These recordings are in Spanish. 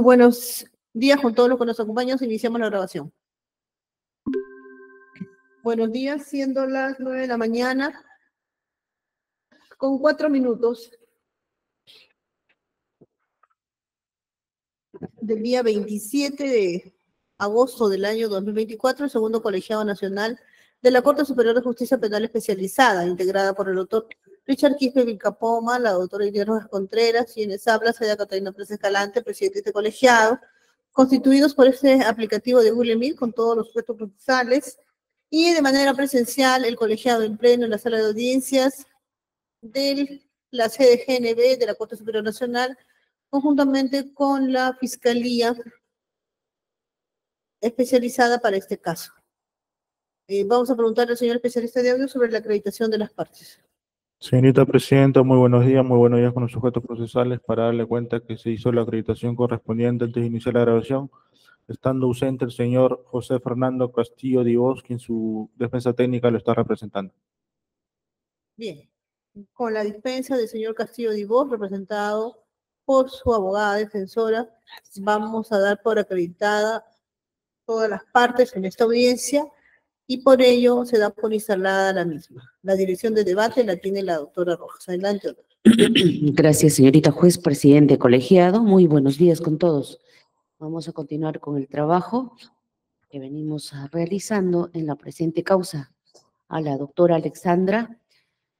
Buenos días con todos los que nos acompañan. Iniciamos la grabación. Buenos días, siendo las nueve de la mañana, con cuatro minutos del día 27 de agosto del año 2024, el segundo colegiado nacional de la Corte Superior de Justicia Penal Especializada, integrada por el doctor Richard Quispe Vilcapoma, la doctora Inés Contreras, quienes habla, Saida Catalina Pérez Escalante, presidente de este colegiado, constituidos por este aplicativo de Google Meet con todos los sujetos procesales y de manera presencial el colegiado en pleno en la sala de audiencias de la sede GNB de la Corte Superior Nacional, conjuntamente con la Fiscalía especializada para este caso. Eh, vamos a preguntarle al señor especialista de audio sobre la acreditación de las partes. Señorita Presidenta, muy buenos días, muy buenos días con los sujetos procesales para darle cuenta que se hizo la acreditación correspondiente antes de iniciar la grabación, estando ausente el señor José Fernando Castillo Divos, quien su defensa técnica lo está representando. Bien, con la dispensa del señor Castillo Divos, representado por su abogada defensora, vamos a dar por acreditada todas las partes en esta audiencia y por ello se da por instalada la misma. La dirección de debate la tiene la doctora Rojas. Adelante, Gracias, señorita juez, presidente colegiado. Muy buenos días con todos. Vamos a continuar con el trabajo que venimos realizando en la presente causa. A la doctora Alexandra.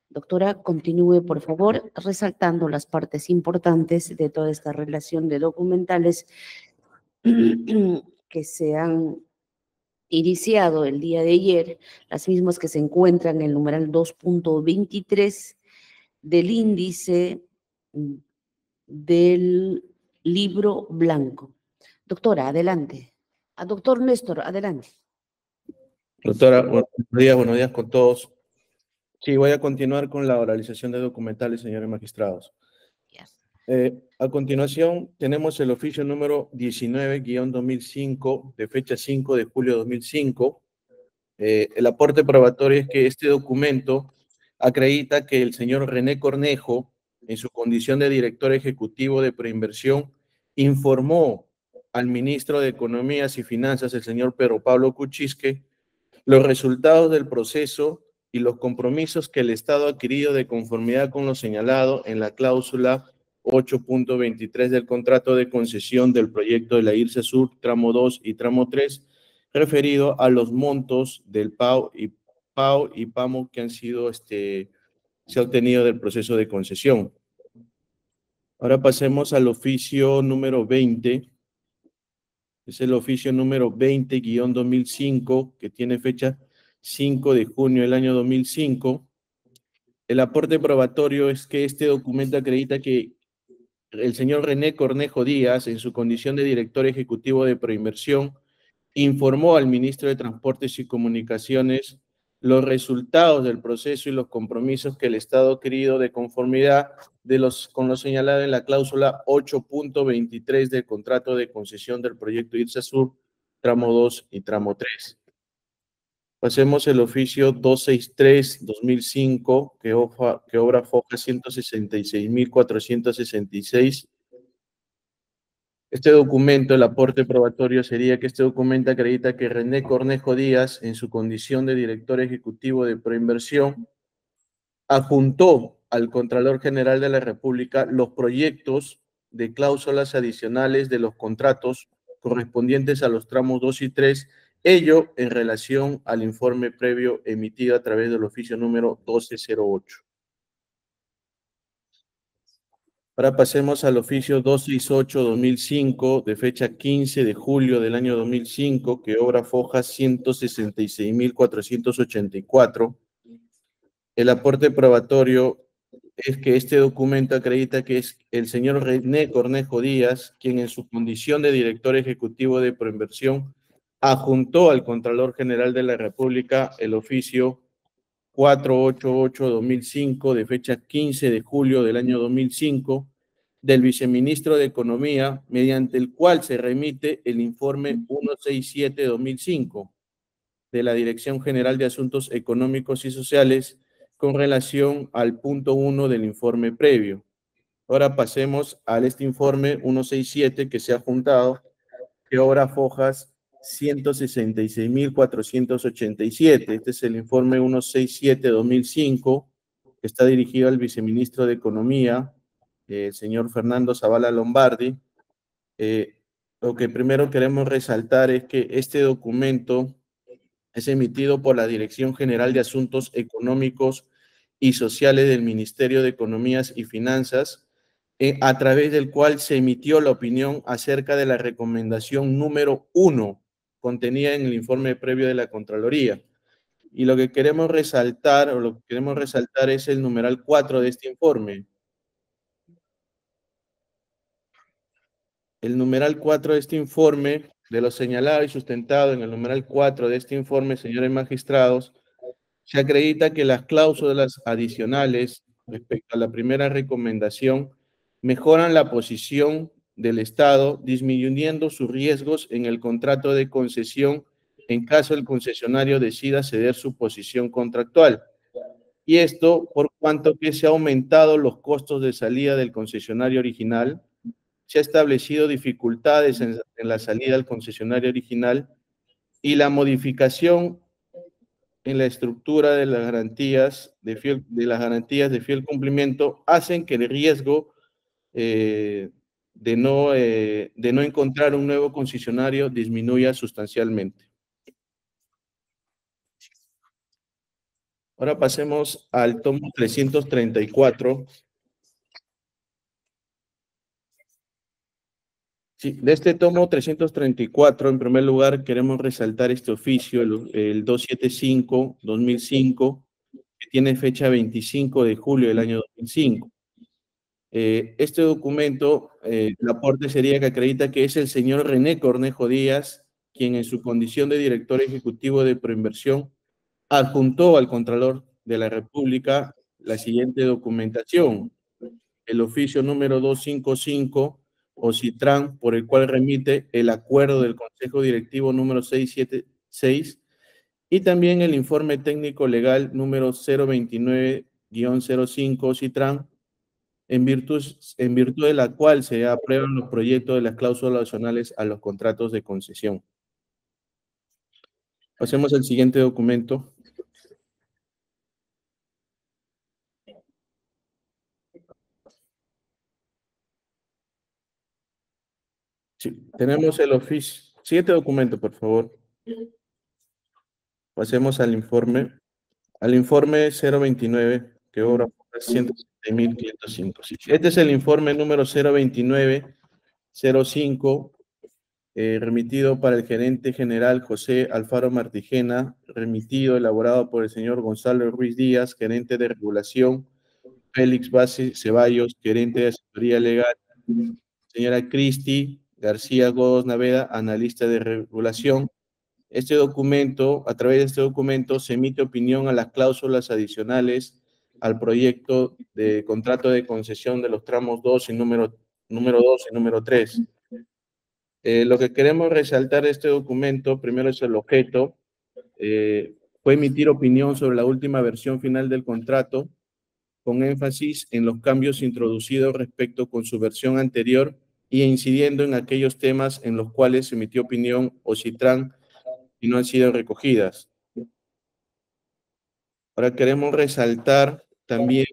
Doctora, continúe, por favor, resaltando las partes importantes de toda esta relación de documentales que se han iniciado el día de ayer, las mismas que se encuentran en el numeral 2.23 del índice del libro blanco. Doctora, adelante. A doctor Néstor, adelante. Doctora, buenos días, buenos días con todos. Sí, voy a continuar con la oralización de documentales, señores magistrados. Eh, a continuación, tenemos el oficio número 19-2005, de fecha 5 de julio de 2005. Eh, el aporte probatorio es que este documento acredita que el señor René Cornejo, en su condición de director ejecutivo de preinversión, informó al ministro de Economías y Finanzas, el señor Pedro Pablo Cuchisque, los resultados del proceso y los compromisos que el Estado ha adquirido de conformidad con lo señalado en la cláusula 8.23 del contrato de concesión del proyecto de la IRSA Sur, tramo 2 y tramo 3, referido a los montos del PAO y PAO y PAMO que han sido, este, se ha obtenido del proceso de concesión. Ahora pasemos al oficio número 20. Es el oficio número 20-2005, que tiene fecha 5 de junio del año 2005. El aporte probatorio es que este documento acredita que el señor René Cornejo Díaz, en su condición de director ejecutivo de Proinversión, informó al ministro de Transportes y Comunicaciones los resultados del proceso y los compromisos que el Estado ha querido de conformidad de los, con lo señalado en la cláusula 8.23 del contrato de concesión del proyecto IRSA Sur, tramo 2 y tramo 3. Pasemos el oficio 263-2005, que, que obra foja 166.466. Este documento, el aporte probatorio sería que este documento acredita que René Cornejo Díaz, en su condición de director ejecutivo de Proinversión, adjuntó al Contralor General de la República los proyectos de cláusulas adicionales de los contratos correspondientes a los tramos 2 y 3 Ello en relación al informe previo emitido a través del oficio número 1208. Ahora pasemos al oficio 268-2005 de fecha 15 de julio del año 2005 que obra foja 166.484. El aporte probatorio es que este documento acredita que es el señor René Cornejo Díaz, quien en su condición de director ejecutivo de Proinversión adjuntó al Contralor General de la República el oficio 488-2005 de fecha 15 de julio del año 2005 del viceministro de Economía, mediante el cual se remite el informe 167-2005 de la Dirección General de Asuntos Económicos y Sociales con relación al punto 1 del informe previo. Ahora pasemos a este informe 167 que se ha juntado, que obra fojas 166.487. Este es el informe 167-2005, que está dirigido al viceministro de Economía, el señor Fernando Zavala Lombardi. Eh, lo que primero queremos resaltar es que este documento es emitido por la Dirección General de Asuntos Económicos y Sociales del Ministerio de Economías y Finanzas, eh, a través del cual se emitió la opinión acerca de la recomendación número uno contenida en el informe previo de la Contraloría. Y lo que queremos resaltar, o lo que queremos resaltar es el numeral 4 de este informe. El numeral 4 de este informe, de lo señalado y sustentado en el numeral 4 de este informe, señores magistrados, se acredita que las cláusulas adicionales respecto a la primera recomendación mejoran la posición del Estado, disminuyendo sus riesgos en el contrato de concesión en caso el concesionario decida ceder su posición contractual. Y esto por cuanto que se ha aumentado los costos de salida del concesionario original, se ha establecido dificultades en, la salida del concesionario original y la modificación en la estructura de las garantías de, fiel, las garantías de fiel cumplimiento hacen que el riesgo eh, de, no, eh, de no encontrar un nuevo concesionario disminuya sustancialmente. Ahora pasemos al tomo 334. Sí, de este tomo 334, en primer lugar, queremos resaltar este oficio, el, el 275-2005, que tiene fecha 25 de julio del año 2005. Eh, este documento, eh, el aporte sería que acredita que es el señor René Cornejo Díaz, quien en su condición de director ejecutivo de Proinversión adjuntó al Contralor de la República la siguiente documentación. El oficio número 255 o CITRAN, por el cual remite el acuerdo del Consejo Directivo número 676 y también el informe técnico legal número 029-05 CITRAN, en virtud, en virtud de la cual se aprueban los proyectos de las cláusulas adicionales a los contratos de concesión. Pasemos al siguiente documento. Tenemos el oficio. Siguiente documento, por favor. Pasemos al informe. Al informe 029, que obra por 107.505. Este es el informe número 02905, eh, remitido para el gerente general José Alfaro Martigena, remitido, elaborado por el señor Gonzalo Ruiz Díaz, gerente de regulación, Félix Base Ceballos, gerente de asesoría legal, señora Cristi García Godos Naveda, analista de regulación. Este documento, a través de este documento, se emite opinión a las cláusulas adicionales al proyecto de contrato de concesión de los tramos 2 y número, número 2 y número 3. Eh, lo que queremos resaltar de este documento, primero es el objeto, eh, fue emitir opinión sobre la última versión final del contrato, con énfasis en los cambios introducidos respecto con su versión anterior y incidiendo en aquellos temas en los cuales se emitió opinión o CITRAN y no han sido recogidas. Ahora queremos resaltar también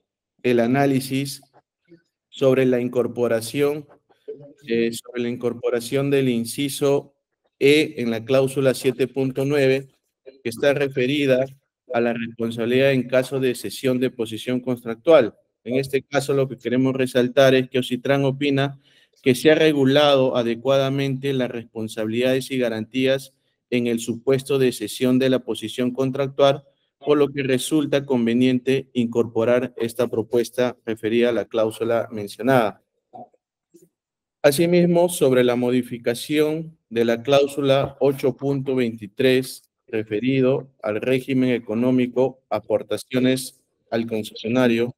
el análisis sobre la incorporación, eh, sobre la incorporación del inciso E en la cláusula 7.9, que está referida a la responsabilidad en caso de cesión de posición contractual. En este caso, lo que queremos resaltar es que Ocitran opina que se ha regulado adecuadamente las responsabilidades y garantías en el supuesto de cesión de la posición contractual, por lo que resulta conveniente incorporar esta propuesta referida a la cláusula mencionada. Asimismo, sobre la modificación de la cláusula 8.23 referido al régimen económico, aportaciones al concesionario,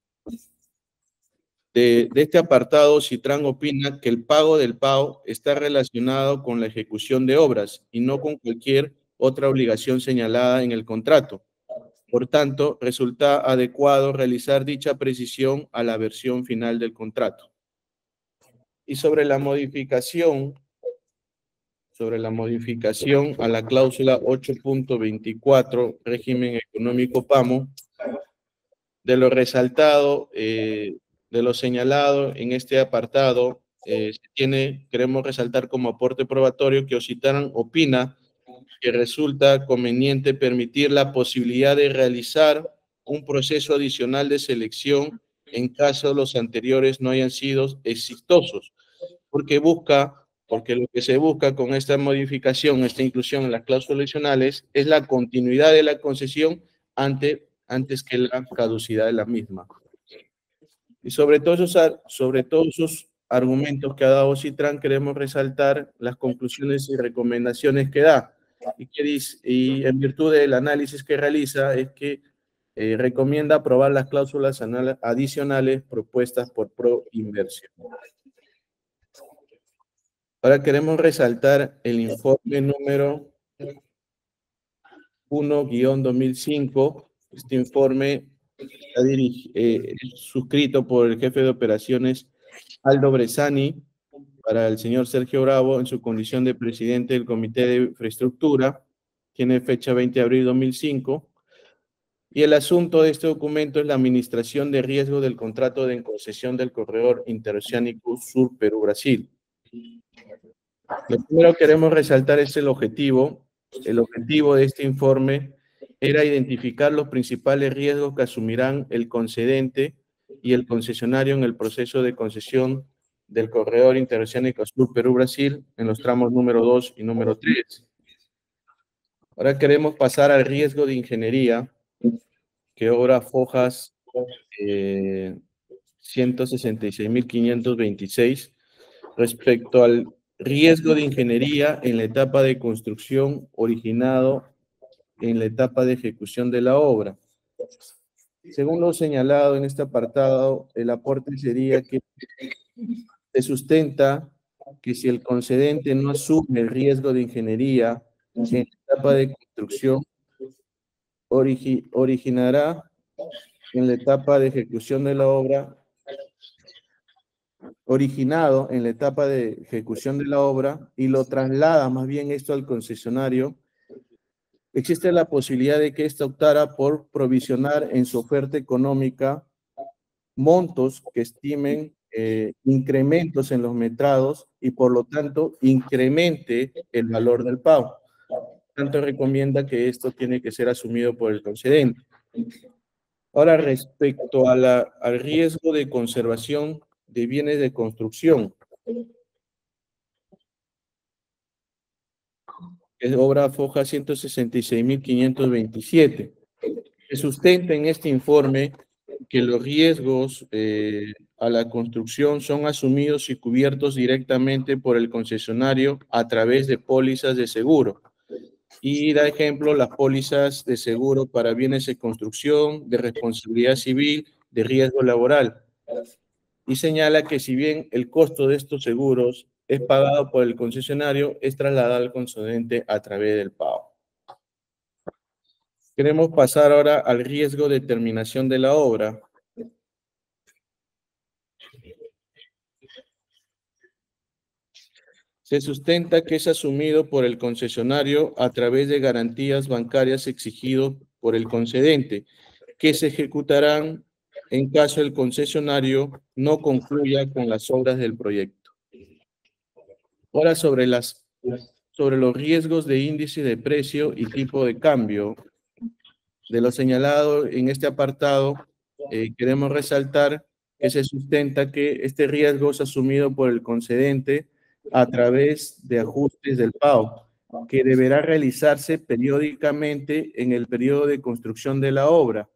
de, este apartado, Citran opina que el pago del PAO está relacionado con la ejecución de obras y no con cualquier otra obligación señalada en el contrato. Por tanto, resulta adecuado realizar dicha precisión a la versión final del contrato. y sobre la modificación, sobre la modificación a la cláusula 8.24, régimen económico PAMO, de lo resaltado, eh, de lo señalado en este apartado, eh, tiene, queremos resaltar como aporte probatorio que Ocitaran opina que resulta conveniente permitir la posibilidad de realizar un proceso adicional de selección en caso los anteriores no hayan sido exitosos, porque busca, porque lo que se busca con esta modificación, esta inclusión en las cláusulas adicionales, es la continuidad de la concesión ante, antes que la caducidad de la misma. Y sobre todos esos, sobre todos esos argumentos que ha dado Citran, queremos resaltar las conclusiones y recomendaciones que da. Y, en virtud del análisis que realiza, es que eh, recomienda aprobar las cláusulas adicionales propuestas por Proinversión. Ahora queremos resaltar el informe número 1-2005. Este informe está eh, suscrito por el jefe de operaciones Aldo Bresani para el señor Sergio Bravo en su condición de presidente del Comité de Infraestructura. Tiene fecha 20 de abril de 2005 y el asunto de este documento es la administración de riesgo del contrato de concesión del corredor interoceánico Sur Perú-Brasil. Lo primero que queremos resaltar es el objetivo. El objetivo de este informe era identificar los principales riesgos que asumirán el concedente y el concesionario en el proceso de concesión del corredor interoceánico Sur Perú-Brasil en los tramos número 2 y número 3. Ahora queremos pasar al riesgo de ingeniería que ahora Fojas eh, 166.526 respecto al riesgo de ingeniería en la etapa de construcción originado en la etapa de ejecución de la obra. Según lo señalado en este apartado, el aporte sería que se sustenta que si el concedente no asume el riesgo de ingeniería en la etapa de construcción, originará en la etapa de ejecución de la obra, originado en la etapa de ejecución de la obra y lo traslada más bien esto al concesionario, existe la posibilidad de que ésta optara por provisionar en su oferta económica montos que estimen eh, incrementos en los metrados y por lo tanto incremente el valor del pago tanto recomienda que esto tiene que ser asumido por el concedente. Ahora, respecto al riesgo de conservación de bienes de construcción, es obra Foja 166.527. Se sustenta en este informe que los riesgos eh, a la construcción son asumidos y cubiertos directamente por el concesionario a través de pólizas de seguro y da ejemplo las pólizas de seguro para bienes de construcción, de responsabilidad civil, de riesgo laboral. Y señala que si bien el costo de estos seguros es pagado por el concesionario, es trasladado al concedente a través del pago. Queremos pasar ahora al riesgo de terminación de la obra. se sustenta que es asumido por el concesionario a través de garantías bancarias exigidas por el concedente, que se ejecutarán en caso el concesionario no concluya con las obras del proyecto. Ahora sobre, las, sobre los riesgos de índice de precio y tipo de cambio. De lo señalado en este apartado, eh, queremos resaltar que se sustenta que este riesgo es asumido por el concedente a través de ajustes del PAO, que deberá realizarse periódicamente en el periodo de construcción de la obra.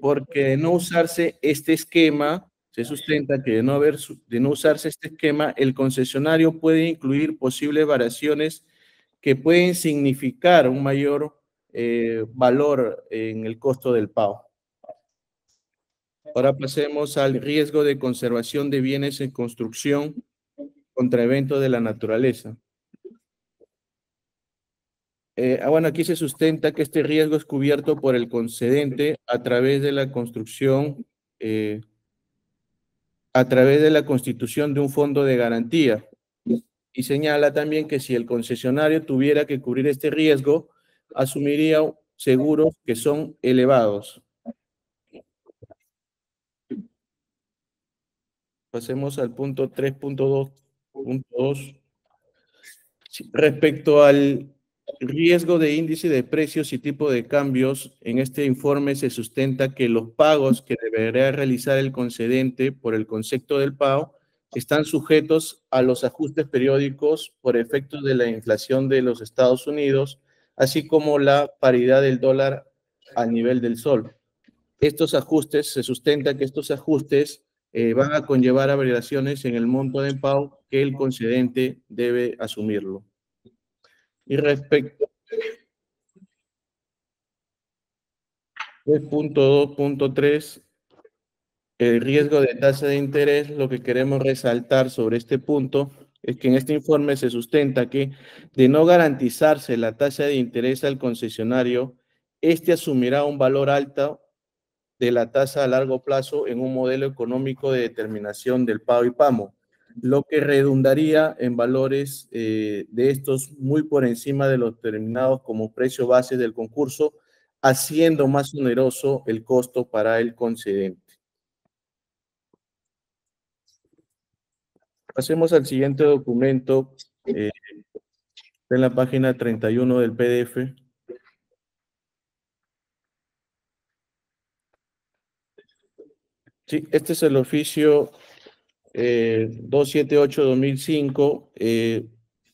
porque de no usarse este esquema, se sustenta que de no, haber, de no usarse este esquema, el concesionario puede incluir posibles variaciones que pueden significar un mayor eh, valor en el costo del PAO. Ahora pasemos al riesgo de conservación de bienes en construcción contra eventos de la naturaleza. Eh, ah, bueno, aquí se sustenta que este riesgo es cubierto por el concedente a través de la construcción, eh, a través de la constitución de un fondo de garantía. Y señala también que si el concesionario tuviera que cubrir este riesgo, asumiría seguros que son elevados. Pasemos al punto 3.2. Respecto al riesgo de índice de precios y tipo de cambios, en este informe se sustenta que los pagos que debería realizar el concedente por el concepto del pago están sujetos a los ajustes periódicos por efectos de la inflación de los Estados Unidos, así como la paridad del dólar a nivel del sol. Estos ajustes, se sustenta que estos ajustes eh, van a conllevar a variaciones en el monto de pago que el concedente debe asumirlo. Y respecto 3.2.3, el riesgo de tasa de interés, lo que queremos resaltar sobre este punto es que en este informe se sustenta que de no garantizarse la tasa de interés al concesionario, este asumirá un valor alto de la tasa a largo plazo en un modelo económico de determinación del pago y PAMO lo que redundaría en valores eh, de estos muy por encima de los determinados como precio base del concurso, haciendo más oneroso el costo para el concedente. Pasemos al siguiente documento eh, en la página 31 del PDF. Sí, este es el oficio 278-2005, eh, eh,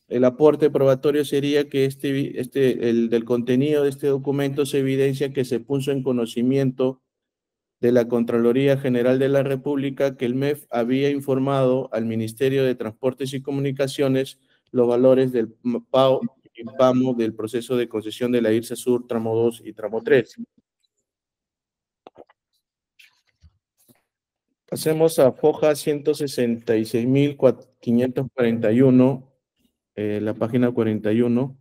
el aporte probatorio sería que este, este, el del contenido de este documento se evidencia que se puso en conocimiento de la Contraloría General de la República que el MEF había informado al Ministerio de Transportes y Comunicaciones los valores del PAO y PAMO del proceso de concesión de la IRSA Sur, tramo 2 y tramo 3. Pasemos a foja 166.541, eh, la página 41.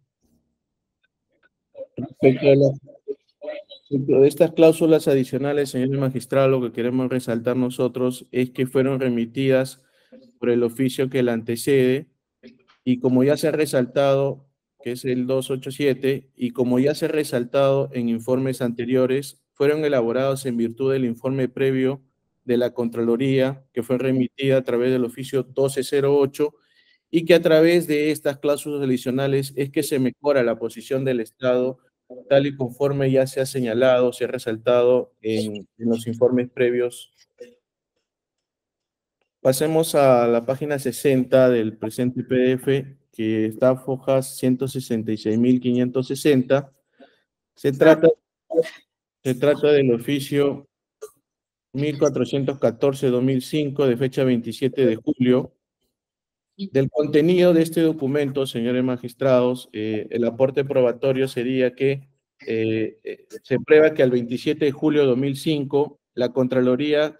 Respecto de, estas cláusulas adicionales, señor magistrado, lo que queremos resaltar nosotros es que fueron remitidas por el oficio que la antecede y como ya se ha resaltado, que es el 287, y como ya se ha resaltado en informes anteriores, fueron elaborados en virtud del informe previo de la Contraloría, que fue remitida a través del oficio 1208, y que a través de estas cláusulas adicionales es que se mejora la posición del Estado, tal y conforme ya se ha señalado, se ha resaltado en, los informes previos. Pasemos a la página 60 del presente PDF, que está fojas 166.560. Se trata, se trata del oficio 1414-2005, de fecha 27 de julio. Del contenido de este documento, señores magistrados, eh, el aporte probatorio sería que eh, eh, se prueba que al 27 de julio de 2005, la Contraloría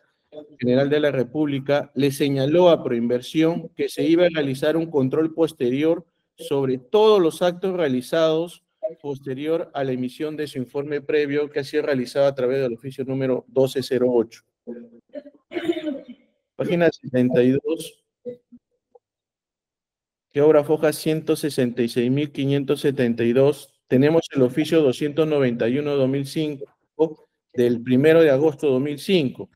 General de la República le señaló a Proinversión que se iba a realizar un control posterior sobre todos los actos realizados posterior a la emisión de su informe previo que ha sido realizado a través del oficio número 1208. Página 72. Que obra foja 166.572. Tenemos el oficio 291-2005 del primero de agosto de 2005.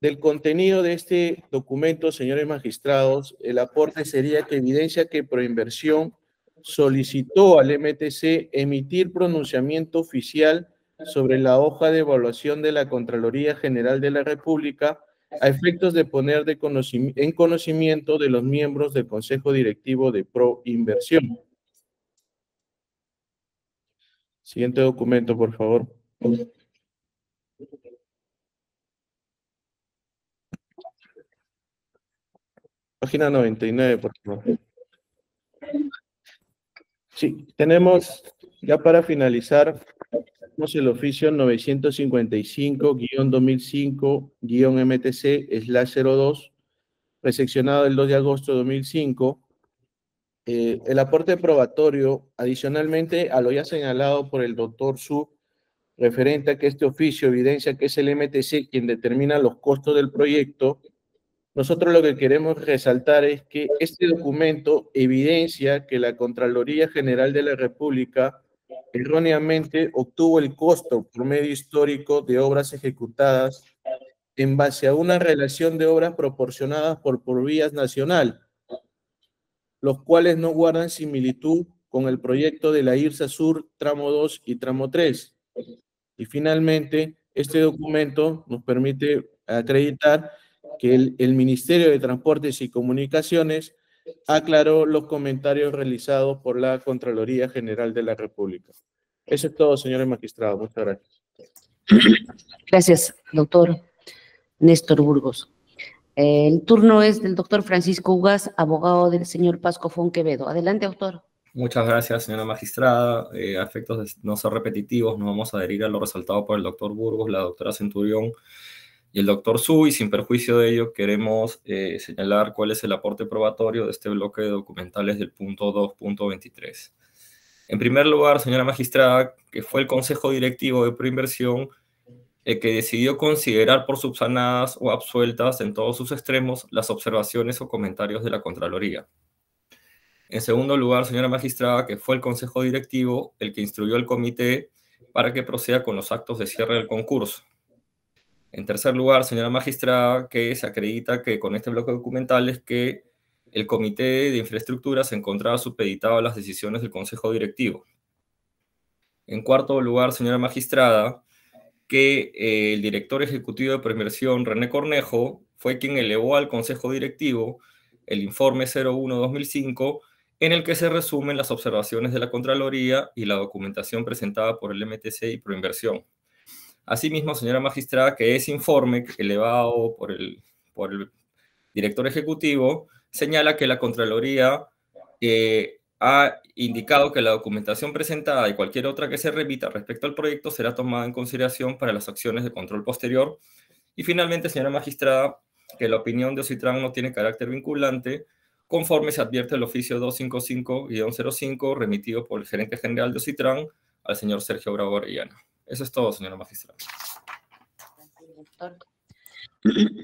Del contenido de este documento, señores magistrados, el aporte sería que evidencia que Proinversión solicitó al MTC emitir pronunciamiento oficial sobre la hoja de evaluación de la Contraloría General de la República a efectos de poner de en conocimiento de los miembros del Consejo Directivo de Proinversión. Siguiente documento, por favor. Página 99, por favor. Sí, tenemos ya para finalizar, tenemos el oficio 955-2005-MTC-02, reseccionado el 2 de agosto de 2005. Eh, el aporte probatorio, adicionalmente a lo ya señalado por el doctor Su, referente a que este oficio evidencia que es el MTC quien determina los costos del proyecto, nosotros lo que queremos resaltar es que este documento evidencia que la Contraloría General de la República erróneamente obtuvo el costo promedio histórico de obras ejecutadas en base a una relación de obras proporcionadas por, por vías nacional, los cuales no guardan similitud con el proyecto de la IRSA Sur tramo 2 y tramo 3. Y finalmente, este documento nos permite acreditar que el, el Ministerio de Transportes y Comunicaciones aclaró los comentarios realizados por la Contraloría General de la República. Eso es todo, señores magistrados. Muchas gracias. Gracias, doctor Néstor Burgos. El turno es del doctor Francisco Ugas, abogado del señor Pasco Fonquevedo. Adelante, doctor. Muchas gracias, señora magistrada. Eh, a efectos de no ser repetitivos, nos vamos a adherir a lo resaltado por el doctor Burgos, la doctora Centurión y el doctor Su, y sin perjuicio de ello, queremos eh, señalar cuál es el aporte probatorio de este bloque de documentales del punto 2.23. En primer lugar, señora magistrada, que fue el Consejo Directivo de Proinversión el que decidió considerar por subsanadas o absueltas en todos sus extremos las observaciones o comentarios de la Contraloría. En segundo lugar, señora magistrada, que fue el Consejo Directivo el que instruyó al comité para que proceda con los actos de cierre del concurso. En tercer lugar, señora magistrada, que se acredita que con este bloque documental es que el Comité de Infraestructura se encontraba supeditado a las decisiones del Consejo Directivo. En cuarto lugar, señora magistrada, que eh, el director ejecutivo de Premersión, René Cornejo, fue quien elevó al Consejo Directivo el informe 01-2005, en el que se resumen las observaciones de la Contraloría y la documentación presentada por el MTC y Proinversión. Asimismo, señora magistrada, que ese informe elevado por el, por el director ejecutivo señala que la Contraloría eh, ha indicado que la documentación presentada y cualquier otra que se remita respecto al proyecto será tomada en consideración para las acciones de control posterior. Y finalmente, señora magistrada, que la opinión de Ocitran no tiene carácter vinculante, conforme se advierte el oficio 255-05 remitido por el gerente general de Ocitran al señor Sergio Bravo Arellana. Eso es todo, señora magistrada.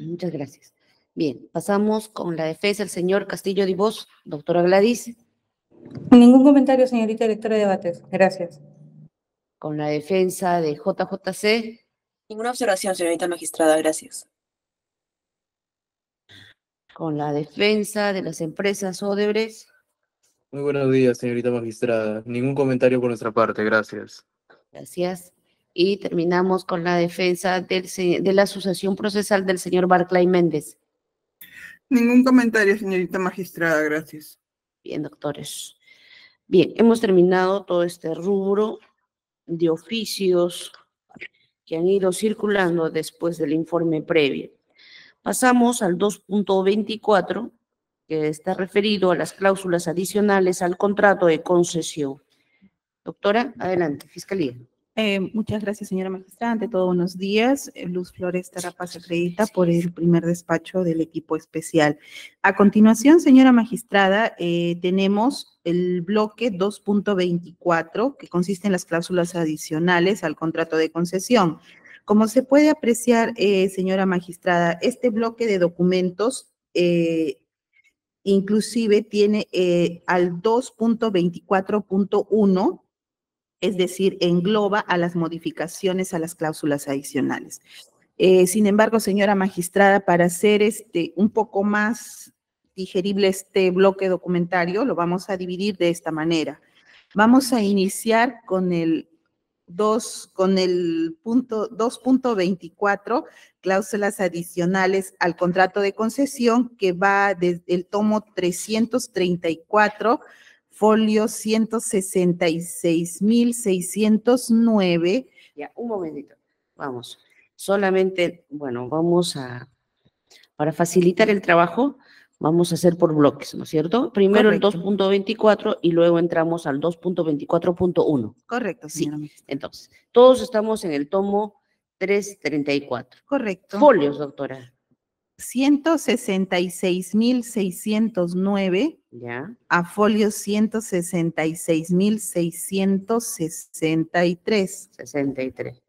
Muchas gracias. Bien, pasamos con la defensa del señor Castillo Divos. Doctora Gladys. Ningún comentario, señorita directora de debates. Gracias. Con la defensa de JJC. Ninguna observación, señorita magistrada. Gracias. Con la defensa de las empresas Odebrecht. Muy buenos días, señorita magistrada. Ningún comentario por nuestra parte. Gracias. Gracias. Y terminamos con la defensa del, de la asociación procesal del señor Barclay Méndez. Ningún comentario, señorita magistrada. Gracias. Bien, doctores. Bien, hemos terminado todo este rubro de oficios que han ido circulando después del informe previo. Pasamos al 2.24, que está referido a las cláusulas adicionales al contrato de concesión. Doctora, adelante, Fiscalía. Eh, muchas gracias, señora magistrada. Ante todo, buenos días. Eh, Luz Flores Tarapaz acredita por el primer despacho del equipo especial. A continuación, señora magistrada, eh, tenemos el bloque 2.24, que consiste en las cláusulas adicionales al contrato de concesión. Como se puede apreciar, señora magistrada, este bloque de documentos inclusive tiene al 2.24.1 es decir, engloba a las modificaciones a las cláusulas adicionales. Eh, sin embargo, señora magistrada, para hacer este un poco más digerible este bloque documentario, lo vamos a dividir de esta manera. Vamos a iniciar con el 2, con el punto 2.24, cláusulas adicionales al contrato de concesión, que va desde el tomo 334 folio 166.609. Ya, un momentito. Vamos. Solamente, bueno, vamos a, para facilitar el trabajo, vamos a hacer por bloques, ¿no es cierto? Primero el 2.24 y luego entramos al 2.24.1. Correcto, señora. Sí. Entonces, todos estamos en el tomo 334. Correcto. Folios, doctora. 166.609 ¿Ya? a folio 166.663. 63.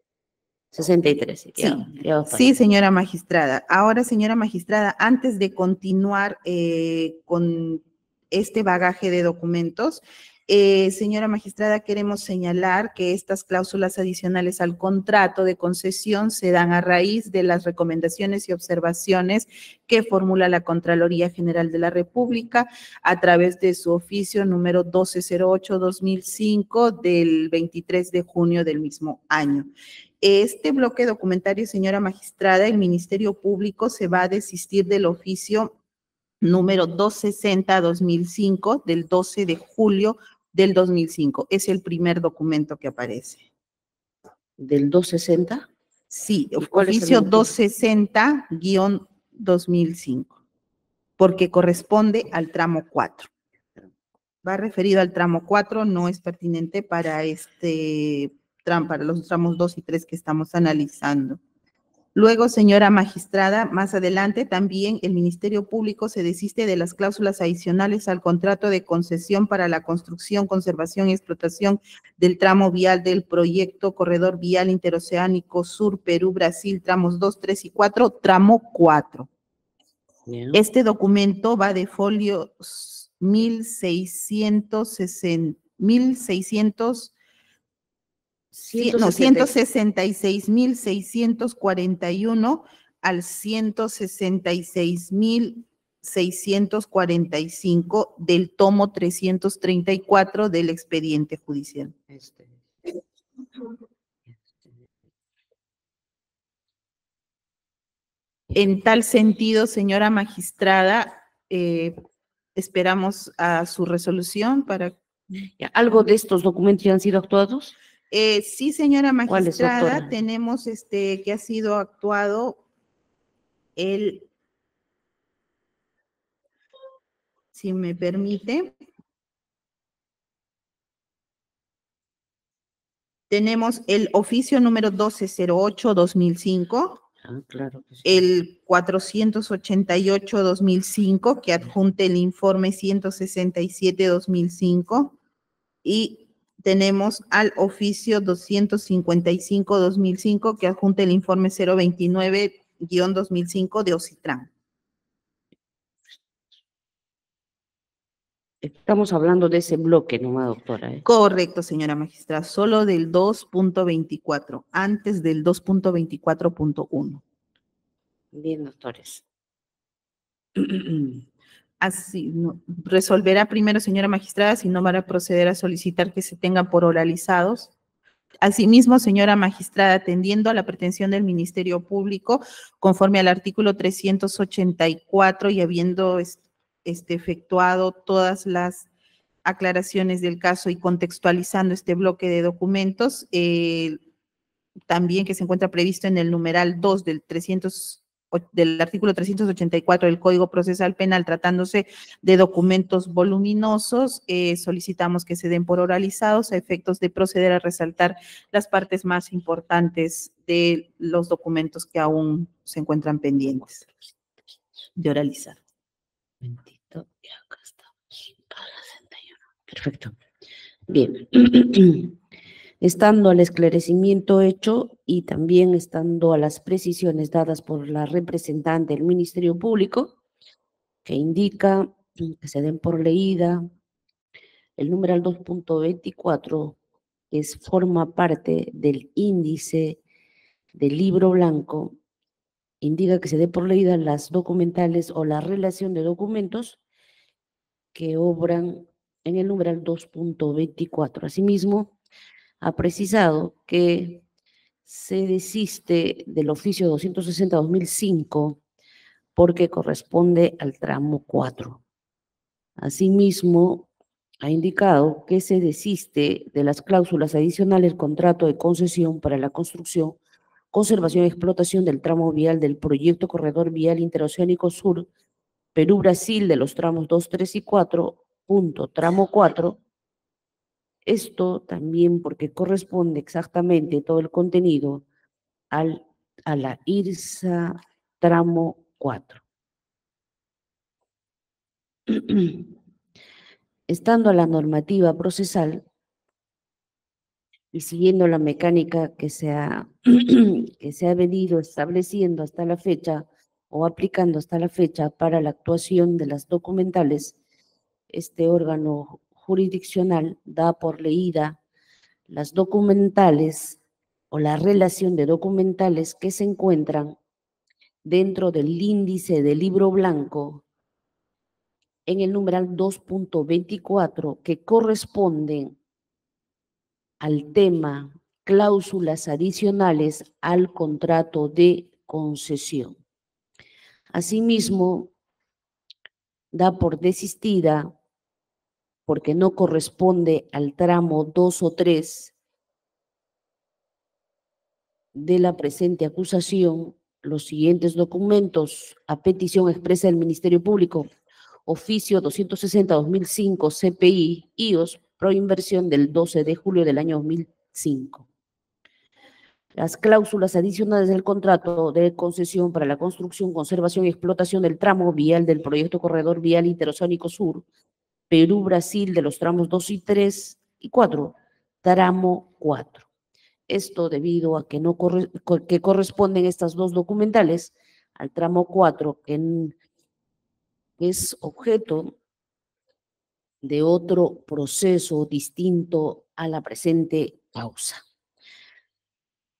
63. Sí, ya va sí, señora magistrada. Ahora, señora magistrada, antes de continuar eh, con este bagaje de documentos, eh, señora magistrada, queremos señalar que estas cláusulas adicionales al contrato de concesión se dan a raíz de las recomendaciones y observaciones que formula la Contraloría General de la República a través de su oficio número 1208-2005 del 23 de junio del mismo año. Este bloque documentario, señora magistrada, el Ministerio Público se va a desistir del oficio número 260-2005 del 12 de julio del 2005. Es el primer documento que aparece. ¿Del 260? Sí, ¿Y cuál es el oficio motivo? 260-2005, porque corresponde al tramo 4. Va referido al tramo 4, no es pertinente para este tramo, para los tramos 2 y 3 que estamos analizando. Luego, señora magistrada, más adelante también el Ministerio Público se desiste de las cláusulas adicionales al contrato de concesión para la construcción, conservación y explotación del tramo vial del proyecto Corredor Vial Interoceánico Sur Perú Brasil, tramos 2, 3 y 4, tramo 4. Bien. Este documento va de folios 1660, 1600, Sí, no, 166.641 al 166.645 del tomo 334 del expediente judicial. Este. En tal sentido, señora magistrada, eh, esperamos a su resolución para... Ya, ¿Algo de estos documentos ya han sido actuados? Eh, sí, señora ¿Cuáles, magistrada, doctora? tenemos este que ha sido actuado el, si me permite. Tenemos el oficio número 1208-2005, Ah, claro. sí. el 488-2005, que adjunte el informe 167-2005, y tenemos al oficio 255-2005, que adjunte el informe 029-2005 de Ocitran. Estamos hablando de ese bloque nomás, doctora. ¿eh? Correcto, señora magistrada, solo del 2.24, antes del 2.24.1. Bien, doctores. Así, resolverá primero, señora magistrada, si no van a proceder a solicitar que se tengan por oralizados. Asimismo, señora magistrada, atendiendo a la pretensión del Ministerio Público, conforme al artículo 384 y habiendo es- este, efectuado todas las aclaraciones del caso y contextualizando este bloque de documentos, eh, también que se encuentra previsto en el numeral 2 del 300 o- del artículo 384 del Código Procesal Penal, tratándose de documentos voluminosos, eh, solicitamos que se den por oralizados a efectos de proceder a resaltar las partes más importantes de los documentos que aún se encuentran pendientes de oralizar. Momentito, y acá estamos. a la 61. Perfecto. Bien. Estando al esclarecimiento hecho y también estando a las precisiones dadas por la representante del Ministerio Público, que indica que se den por leída el numeral 2.24, que es, forma parte del índice del libro blanco, indica que se dé por leída las documentales o la relación de documentos que obran en el numeral 2.24. Asimismo, ha precisado que se desiste del oficio 260-2005 porque corresponde al tramo 4. Asimismo, ha indicado que se desiste de las cláusulas adicionales del contrato de concesión para la construcción, conservación y explotación del tramo vial del proyecto Corredor Vial Interoceánico Sur, Perú-Brasil de los tramos 2, 3 y 4, punto, tramo 4, esto también porque corresponde exactamente todo el contenido al, a la IRSA tramo 4. Estando a la normativa procesal, y siguiendo la mecánica que se ha, que se ha venido estableciendo hasta la fecha o aplicando hasta la fecha para la actuación de las documentales, este órgano jurisdiccional da por leída las documentales o la relación de documentales que se encuentran dentro del índice del libro blanco en el numeral 2.24 que corresponden al tema cláusulas adicionales al contrato de concesión. Asimismo, da por desistida porque no corresponde al tramo 2 o 3 de la presente acusación los siguientes documentos a petición expresa del Ministerio Público, oficio 260-2005 CPI, IOS, proinversión del 12 de julio del año 2005. Las cláusulas adicionales del contrato de concesión para la construcción, conservación y explotación del tramo vial del proyecto Corredor Vial Interoceánico Sur, Perú-Brasil de los tramos 2 y 3 y 4, tramo 4. Esto debido a que, no que corresponden estas dos documentales al tramo 4, que es objeto de otro proceso distinto a la presente causa.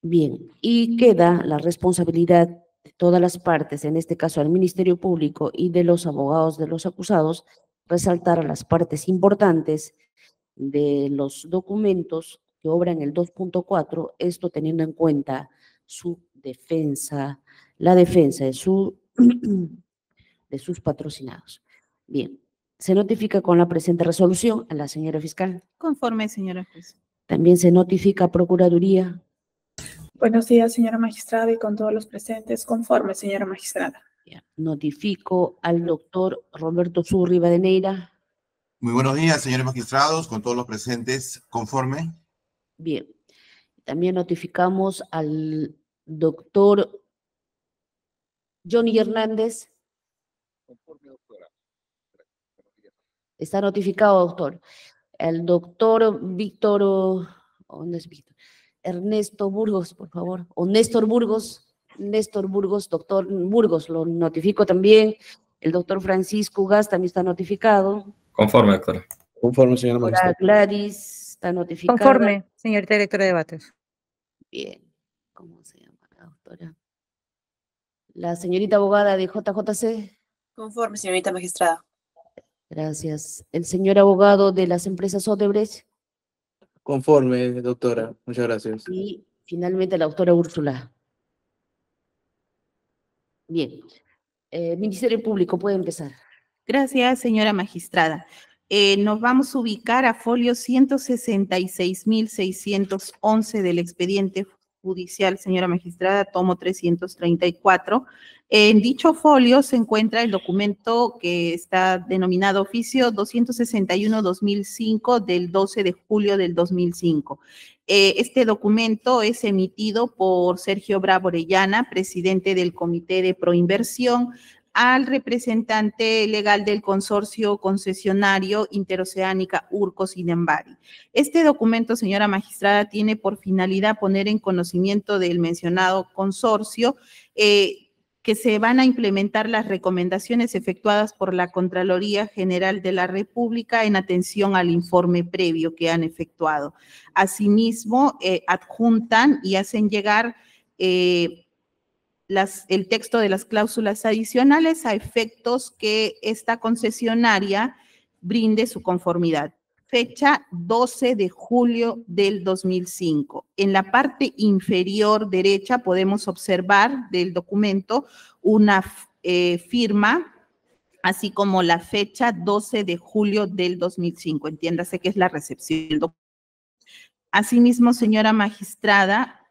Bien, y queda la responsabilidad de todas las partes, en este caso al Ministerio Público y de los abogados de los acusados, resaltar las partes importantes de los documentos que obran el 2.4, esto teniendo en cuenta su defensa, la defensa de, su, de sus patrocinados. Bien, se notifica con la presente resolución a la señora fiscal. Conforme, señora juez. También se notifica a Procuraduría. Buenos días, señora magistrada, y con todos los presentes. Conforme, señora magistrada. Notifico al doctor Roberto Sur Rivadeneira. Muy buenos días, señores magistrados, con todos los presentes. Conforme. Bien. También notificamos al doctor Johnny Hernández. Conforme, doctora. Está notificado, doctor. El doctor Víctor, ¿dónde es Víctor? Ernesto Burgos, por favor. O Néstor Burgos. Néstor Burgos, doctor Burgos, lo notifico también. El doctor Francisco Gas también está notificado. Conforme, doctora. Conforme, señora magistrada. Gladys está notificada. Conforme, señorita directora de debates. Bien. ¿Cómo se llama la doctora? La señorita abogada de JJC. Conforme, señorita magistrada. Gracias. El señor abogado de las empresas Odebrecht. Conforme, doctora. Muchas gracias. Y finalmente la doctora Úrsula. Bien. Eh, Ministerio Público, puede empezar. Gracias, señora magistrada. Eh, nos vamos a ubicar a folio 166.611 del expediente judicial, señora magistrada, tomo 334. En dicho folio se encuentra el documento que está denominado oficio 261-2005 del 12 de julio del 2005. Eh, este documento es emitido por Sergio Bravo Orellana, presidente del Comité de Proinversión, al representante legal del consorcio concesionario interoceánica Urco Sinembari. Este documento, señora magistrada, tiene por finalidad poner en conocimiento del mencionado consorcio eh, que se van a implementar las recomendaciones efectuadas por la Contraloría General de la República en atención al informe previo que han efectuado. Asimismo, eh, adjuntan y hacen llegar eh, el texto de las cláusulas adicionales a efectos que esta concesionaria brinde su conformidad. Fecha 12 de julio del 2005. En la parte inferior derecha podemos observar del documento una eh, firma, así como la fecha 12 de julio del 2005. Entiéndase que es la recepción. Asimismo, señora magistrada,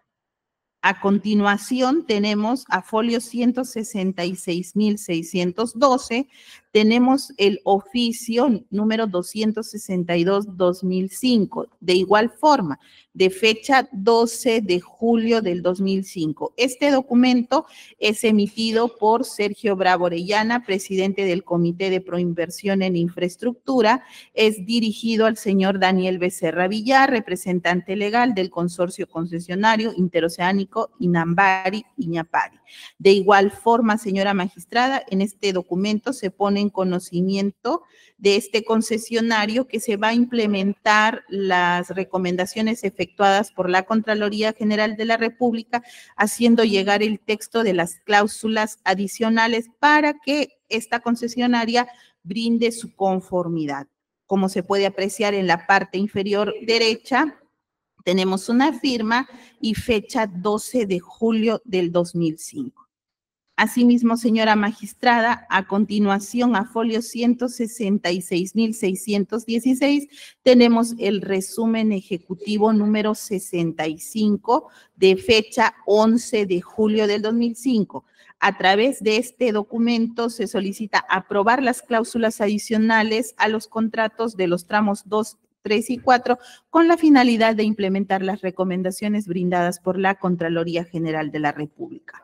A continuación, tenemos a folio 166.612, tenemos el oficio número 262-2005. De igual forma, de fecha 12 de julio del 2005. Este documento es emitido por Sergio Bravo Orellana, presidente del Comité de Proinversión en Infraestructura. Es dirigido al señor Daniel Becerra Villar, representante legal del consorcio concesionario interoceánico Inambari Iñapari. De igual forma, señora magistrada, en este documento se pone en conocimiento de este concesionario que se va a implementar las recomendaciones efectuadas por la Contraloría General de la República, haciendo llegar el texto de las cláusulas adicionales para que esta concesionaria brinde su conformidad. Como se puede apreciar en la parte inferior derecha, tenemos una firma y fecha 12 de julio del 2005. Asimismo, señora magistrada, a continuación, a folio 166.616, tenemos el resumen ejecutivo número 65 de fecha 11 de julio del 2005. A través de este documento se solicita aprobar las cláusulas adicionales a los contratos de los tramos 2, 3 y 4 con la finalidad de implementar las recomendaciones brindadas por la Contraloría General de la República.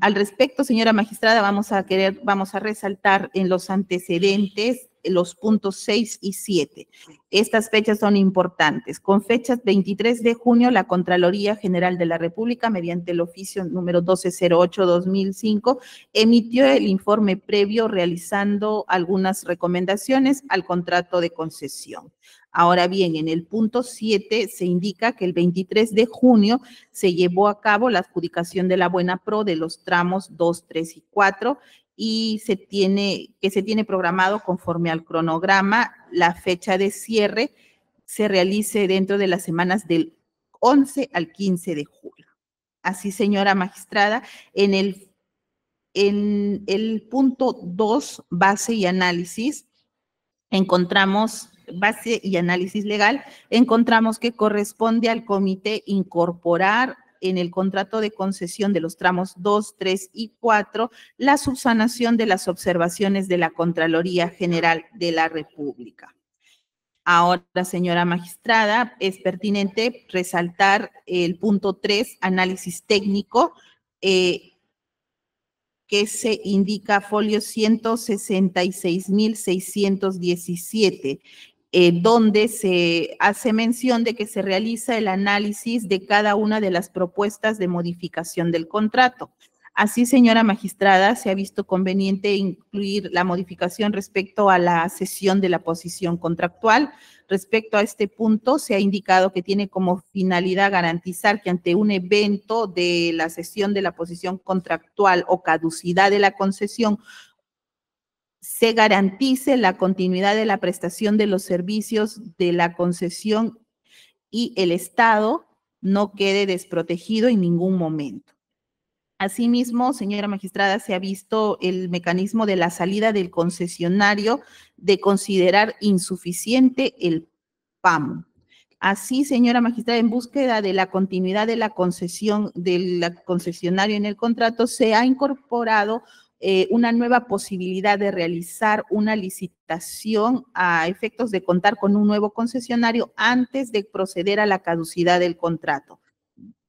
Al respecto, señora magistrada, vamos a querer, vamos a resaltar en los antecedentes los puntos 6 y 7. Estas fechas son importantes. Con fechas 23 de junio, la Contraloría General de la República, mediante el oficio número 1208-2005, emitió el informe previo realizando algunas recomendaciones al contrato de concesión. Ahora bien, en el punto 7 se indica que el 23 de junio se llevó a cabo la adjudicación de la Buena Pro de los tramos 2, 3 y 4 y se tiene, que se tiene programado conforme al cronograma la fecha de cierre se realice dentro de las semanas del 11 al 15 de julio. Así, señora magistrada, en el, en el punto 2, base y análisis, encontramos base y análisis legal, encontramos que corresponde al comité incorporar en el contrato de concesión de los tramos 2, 3 y 4 la subsanación de las observaciones de la Contraloría General de la República. Ahora, señora magistrada, es pertinente resaltar el punto 3, análisis técnico, eh, que se indica folio 166.617 eh, donde se hace mención de que se realiza el análisis de cada una de las propuestas de modificación del contrato. Así, señora magistrada, se ha visto conveniente incluir la modificación respecto a la cesión de la posición contractual. Respecto a este punto, se ha indicado que tiene como finalidad garantizar que ante un evento de la cesión de la posición contractual o caducidad de la concesión, se garantice la continuidad de la prestación de los servicios de la concesión y el Estado no quede desprotegido en ningún momento. Asimismo, señora magistrada, se ha visto el mecanismo de la salida del concesionario de considerar insuficiente el PAM. Así, señora magistrada, en búsqueda de la continuidad de la concesión del concesionario en el contrato, se ha incorporado eh, una nueva posibilidad de realizar una licitación a efectos de contar con un nuevo concesionario antes de proceder a la caducidad del contrato.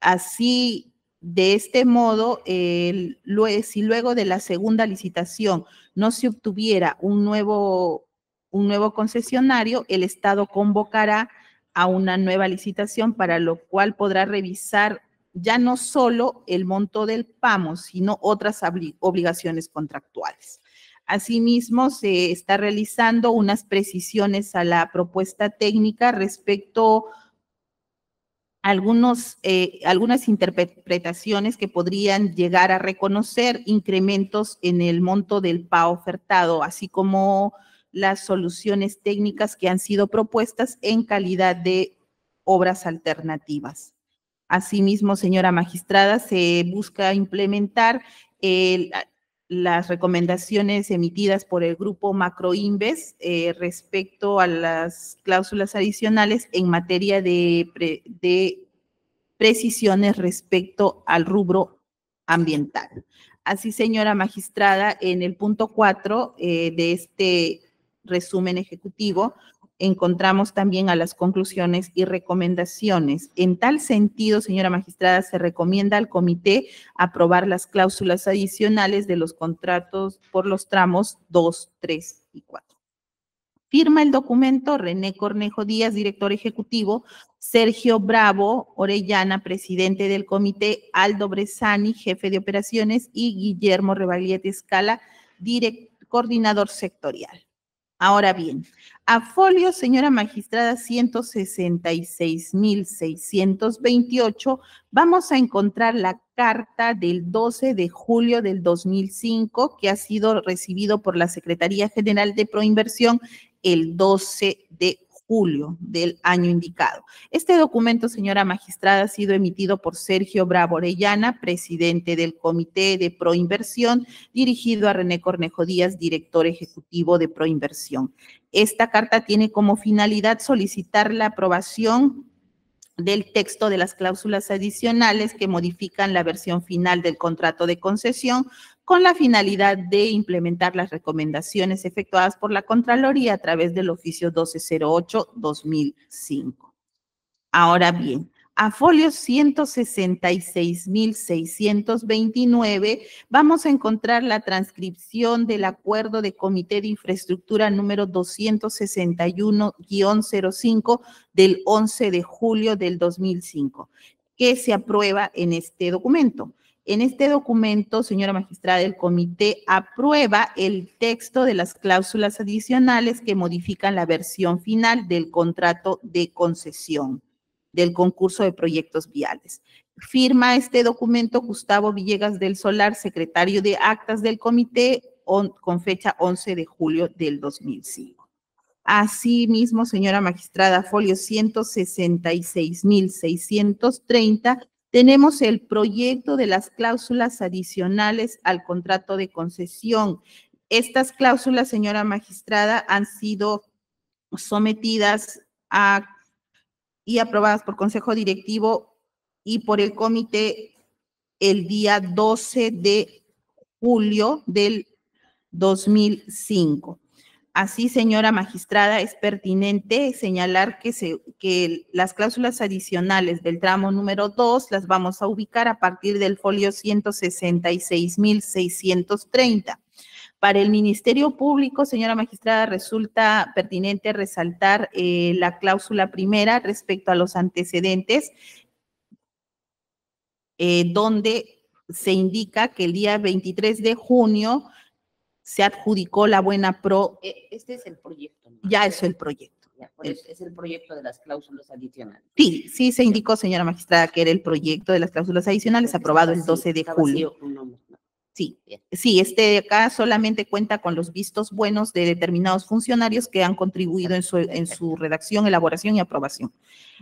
Así, de este modo, si luego de la segunda licitación no se obtuviera un nuevo, un nuevo concesionario, el Estado convocará a una nueva licitación para lo cual podrá revisar ya no solo el monto del PAMO, sino otras obligaciones contractuales. Asimismo, se está realizando unas precisiones a la propuesta técnica respecto a algunos, eh, algunas interpretaciones que podrían llegar a reconocer incrementos en el monto del PAO ofertado, así como las soluciones técnicas que han sido propuestas en calidad de obras alternativas. Asimismo, señora magistrada, se busca implementar las recomendaciones emitidas por el grupo Macroinves eh, respecto a las cláusulas adicionales en materia de, precisiones respecto al rubro ambiental. Así, señora magistrada, en el punto cuatro eh, de este resumen ejecutivo, encontramos también a las conclusiones y recomendaciones. En tal sentido, señora magistrada, se recomienda al comité aprobar las cláusulas adicionales de los contratos por los tramos 2, 3 y 4. Firma el documento René Cornejo Díaz, director ejecutivo, Sergio Bravo Orellana, presidente del comité, Aldo Bresani, jefe de operaciones, y Guillermo Revaliete Escala, coordinador sectorial. Ahora bien, a folio, señora magistrada 166.628, vamos a encontrar la carta del 12 de julio del 2005 que ha sido recibido por la Secretaría General de Proinversión el 12 de julio del año indicado. Este documento, señora magistrada, ha sido emitido por Sergio Bravo Orellana, presidente del Comité de Proinversión, dirigido a René Cornejo Díaz, director ejecutivo de Proinversión. Esta carta tiene como finalidad solicitar la aprobación del texto de las cláusulas adicionales que modifican la versión final del contrato de concesión con la finalidad de implementar las recomendaciones efectuadas por la Contraloría a través del oficio 1208-2005. Ahora bien, a folio 166.629 vamos a encontrar la transcripción del acuerdo de Comité de Infraestructura número 261-05 del 11 de julio del 2005, que se aprueba en este documento. En este documento, señora magistrada, el comité aprueba el texto de las cláusulas adicionales que modifican la versión final del contrato de concesión del concurso de proyectos viales. Firma este documento Gustavo Villegas del Solar, secretario de actas del comité, con fecha 11 de julio del 2005. Asimismo, señora magistrada, folio 166.630, tenemos el proyecto de las cláusulas adicionales al contrato de concesión. Estas cláusulas, señora magistrada, han sido sometidas a y aprobadas por Consejo Directivo y por el comité el día 12 de julio del 2005. Así, señora magistrada, es pertinente señalar que, las cláusulas adicionales del tramo número 2 las vamos a ubicar a partir del folio 166.630. Para el Ministerio Público, señora magistrada, resulta pertinente resaltar eh, la cláusula primera respecto a los antecedentes, eh, donde se indica que el día 23 de junio se adjudicó la buena pro. E, este es el proyecto. Ya es el proyecto. es el proyecto de las cláusulas adicionales. Sí, sí se indicó, señora magistrada, que era el proyecto de las cláusulas adicionales aprobado el 12 de julio. Sí, sí, este de acá solamente cuenta con los vistos buenos de determinados funcionarios que han contribuido en su, en su redacción, elaboración y aprobación.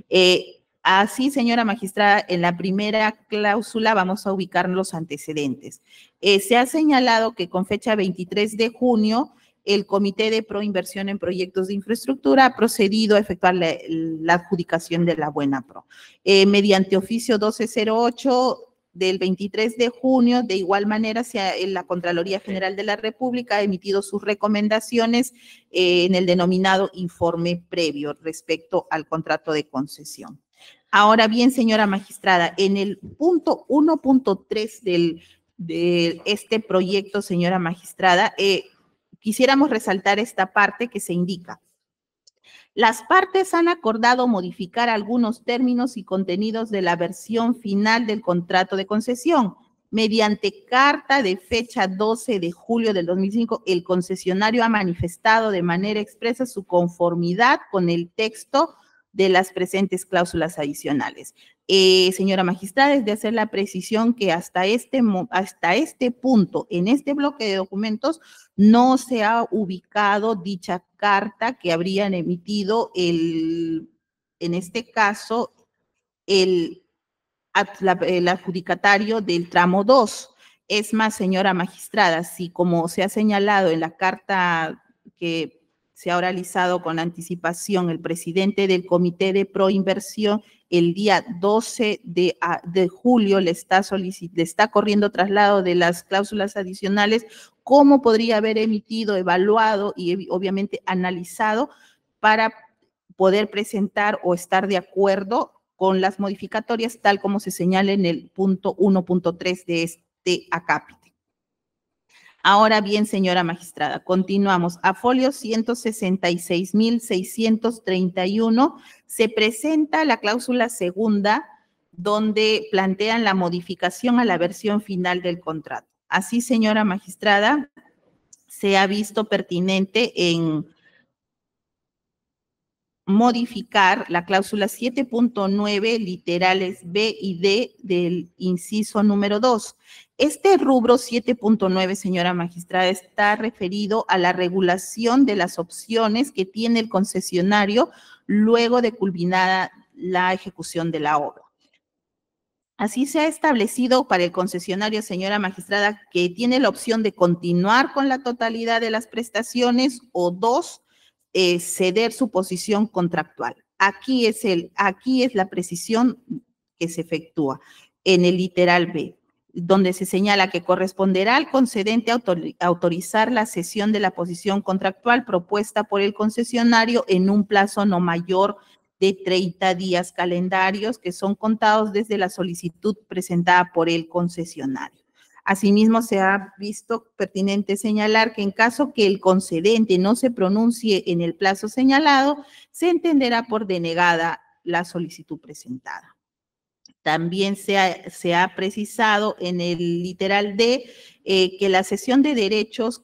Eh, así, señora magistrada, en la primera cláusula vamos a ubicar los antecedentes. Eh, se ha señalado que con fecha 23 de junio, el Comité de Proinversión en Proyectos de Infraestructura ha procedido a efectuar la, adjudicación de la Buena Pro. Eh, mediante oficio 1208 del 23 de junio, de igual manera, la Contraloría General de la República ha emitido sus recomendaciones eh, en el denominado informe previo respecto al contrato de concesión. Ahora bien, señora magistrada, en el punto 1.3 del, de este proyecto, señora magistrada, eh, quisiéramos resaltar esta parte que se indica. Las partes han acordado modificar algunos términos y contenidos de la versión final del contrato de concesión. Mediante carta de fecha 12 de julio del 2005, el concesionario ha manifestado de manera expresa su conformidad con el texto de las presentes cláusulas adicionales. Eh, señora magistrada, es de hacer la precisión que hasta este, hasta este punto, en este bloque de documentos, no se ha ubicado dicha carta que habrían emitido el, en este caso, el, el adjudicatario del tramo 2. Es más, señora magistrada, si como se ha señalado en la carta que se ha oralizado con anticipación el presidente del Comité de Proinversión el día 12 de, a- de julio le está, le está corriendo traslado de las cláusulas adicionales, cómo podría haber emitido, evaluado y obviamente analizado para poder presentar o estar de acuerdo con las modificatorias tal como se señala en el punto 1.3 de este acápite. Ahora bien, señora magistrada, continuamos. A folio 166.631 se presenta la cláusula segunda donde plantean la modificación a la versión final del contrato. Así, señora magistrada, se ha visto pertinente en modificar la cláusula 7.9 literales B y D del inciso número 2. Este rubro 7.9, señora magistrada, está referido a la regulación de las opciones que tiene el concesionario luego de culminada la ejecución de la obra. Así se ha establecido para el concesionario, señora magistrada, que tiene la opción de continuar con la totalidad de las prestaciones o dos, eh, ceder su posición contractual. Aquí es, el, aquí es la precisión que se efectúa en el literal B, donde se señala que corresponderá al concedente autori- autorizar la cesión de la posición contractual propuesta por el concesionario en un plazo no mayor de 30 días calendarios que son contados desde la solicitud presentada por el concesionario. Asimismo, se ha visto pertinente señalar que en caso que el concedente no se pronuncie en el plazo señalado, se entenderá por denegada la solicitud presentada. También se ha, se ha precisado en el literal D eh, que la cesión de derechos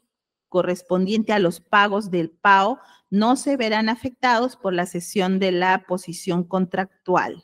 correspondiente a los pagos del PAO no se verán afectados por la cesión de la posición contractual.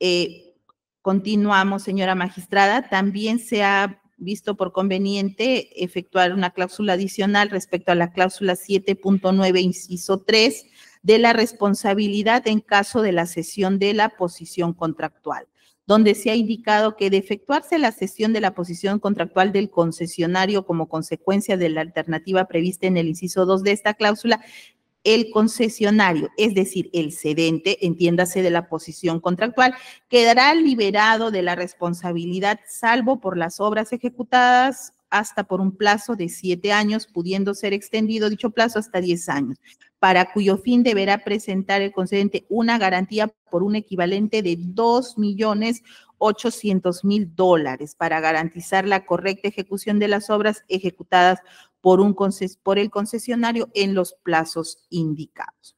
Eh, continuamos, señora magistrada. También se ha visto por conveniente efectuar una cláusula adicional respecto a la cláusula 7.9, inciso 3, de la responsabilidad en caso de la cesión de la posición contractual donde se ha indicado que de efectuarse la cesión de la posición contractual del concesionario como consecuencia de la alternativa prevista en el inciso 2 de esta cláusula, el concesionario, es decir, el cedente, entiéndase de la posición contractual, quedará liberado de la responsabilidad salvo por las obras ejecutadas hasta por un plazo de siete años, pudiendo ser extendido dicho plazo hasta diez años, para cuyo fin deberá presentar el concedente una garantía por un equivalente de dos millones ochocientos mil dólares para garantizar la correcta ejecución de las obras ejecutadas por, un por el concesionario en los plazos indicados.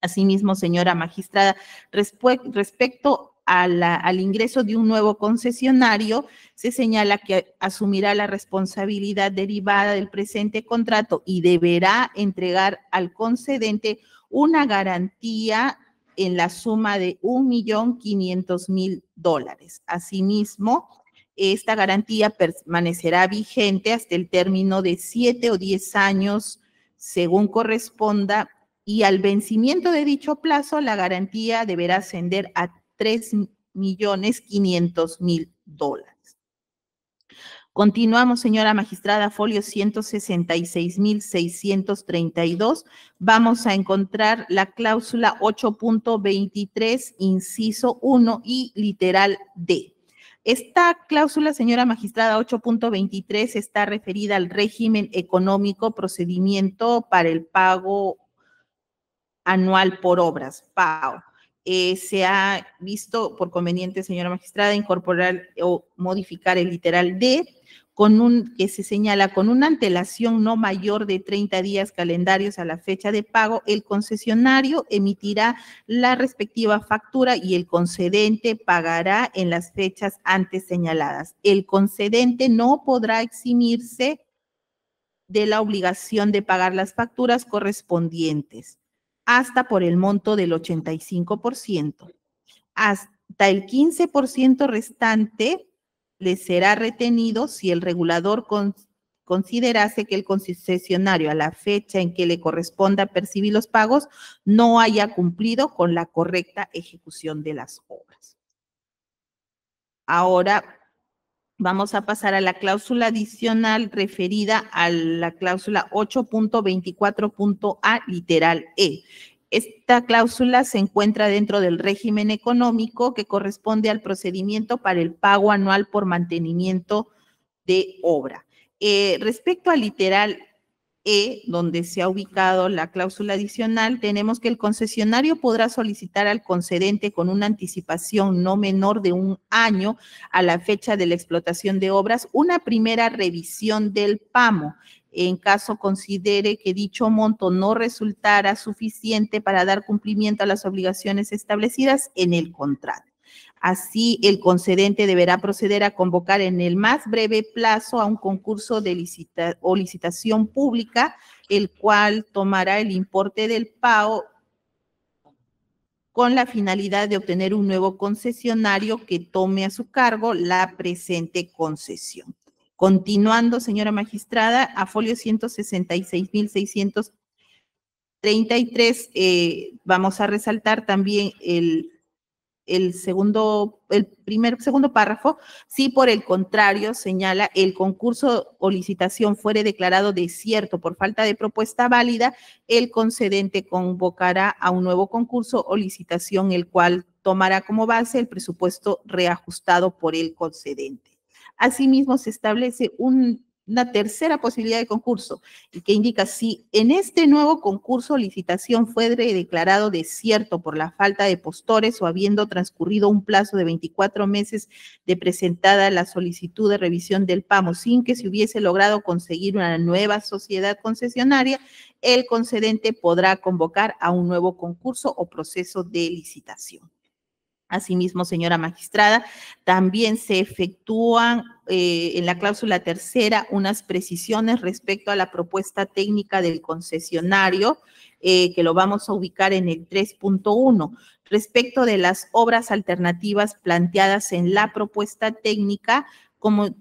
Asimismo, señora magistrada, respecto al ingreso de un nuevo concesionario, se señala que asumirá la responsabilidad derivada del presente contrato y deberá entregar al concedente una garantía en la suma de un millón quinientos mil dólares. Asimismo, esta garantía permanecerá vigente hasta el término de siete o diez años, según corresponda, y al vencimiento de dicho plazo, la garantía deberá ascender a tres millones quinientos mil dólares. Continuamos, señora magistrada, folio 166.632. Vamos a encontrar la cláusula 8.23, inciso 1 y literal D. Esta cláusula, señora magistrada 8.23, está referida al régimen económico procedimiento para el pago anual por obras, PAO. Eh, se ha visto por conveniente, señora magistrada, incorporar o modificar el literal D con un que se señala con una antelación no mayor de 30 días calendarios a la fecha de pago, el concesionario emitirá la respectiva factura y el concedente pagará en las fechas antes señaladas. El concedente no podrá eximirse de la obligación de pagar las facturas correspondientes hasta por el monto del 85%. Hasta el 15% restante le será retenido si el regulador con- considerase que el concesionario a la fecha en que le corresponda percibir los pagos no haya cumplido con la correcta ejecución de las obras. Ahora vamos a pasar a la cláusula adicional referida a la cláusula 8.24.a literal E. Esta cláusula se encuentra dentro del régimen económico que corresponde al procedimiento para el pago anual por mantenimiento de obra. Eh, respecto al literal E, donde se ha ubicado la cláusula adicional, tenemos que el concesionario podrá solicitar al concedente con una anticipación no menor de un año a la fecha de la explotación de obras una primera revisión del PAMO en caso considere que dicho monto no resultara suficiente para dar cumplimiento a las obligaciones establecidas en el contrato. Así, el concedente deberá proceder a convocar en el más breve plazo a un concurso de licita o licitación pública, el cual tomará el importe del pago con la finalidad de obtener un nuevo concesionario que tome a su cargo la presente concesión. Continuando, señora magistrada, a folio 166.633, eh, vamos a resaltar también el, el segundo, el primer, segundo párrafo, si por el contrario señala el concurso o licitación fuere declarado desierto por falta de propuesta válida, el concedente convocará a un nuevo concurso o licitación, el cual tomará como base el presupuesto reajustado por el concedente. Asimismo, se establece una tercera posibilidad de concurso y que indica si en este nuevo concurso licitación fue declarado desierto por la falta de postores o habiendo transcurrido un plazo de 24 meses de presentada la solicitud de revisión del PAMO sin que se hubiese logrado conseguir una nueva sociedad concesionaria, el concedente podrá convocar a un nuevo concurso o proceso de licitación. Asimismo, señora magistrada, también se efectúan eh, en la cláusula tercera unas precisiones respecto a la propuesta técnica del concesionario, eh, que lo vamos a ubicar en el 3.1. Respecto de las obras alternativas planteadas en la propuesta técnica, como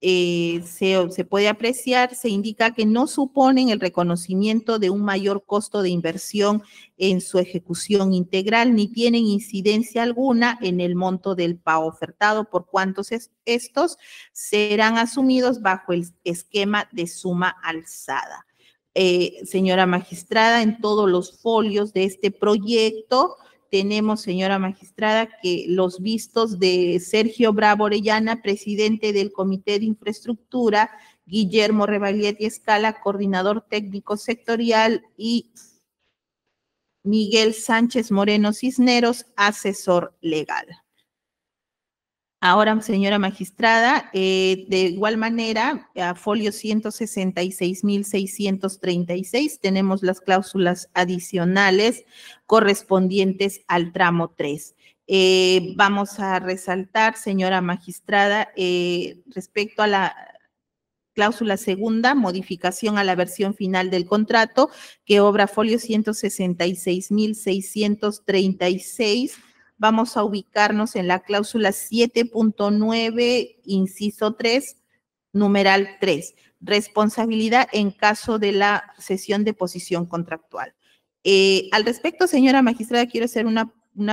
eh, se, puede apreciar, se indica que no suponen el reconocimiento de un mayor costo de inversión en su ejecución integral, ni tienen incidencia alguna en el monto del pago ofertado, por cuantos estos serán asumidos bajo el esquema de suma alzada. Eh, señora magistrada, en todos los folios de este proyecto, tenemos, señora magistrada, que los vistos de Sergio Bravo Orellana, presidente del Comité de Infraestructura, Guillermo Rebaglieti Escala, coordinador técnico sectorial, y Miguel Sánchez Moreno Cisneros, asesor legal. Ahora, señora magistrada, eh, de igual manera, a folio 166.636 tenemos las cláusulas adicionales correspondientes al tramo 3. Eh, vamos a resaltar, señora magistrada, eh, respecto a la cláusula segunda, modificación a la versión final del contrato, que obra folio 166.636 vamos a ubicarnos en la cláusula 7.9, inciso 3, numeral 3, responsabilidad en caso de la cesión de posición contractual. Eh, al respecto, señora magistrada, quiero hacer una,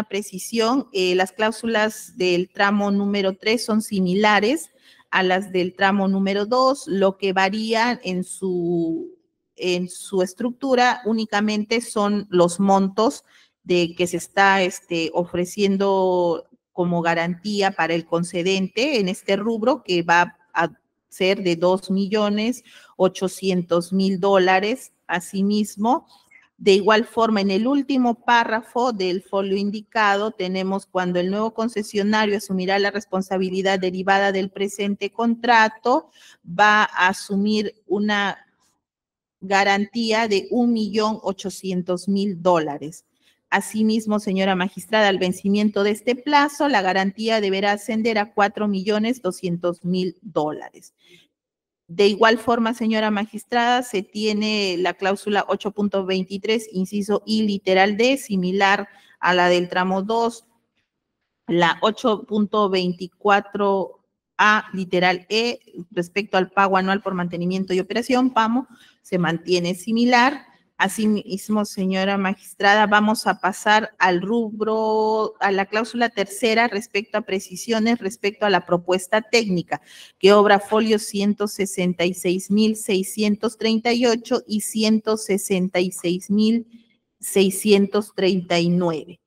precisión. Eh, las cláusulas del tramo número 3 son similares a las del tramo número 2, lo que varía en su, en su estructura únicamente son los montos de que se está este, ofreciendo como garantía para el concedente en este rubro que va a ser de 2 millones 800 mil dólares. Asimismo, de igual forma, en el último párrafo del folio indicado tenemos cuando el nuevo concesionario asumirá la responsabilidad derivada del presente contrato, va a asumir una garantía de un millón ochocientos mil dólares. Asimismo, señora magistrada, al vencimiento de este plazo, la garantía deberá ascender a cuatro millones doscientos mil dólares. De igual forma, señora magistrada, se tiene la cláusula 8.23, inciso I, literal D, similar a la del tramo 2, la 8.24A, literal E, respecto al pago anual por mantenimiento y operación, PAMO, se mantiene similar. Asimismo, señora magistrada, vamos a pasar al rubro, a la cláusula tercera respecto a precisiones respecto a la propuesta técnica, que obra folio 166.638 y 166.000 639.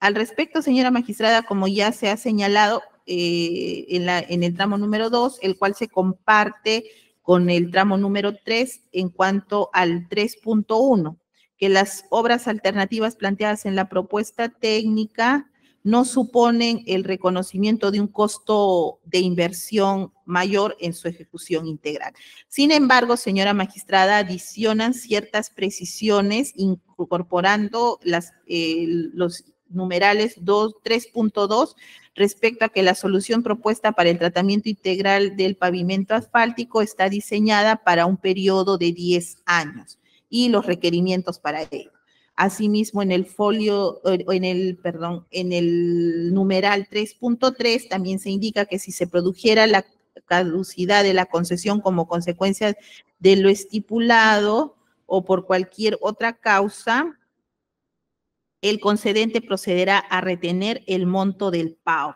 Al respecto, señora magistrada, como ya se ha señalado eh, en, la, en el tramo número 2, el cual se comparte con el tramo número 3 en cuanto al 3.1, que las obras alternativas planteadas en la propuesta técnica no suponen el reconocimiento de un costo de inversión mayor en su ejecución integral. Sin embargo, señora magistrada, adicionan ciertas precisiones incorporando las, eh, los numerales 2, 3.2 respecto a que la solución propuesta para el tratamiento integral del pavimento asfáltico está diseñada para un periodo de 10 años y los requerimientos para ello. Asimismo, en el folio, en el, perdón, en el numeral 3.3 también se indica que si se produjera la caducidad de la concesión como consecuencia de lo estipulado o por cualquier otra causa, el concedente procederá a retener el monto del pago.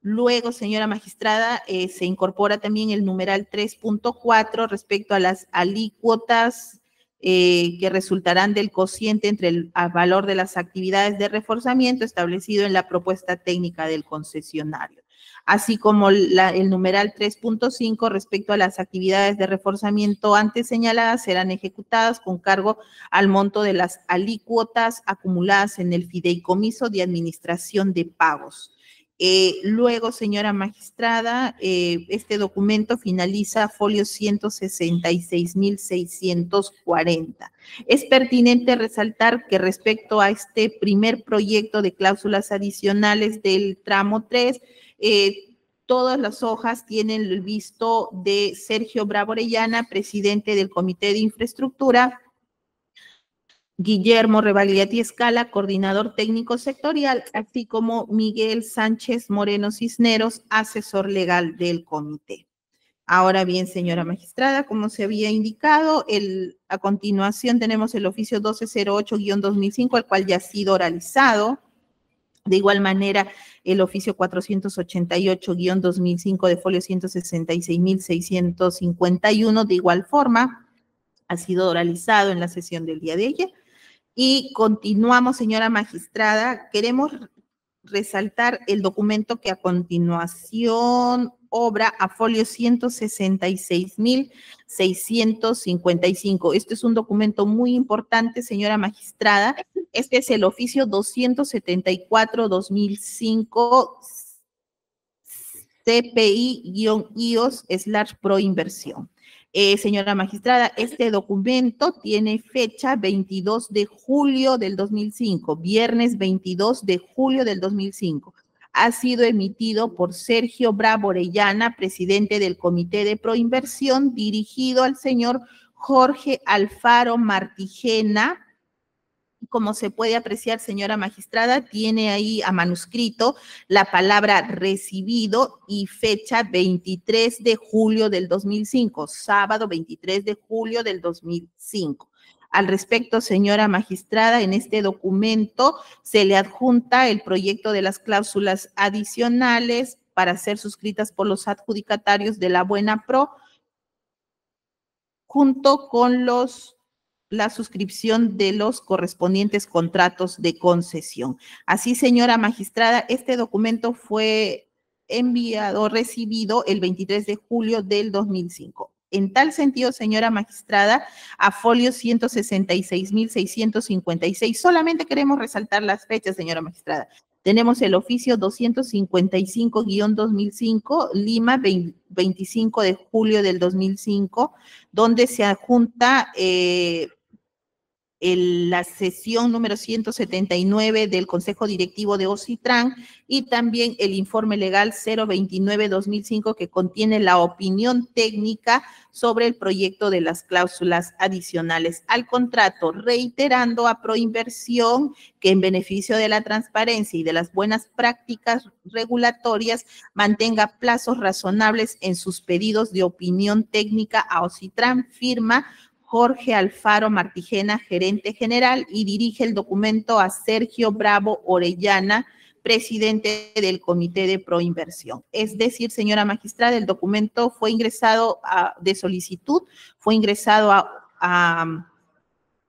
Luego, señora magistrada, eh, se incorpora también el numeral 3.4 respecto a las alícuotas eh, que resultarán del cociente entre el valor de las actividades de reforzamiento establecido en la propuesta técnica del concesionario, así como el numeral 3.5 respecto a las actividades de reforzamiento antes señaladas serán ejecutadas con cargo al monto de las alícuotas acumuladas en el fideicomiso de administración de pagos. Eh, luego, señora magistrada, eh, este documento finaliza folio 166.640. Es pertinente resaltar que respecto a este primer proyecto de cláusulas adicionales del tramo 3, eh, todas las hojas tienen el visto de Sergio Bravo Orellana, presidente del Comité de Infraestructura, Guillermo Rebagliati Escala, coordinador técnico sectorial, así como Miguel Sánchez Moreno Cisneros, asesor legal del comité. Ahora bien, señora magistrada, como se había indicado, a continuación tenemos el oficio 1208-2005, el cual ya ha sido oralizado. De igual manera, el oficio 488-2005 de folio 166.651, de igual forma, ha sido oralizado en la sesión del día de ayer. Y continuamos, señora magistrada. Queremos resaltar el documento que a continuación obra a folio 166.655. Este es un documento muy importante, señora magistrada. Este es el oficio 274-2005 CPI-IOS slash proinversión. Eh, señora magistrada, este documento tiene fecha 22 de julio del 2005, viernes 22 de julio del 2005. Ha sido emitido por Sergio Bravo Orellana, presidente del Comité de Proinversión, dirigido al señor Jorge Alfaro Martigena, como se puede apreciar, señora magistrada, tiene ahí a manuscrito la palabra recibido y fecha 23 de julio del 2005, sábado 23 de julio del 2005. Al respecto, señora magistrada, en este documento se le adjunta el proyecto de las cláusulas adicionales para ser suscritas por los adjudicatarios de la Buena Pro, junto con los la suscripción de los correspondientes contratos de concesión. Así, señora magistrada, este documento fue enviado, recibido el 23 de julio del 2005. En tal sentido, señora magistrada, a folio 166.656, solamente queremos resaltar las fechas, señora magistrada. Tenemos el oficio 255-2005, Lima, 25 de julio del 2005, donde se adjunta eh, la sesión número 179 del Consejo Directivo de OCITRAN y también el informe legal 029-2005 que contiene la opinión técnica sobre el proyecto de las cláusulas adicionales. Al contrato, reiterando a Proinversión que en beneficio de la transparencia y de las buenas prácticas regulatorias mantenga plazos razonables en sus pedidos de opinión técnica a OCITRAN, firma Jorge Alfaro Martigena, gerente general, y dirige el documento a Sergio Bravo Orellana, presidente del Comité de Proinversión. Es decir, señora magistrada, el documento fue ingresado de solicitud, fue ingresado a,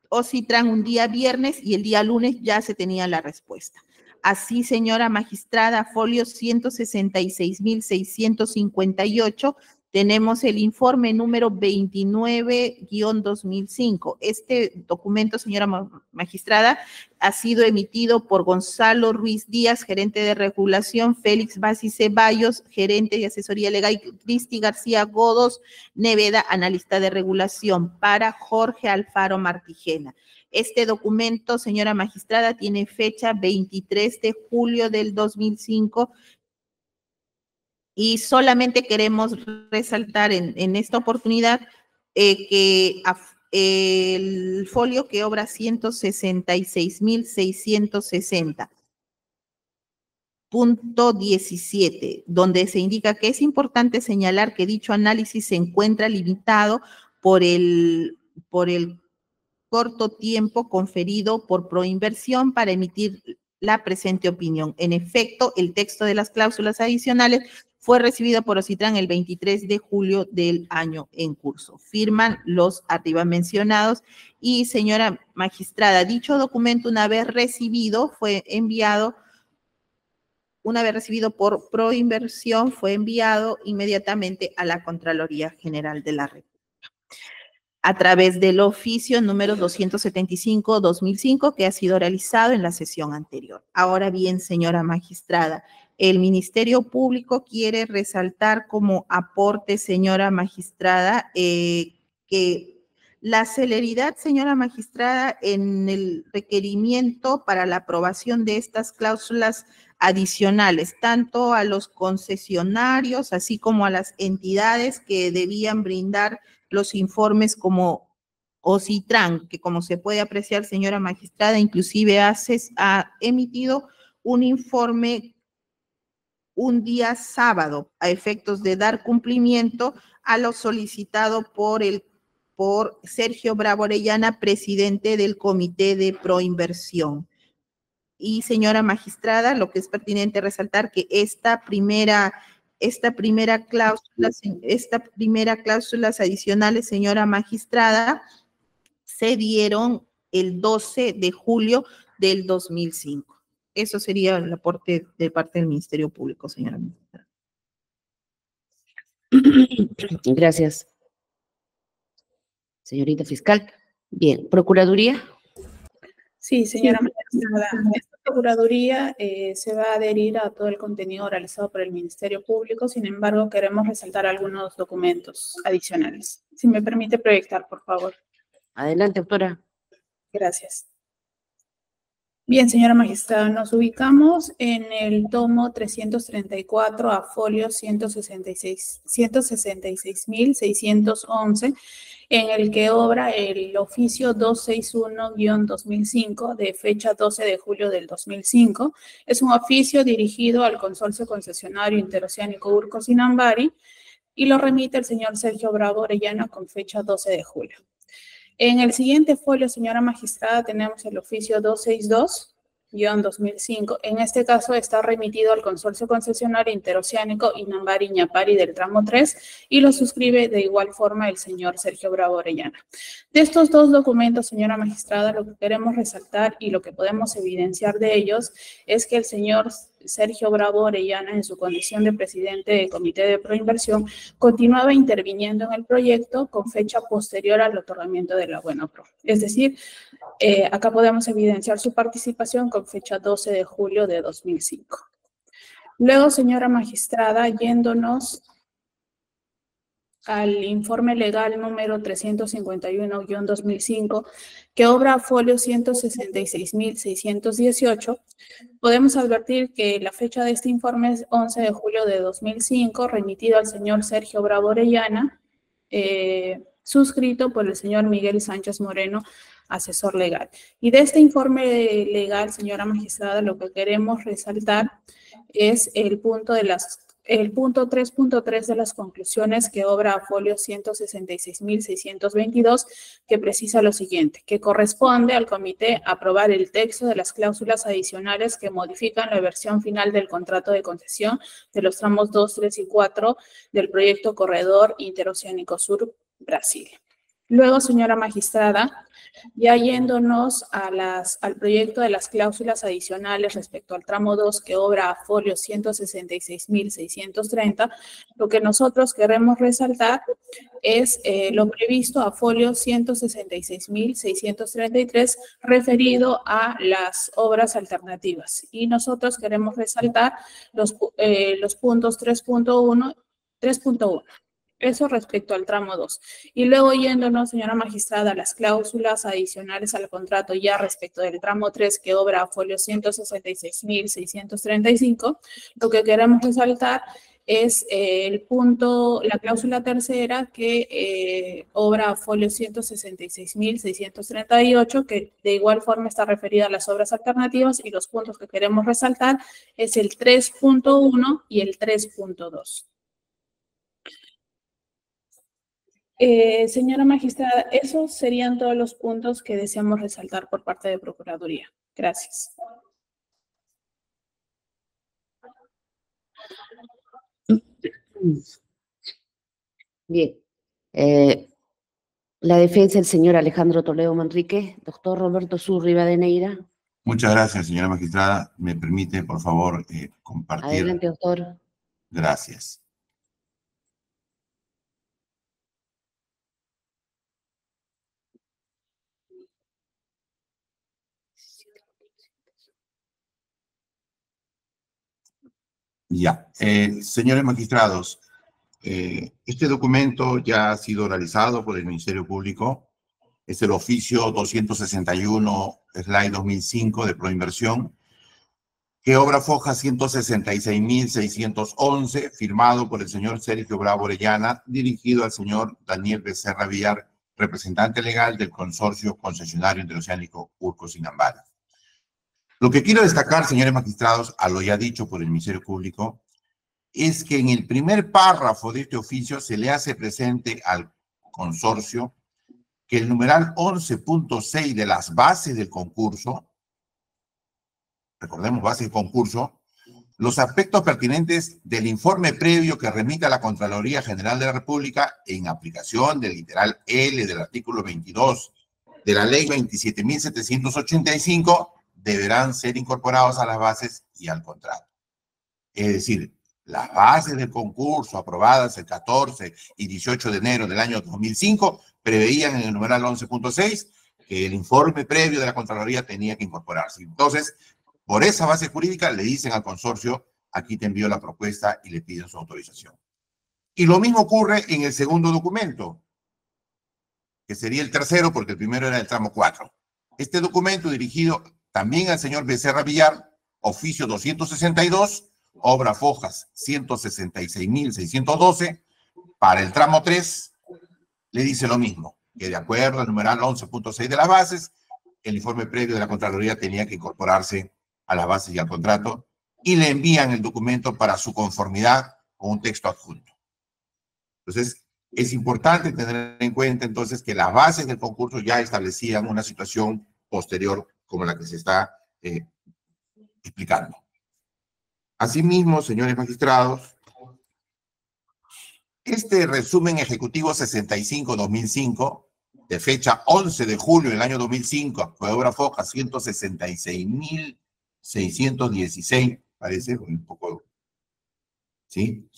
Ocitran un día viernes y el día lunes ya se tenía la respuesta. Así, señora magistrada, folio 166.658, tenemos el informe número 29-2005. Este documento, señora magistrada, ha sido emitido por Gonzalo Ruiz Díaz, gerente de regulación, Félix Basi Ceballos, gerente de asesoría legal, Cristi García Godos, Neveda, analista de regulación, para Jorge Alfaro Martijena. Este documento, señora magistrada, tiene fecha 23 de julio del 2005 y solamente queremos resaltar en, esta oportunidad eh, que el folio que obra 166.660. Punto 17, donde se indica que es importante señalar que dicho análisis se encuentra limitado por el, por el corto tiempo conferido por Proinversión para emitir la presente opinión. En efecto, el texto de las cláusulas adicionales fue recibido por Ocitran el 23 de julio del año en curso. Firman los arriba mencionados y señora magistrada, dicho documento una vez recibido fue enviado una vez recibido por Proinversión, fue enviado inmediatamente a la Contraloría General de la República a través del oficio número 275-2005 que ha sido realizado en la sesión anterior. Ahora bien, señora magistrada, el Ministerio Público quiere resaltar como aporte, señora magistrada, eh, que la celeridad, señora magistrada, en el requerimiento para la aprobación de estas cláusulas adicionales, tanto a los concesionarios, así como a las entidades que debían brindar los informes como OCITRAN, que como se puede apreciar, señora magistrada, inclusive ha emitido un informe un día sábado a efectos de dar cumplimiento a lo solicitado por el por Sergio Bravo Orellana, presidente del Comité de Proinversión. Y señora magistrada, lo que es pertinente resaltar que esta primera esta primera cláusula, esta primera cláusulas adicionales, señora magistrada, se dieron el 12 de julio del 2005. Eso sería el aporte de parte del Ministerio Público, señora magistrada. Gracias. Señorita fiscal. Bien, Procuraduría. Sí, señora magistrada. Esta Procuraduría eh, se va a adherir a todo el contenido realizado por el Ministerio Público, sin embargo, queremos resaltar algunos documentos adicionales. Si me permite proyectar, por favor. Adelante, doctora. Gracias. Bien, señora magistrada, nos ubicamos en el tomo 334 a folio 166, 166.611, en el que obra el oficio 261-2005 de fecha 12 de julio del 2005. Es un oficio dirigido al consorcio concesionario interoceánico Urco Sinambari y lo remite el señor Sergio Bravo Orellana con fecha 12 de julio. En el siguiente folio, señora magistrada, tenemos el oficio 262 2005. En este caso está remitido al Consorcio Concesionario Interoceánico Inambari Ñapari del tramo 3 y lo suscribe de igual forma el señor Sergio Bravo Orellana. De estos dos documentos, señora magistrada, lo que queremos resaltar y lo que podemos evidenciar de ellos es que el señor Sergio Bravo Orellana, en su condición de presidente del Comité de Proinversión, continuaba interviniendo en el proyecto con fecha posterior al otorgamiento de la Buena Pro. Es decir, eh, acá podemos evidenciar su participación con fecha 12 de julio de 2005. Luego, señora magistrada, yéndonos al informe legal número 351-2005, que obra folio 166.618, podemos advertir que la fecha de este informe es 11 de julio de 2005, remitido al señor Sergio Bravo Orellana, eh, suscrito por el señor Miguel Sánchez Moreno, asesor legal. Y de este informe legal, señora magistrada, lo que queremos resaltar es el punto de las el punto 3.3 de las conclusiones que obra a folio 166.622, que precisa lo siguiente, que corresponde al comité aprobar el texto de las cláusulas adicionales que modifican la versión final del contrato de concesión de los tramos 2, 3 y 4 del proyecto Corredor Interoceánico Sur Brasil. Luego, señora magistrada, Ya yéndonos al proyecto de las cláusulas adicionales respecto al tramo 2 que obra a folio 166.630, lo que nosotros queremos resaltar es eh, lo previsto a folio 166.633 referido a las obras alternativas. Y nosotros queremos resaltar los, eh, los puntos 3.1 3.1. Eso respecto al tramo 2. Y luego yéndonos, señora magistrada, a las cláusulas adicionales al contrato ya respecto del tramo 3 que obra a folio 166.635, lo que queremos resaltar es eh, el punto, la cláusula tercera que eh, obra a folio 166.638, que de igual forma está referida a las obras alternativas y los puntos que queremos resaltar es el 3.1 y el 3.2. Eh, señora magistrada, esos serían todos los puntos que deseamos resaltar por parte de Procuraduría. Gracias. Bien. Eh, la defensa del señor Alejandro Toledo Manrique, doctor Roberto Sur Rivadeneira. Muchas gracias, señora magistrada. Me permite, por favor, eh, compartir. Adelante, doctor. Gracias. Ya, eh, señores magistrados, eh, este documento ya ha sido realizado por el Ministerio Público. Es el oficio 261, slide 2005 de Proinversión, que obra foja 166.611, firmado por el señor Sergio Bravo Orellana, dirigido al señor Daniel Becerra Villar, representante legal del consorcio concesionario interoceánico Urco Sinambara. Lo que quiero destacar, señores magistrados, a lo ya dicho por el Ministerio Público, es que en el primer párrafo de este oficio se le hace presente al consorcio que el numeral 11.6 de las bases del concurso, recordemos bases del concurso, los aspectos pertinentes del informe previo que remite a la Contraloría General de la República en aplicación del literal L del artículo 22 de la ley 27.785 deberán ser incorporados a las bases y al contrato. Es decir, las bases del concurso aprobadas el 14 y 18 de enero del año 2005 preveían en el numeral 11.6 que el informe previo de la Contraloría tenía que incorporarse. Entonces, por esa base jurídica le dicen al consorcio, aquí te envío la propuesta y le piden su autorización. Y lo mismo ocurre en el segundo documento, que sería el tercero porque el primero era el tramo 4. Este documento dirigido también al señor Becerra Villar, oficio 262, obra Fojas 166.612, para el tramo 3, le dice lo mismo, que de acuerdo al numeral 11.6 de las bases, el informe previo de la Contraloría tenía que incorporarse a las bases y al contrato, y le envían el documento para su conformidad con un texto adjunto. Entonces, es importante tener en cuenta entonces que las bases del concurso ya establecían una situación posterior como la que se está eh, explicando. Asimismo, señores magistrados, este resumen ejecutivo 65-2005, de fecha 11 de julio del año 2005, fue obra foja 166.616, parece un poco, ¿sí?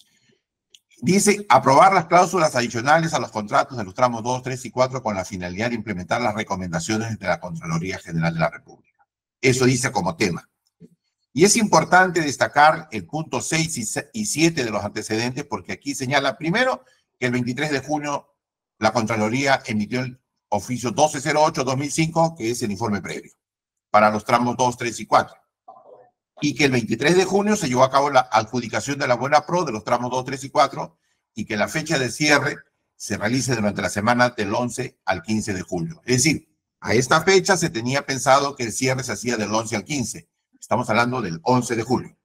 Dice aprobar las cláusulas adicionales a los contratos de los tramos 2, 3 y 4 con la finalidad de implementar las recomendaciones de la Contraloría General de la República. Eso dice como tema. Y es importante destacar el punto 6 y 7 de los antecedentes porque aquí señala primero que el 23 de junio la Contraloría emitió el oficio 1208-2005, que es el informe previo, para los tramos 2, 3 y 4 y que el 23 de junio se llevó a cabo la adjudicación de la buena pro de los tramos 2, 3 y 4 y que la fecha de cierre se realice durante la semana del 11 al 15 de julio. Es decir, a esta fecha se tenía pensado que el cierre se hacía del 11 al 15. Estamos hablando del 11 de julio.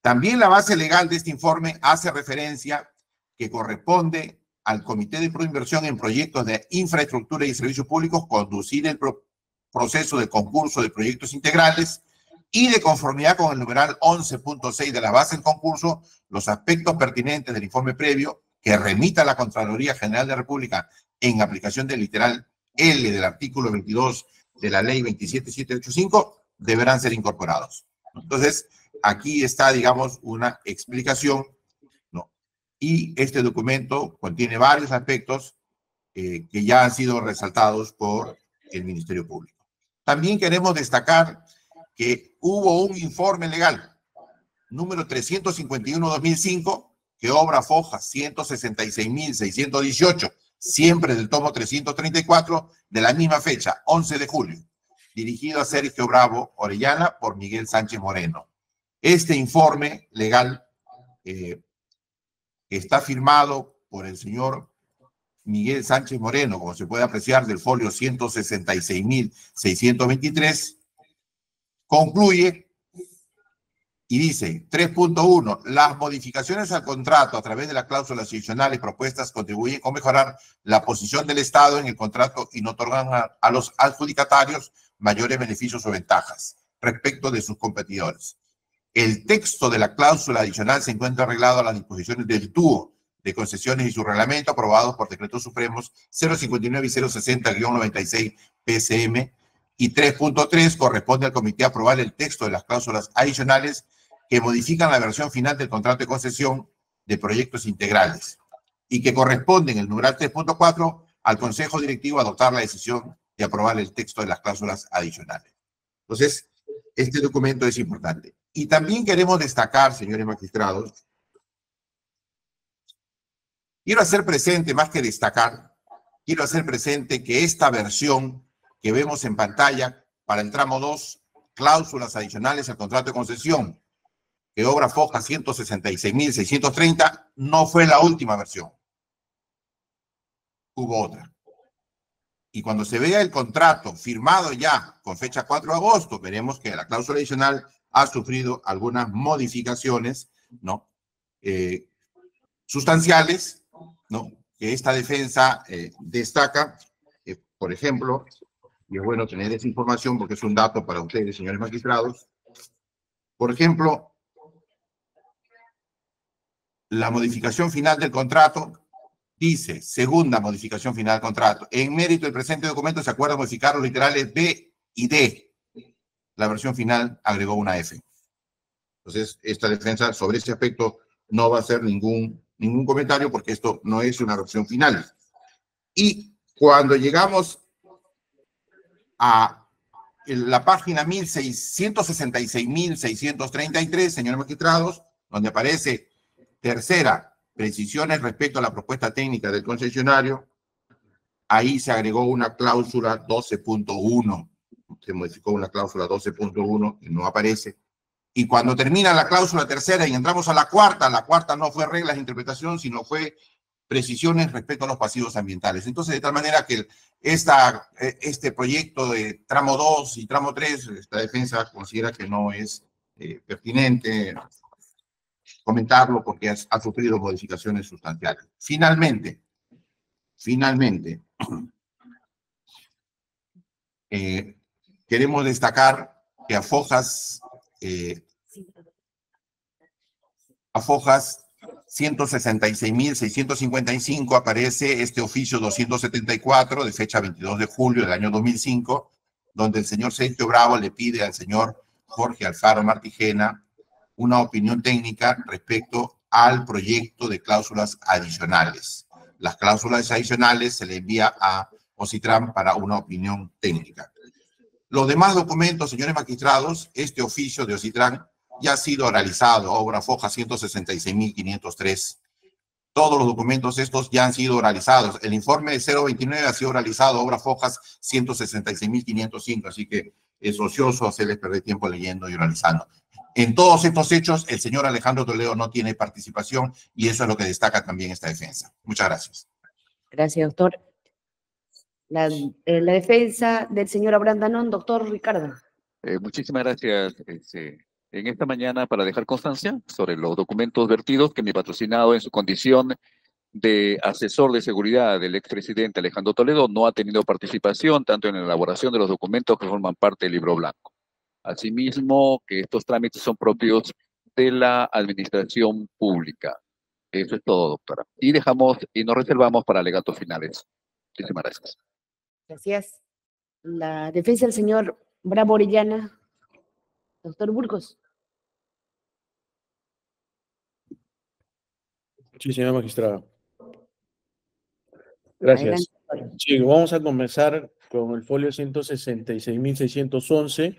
También la base legal de este informe hace referencia que corresponde al Comité de Proinversión en Proyectos de Infraestructura y Servicios Públicos conducir el proceso de concurso de proyectos integrales y de conformidad con el numeral 11.6 de la base del concurso, los aspectos pertinentes del informe previo que remita a la Contraloría General de la República en aplicación del literal L del artículo 22 de la ley 27785 deberán ser incorporados. Entonces, aquí está, digamos, una explicación, ¿no? Y este documento contiene varios aspectos eh, que ya han sido resaltados por el Ministerio Público. También queremos destacar que hubo un informe legal, número 351-2005, que obra foja 166.618, siempre del tomo 334, de la misma fecha, 11 de julio, dirigido a Sergio Bravo Orellana por Miguel Sánchez Moreno. Este informe legal eh, está firmado por el señor Miguel Sánchez Moreno, como se puede apreciar del folio 166.623, concluye y dice 3.1, las modificaciones al contrato a través de las cláusulas adicionales propuestas contribuyen a mejorar la posición del Estado en el contrato y no otorgan a, los adjudicatarios mayores beneficios o ventajas respecto de sus competidores. El texto de la cláusula adicional se encuentra arreglado a las disposiciones del TUO de concesiones y su reglamento aprobados por decretos supremos 059 y 060-96 PCM y 3.3 corresponde al comité aprobar el texto de las cláusulas adicionales que modifican la versión final del contrato de concesión de proyectos integrales y que corresponden, el numeral 3.4, al Consejo Directivo adoptar la decisión de aprobar el texto de las cláusulas adicionales. Entonces, este documento es importante. Y también queremos destacar, señores magistrados, quiero hacer presente, más que destacar, quiero hacer presente que esta versión que vemos en pantalla para el tramo 2, cláusulas adicionales al contrato de concesión, que obra Foja 166.630, no fue la última versión. Hubo otra. Y cuando se vea el contrato firmado ya con fecha 4 de agosto, veremos que la cláusula adicional ha sufrido algunas modificaciones, ¿no? Eh, sustanciales, ¿no? Que esta defensa eh, destaca, eh, por ejemplo, y es bueno tener esa información porque es un dato para ustedes, señores magistrados. Por ejemplo, la modificación final del contrato dice, segunda modificación final del contrato, en mérito del presente documento se acuerda modificar los literales B y D. La versión final agregó una F. Entonces, esta defensa sobre ese aspecto no va a hacer ningún, ningún comentario porque esto no es una versión final. Y cuando llegamos a la página 166.633, señores magistrados, donde aparece Tercera, precisiones respecto a la propuesta técnica del concesionario. Ahí se agregó una cláusula 12.1. Se modificó una cláusula 12.1 que no aparece. Y cuando termina la cláusula tercera y entramos a la cuarta, la cuarta no fue reglas de interpretación, sino fue precisiones respecto a los pasivos ambientales. Entonces, de tal manera que esta, eh, este proyecto de tramo 2 y tramo 3, esta defensa considera que no es eh, pertinente, comentarlo porque ha, sufrido modificaciones sustanciales. Finalmente, finalmente, eh, queremos destacar que a Fojas, a Fojas 166.655 aparece este oficio 274 de fecha 22 de julio del año 2005, donde el señor Sergio Bravo le pide al señor Jorge Alfaro Martigena una opinión técnica respecto al proyecto de cláusulas adicionales. Las cláusulas adicionales se le envía a OCITRAN para una opinión técnica. Los demás documentos, señores magistrados, este oficio de OCITRAN ya ha sido oralizado, obra foja 166.503. Todos los documentos estos ya han sido oralizados. El informe de 029 ha sido oralizado, obra fojas 166.505, así que es ocioso hacerles perder tiempo leyendo y oralizando. En todos estos hechos, el señor Alejandro Toledo no tiene participación y eso es lo que destaca también esta defensa. Muchas gracias. Gracias, doctor. La, eh, defensa del señor Abrandanón, doctor Ricardo. Eh, muchísimas gracias. Este, en esta mañana, para dejar constancia sobre los documentos vertidos que mi patrocinado en su condición de asesor de seguridad del expresidente Alejandro Toledo no ha tenido participación tanto en la elaboración de los documentos que forman parte del libro blanco. Asimismo, que estos trámites son propios de la administración pública. Eso es todo, doctora. Y dejamos y nos reservamos para alegatos finales. Muchísimas gracias. Gracias. La defensa del señor Bravo Orellana. Doctor Burgos. Sí, señora magistrada. Gracias. Sí, vamos a comenzar con el folio 166.611.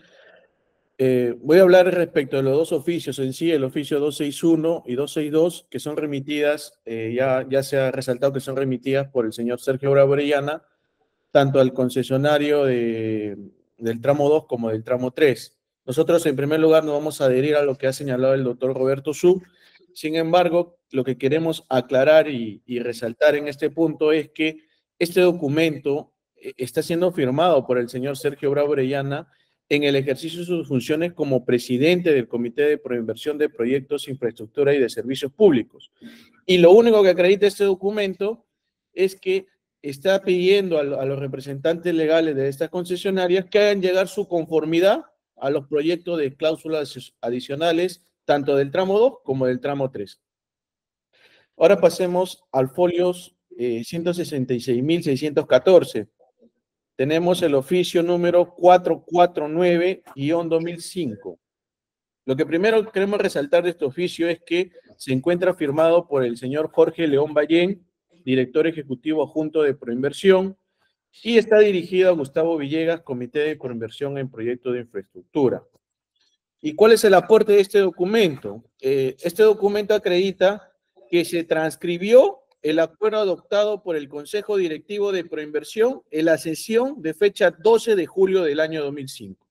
Eh, voy a hablar respecto de los dos oficios en sí, el oficio 261 y 262, que son remitidas, eh, ya, ya se ha resaltado que son remitidas por el señor Sergio Bravo Orellana, tanto al concesionario de, del tramo 2 como del tramo 3. Nosotros, en primer lugar, nos vamos a adherir a lo que ha señalado el doctor Roberto Su. Sin embargo, lo que queremos aclarar y, resaltar en este punto es que este documento eh, está siendo firmado por el señor Sergio Bravo Orellana en el ejercicio de sus funciones como presidente del Comité de Proinversión de Proyectos, Infraestructura y de Servicios Públicos. Y lo único que acredita este documento es que está pidiendo a los representantes legales de estas concesionarias que hagan llegar su conformidad a los proyectos de cláusulas adicionales, tanto del tramo 2 como del tramo 3. Ahora pasemos al folios eh, 166.614 tenemos el oficio número 449-2005. Lo que primero queremos resaltar de este oficio es que se encuentra firmado por el señor Jorge León Ballén, director ejecutivo adjunto de Proinversión, y está dirigido a Gustavo Villegas, Comité de Proinversión en Proyectos de Infraestructura. ¿Y cuál es el aporte de este documento? Eh, este documento acredita que se transcribió el acuerdo adoptado por el Consejo Directivo de Proinversión en la sesión de fecha 12 de julio del año 2005.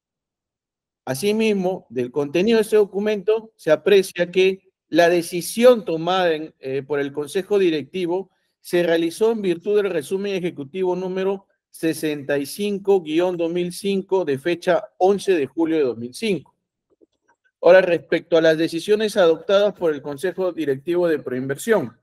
Asimismo, del contenido de este documento se aprecia que la decisión tomada eh, por el Consejo Directivo se realizó en virtud del resumen ejecutivo número 65-2005 de fecha 11 de julio de 2005. Ahora, respecto a las decisiones adoptadas por el Consejo Directivo de Proinversión,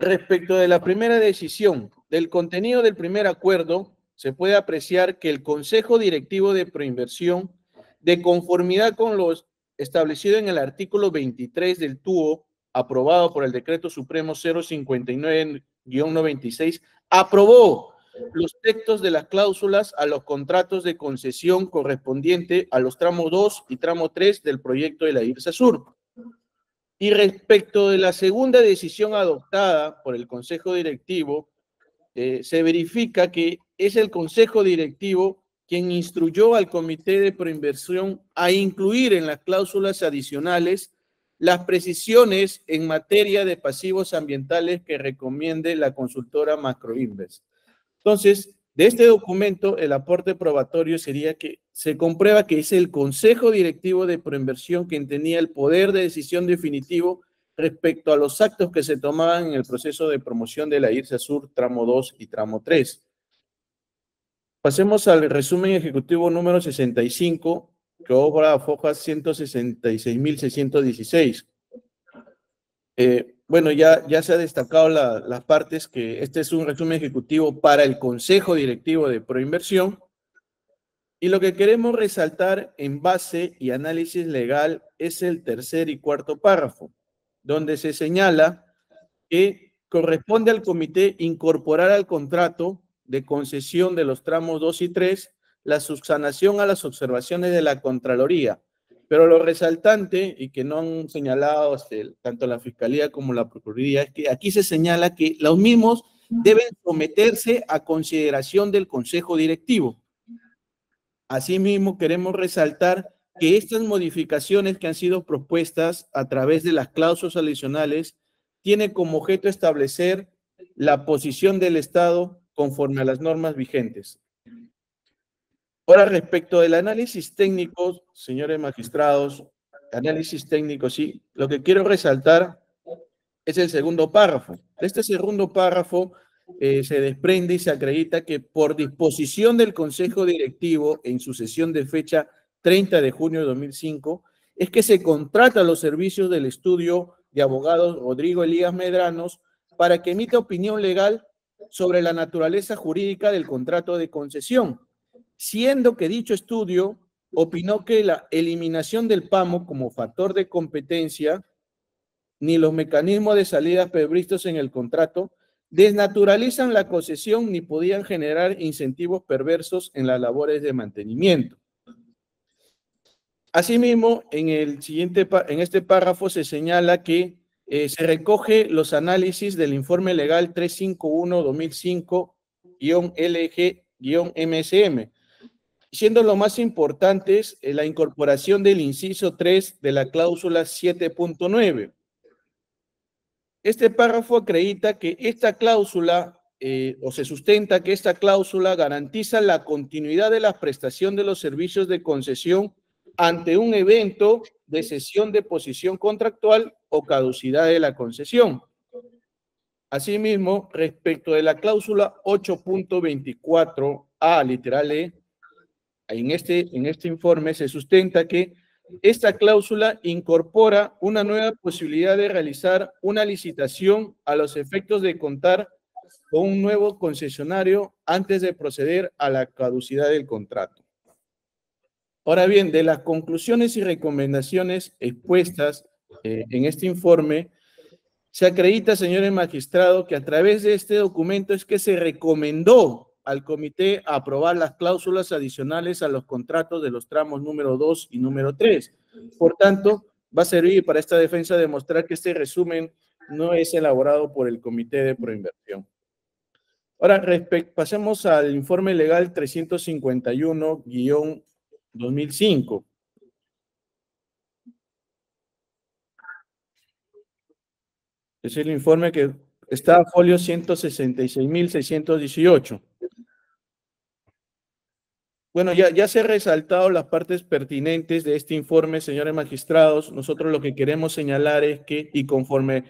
Respecto de la primera decisión, del contenido del primer acuerdo, se puede apreciar que el Consejo Directivo de Proinversión, de conformidad con lo establecido en el artículo 23 del TUO, aprobado por el Decreto Supremo 059-96, aprobó los textos de las cláusulas a los contratos de concesión correspondiente a los tramos 2 y tramo 3 del proyecto de la IRSA Sur. Y respecto de la segunda decisión adoptada por el Consejo Directivo, eh, se verifica que es el Consejo Directivo quien instruyó al Comité de Proinversión a incluir en las cláusulas adicionales las precisiones en materia de pasivos ambientales que recomiende la consultora Macroinvest. Entonces, de este documento, el aporte probatorio sería que se comprueba que es el Consejo Directivo de Proinversión quien tenía el poder de decisión definitivo respecto a los actos que se tomaban en el proceso de promoción de la IRSA Sur tramo 2 y tramo 3. Pasemos al resumen ejecutivo número 65, que obra a fojas 166.616. Eh, bueno, ya, ya se ha destacado las partes que este es un resumen ejecutivo para el Consejo Directivo de Proinversión. Y lo que queremos resaltar en base y análisis legal es el tercer y cuarto párrafo, donde se señala que corresponde al comité incorporar al contrato de concesión de los tramos 2 y 3 la subsanación a las observaciones de la Contraloría, pero lo resaltante y que no han señalado este, tanto la Fiscalía como la Procuraduría es que aquí se señala que los mismos deben someterse a consideración del Consejo Directivo. Asimismo, queremos resaltar que estas modificaciones que han sido propuestas a través de las cláusulas adicionales tienen como objeto establecer la posición del Estado conforme a las normas vigentes. Ahora, respecto del análisis técnico, señores magistrados, análisis técnico, sí, lo que quiero resaltar es el segundo párrafo. De este segundo párrafo eh, se desprende y se acredita que por disposición del Consejo Directivo en su sesión de fecha 30 de junio de 2005, es que se contrata los servicios del estudio de abogados Rodrigo Elías Medranos para que emita opinión legal sobre la naturaleza jurídica del contrato de concesión siendo que dicho estudio opinó que la eliminación del PAMO como factor de competencia ni los mecanismos de salida previstos en el contrato desnaturalizan la concesión ni podían generar incentivos perversos en las labores de mantenimiento. Asimismo, en, el siguiente, en este párrafo se señala que eh, se recoge los análisis del informe legal 351-2005-LG-MSM, siendo lo más importantes eh, la incorporación del inciso 3 de la cláusula 7.9. Este párrafo acredita que esta cláusula, eh, o se sustenta que esta cláusula garantiza la continuidad de la prestación de los servicios de concesión ante un evento de cesión de posición contractual o caducidad de la concesión. Asimismo, respecto de la cláusula 8.24a, literal E, en este, en este informe se sustenta que esta cláusula incorpora una nueva posibilidad de realizar una licitación a los efectos de contar con un nuevo concesionario antes de proceder a la caducidad del contrato. Ahora bien, de las conclusiones y recomendaciones expuestas eh, en este informe, se acredita, señores magistrados, que a través de este documento es que se recomendó al comité aprobar las cláusulas adicionales a los contratos de los tramos número 2 y número 3. Por tanto, va a servir para esta defensa demostrar que este resumen no es elaborado por el comité de proinversión. Ahora, pasemos al informe legal 351 2005. Es el informe que está a folio 166.618. Bueno, ya, ya se han resaltado las partes pertinentes de este informe, señores magistrados. Nosotros lo que queremos señalar es que, y conforme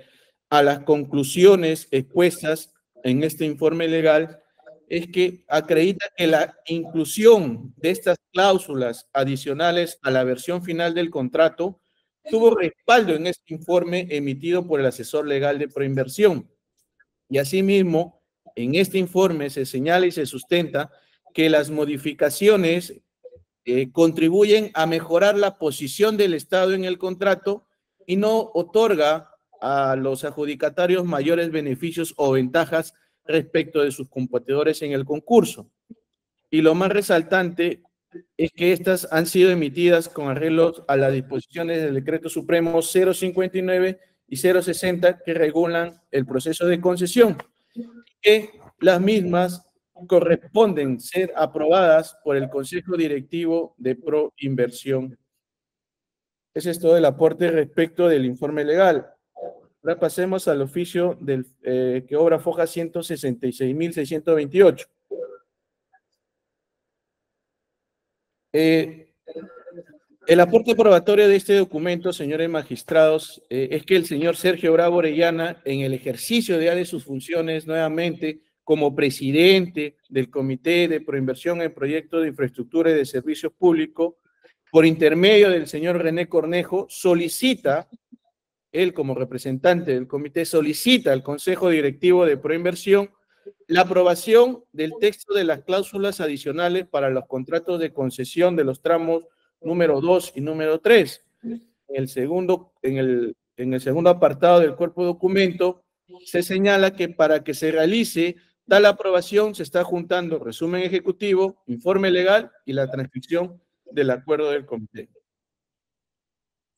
a las conclusiones expuestas en este informe legal, es que acredita que la inclusión de estas cláusulas adicionales a la versión final del contrato tuvo respaldo en este informe emitido por el asesor legal de proinversión. Y asimismo, en este informe se señala y se sustenta que las modificaciones eh, contribuyen a mejorar la posición del Estado en el contrato y no otorga a los adjudicatarios mayores beneficios o ventajas respecto de sus competidores en el concurso. Y lo más resaltante es que estas han sido emitidas con arreglos a las disposiciones del Decreto Supremo 059 y 060 que regulan el proceso de concesión, que las mismas corresponden ser aprobadas por el Consejo Directivo de Pro Inversión. Ese es todo el aporte respecto del informe legal. Ahora pasemos al oficio del, eh, que obra foja 166.628. Eh, el aporte probatorio de este documento, señores magistrados, eh, es que el señor Sergio Bravo Orellana, en el ejercicio de sus funciones nuevamente como presidente del Comité de Proinversión en Proyectos de Infraestructura y de Servicios Públicos, por intermedio del señor René Cornejo, solicita él como representante del comité solicita al Consejo Directivo de Proinversión la aprobación del texto de las cláusulas adicionales para los contratos de concesión de los tramos número 2 y número 3. En el segundo, en el, en el segundo apartado del cuerpo documento se señala que para que se realice tal aprobación se está juntando resumen ejecutivo, informe legal y la transcripción del acuerdo del comité.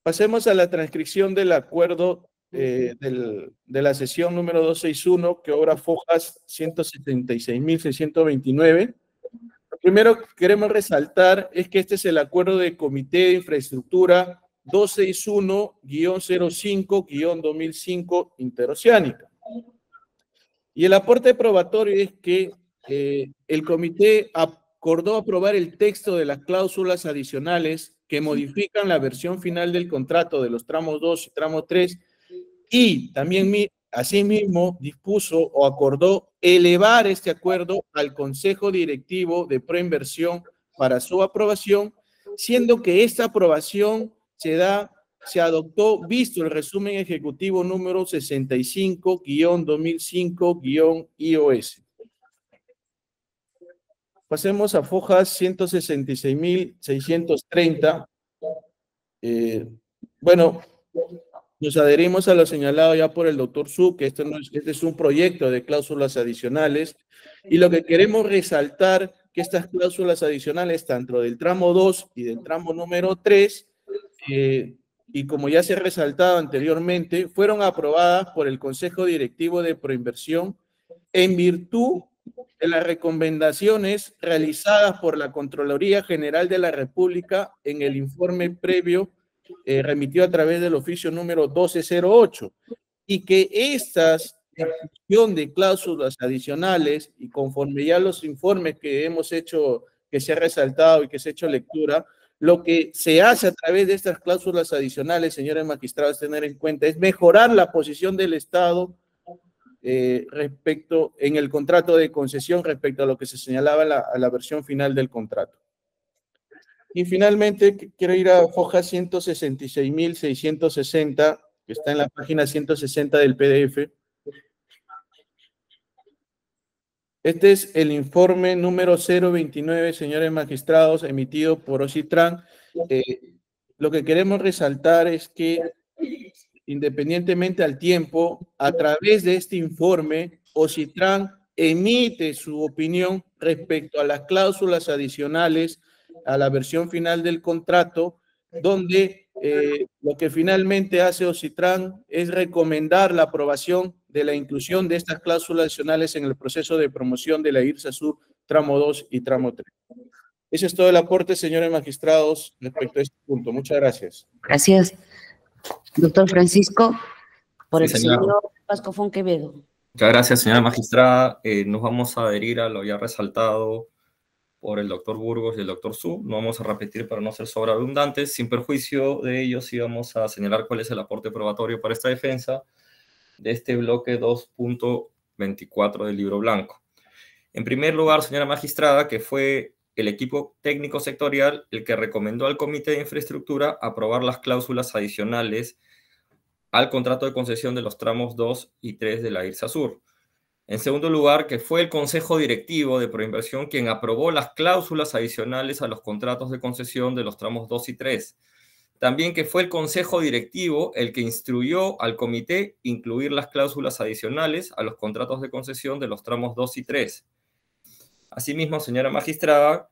Pasemos a la transcripción del acuerdo eh, de la sesión número 261 que obra Fojas 176.629. Lo primero que queremos resaltar es que este es el acuerdo de Comité de Infraestructura 261-05-2005 interoceánica. Y el aporte probatorio es que eh, el comité acordó aprobar el texto de las cláusulas adicionales que modifican la versión final del contrato de los tramos 2 y tramo 3 y también asimismo dispuso o acordó elevar este acuerdo al Consejo Directivo de Proinversión para su aprobación, siendo que esta aprobación se da se adoptó visto el resumen ejecutivo número 65-2005-IOS. Pasemos a fojas 166.630. Eh, bueno, Nos adherimos a lo señalado ya por el doctor Su, que este, no es, este es un proyecto de cláusulas adicionales, y lo que queremos resaltar que estas cláusulas adicionales, tanto del tramo 2 y del tramo número 3, eh, y como ya se ha resaltado anteriormente, fueron aprobadas por el Consejo Directivo de Proinversión en virtud de las recomendaciones realizadas por la Contraloría General de la República en el informe previo eh, remitido a través del oficio número 1208 y que estas de cláusulas adicionales y conforme ya los informes que hemos hecho, que se ha resaltado y que se ha hecho lectura, lo que se hace a través de estas cláusulas adicionales, señores magistrados, tener en cuenta es mejorar la posición del Estado eh, respecto en el contrato de concesión respecto a lo que se señalaba la, a la versión final del contrato. Y finalmente, quiero ir a hoja 166.660, que está en la página 160 del PDF. Este es el informe número 029, señores magistrados, emitido por Ocitran. Eh, lo que queremos resaltar es que, independientemente al tiempo, a través de este informe, Ocitran emite su opinión respecto a las cláusulas adicionales a la versión final del contrato, donde eh, lo que finalmente hace Ocitran es recomendar la aprobación de la inclusión de estas cláusulas adicionales en el proceso de promoción de la IRSA Sur tramo 2 y tramo 3. Ese es todo el aporte, señores magistrados, respecto a este punto. Muchas gracias. Gracias. Doctor Francisco, por Sí, el señor Pasco Fonquevedo. Muchas gracias, señora magistrada. Eh, nos vamos a adherir a lo ya resaltado por el doctor Burgos y el doctor Su. No vamos a repetir para no ser sobreabundantes. Sin perjuicio de ello, sí vamos a señalar cuál es el aporte probatorio para esta defensa de este bloque 2.24 del libro blanco. En primer lugar, señora magistrada, que fue el equipo técnico sectorial el que recomendó al Comité de Infraestructura aprobar las cláusulas adicionales al contrato de concesión de los tramos 2 y 3 de la IRSA Sur. En segundo lugar, que fue el Consejo Directivo de Proinversión quien aprobó las cláusulas adicionales a los contratos de concesión de los tramos 2 y 3. También que fue el Consejo Directivo el que instruyó al comité incluir las cláusulas adicionales a los contratos de concesión de los tramos 2 y 3. Asimismo, señora magistrada,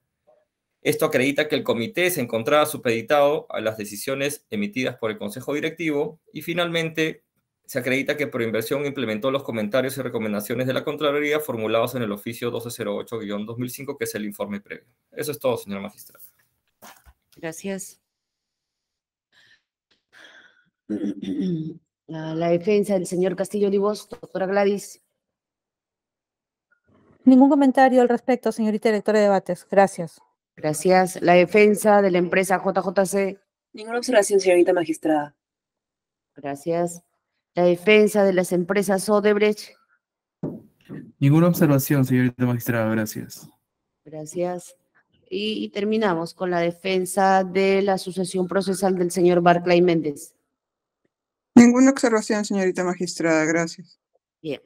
esto acredita que el comité se encontraba supeditado a las decisiones emitidas por el Consejo Directivo y finalmente se acredita que Proinversión implementó los comentarios y recomendaciones de la Contraloría formulados en el oficio 1208-2005, que es el informe previo. Eso es todo, señora magistrada. Gracias. La, la defensa del señor Castillo Olivos, doctora Gladys. Ningún comentario al respecto, señorita directora de debates. Gracias. Gracias. La defensa de la empresa JJC. Ninguna observación, señorita magistrada. Gracias. La defensa de las empresas Odebrecht. Ninguna observación, señorita magistrada, gracias. Gracias. Y, y terminamos con la defensa de la asociación procesal del señor Barclay Méndez. Ninguna observación, señorita magistrada, gracias. Bien.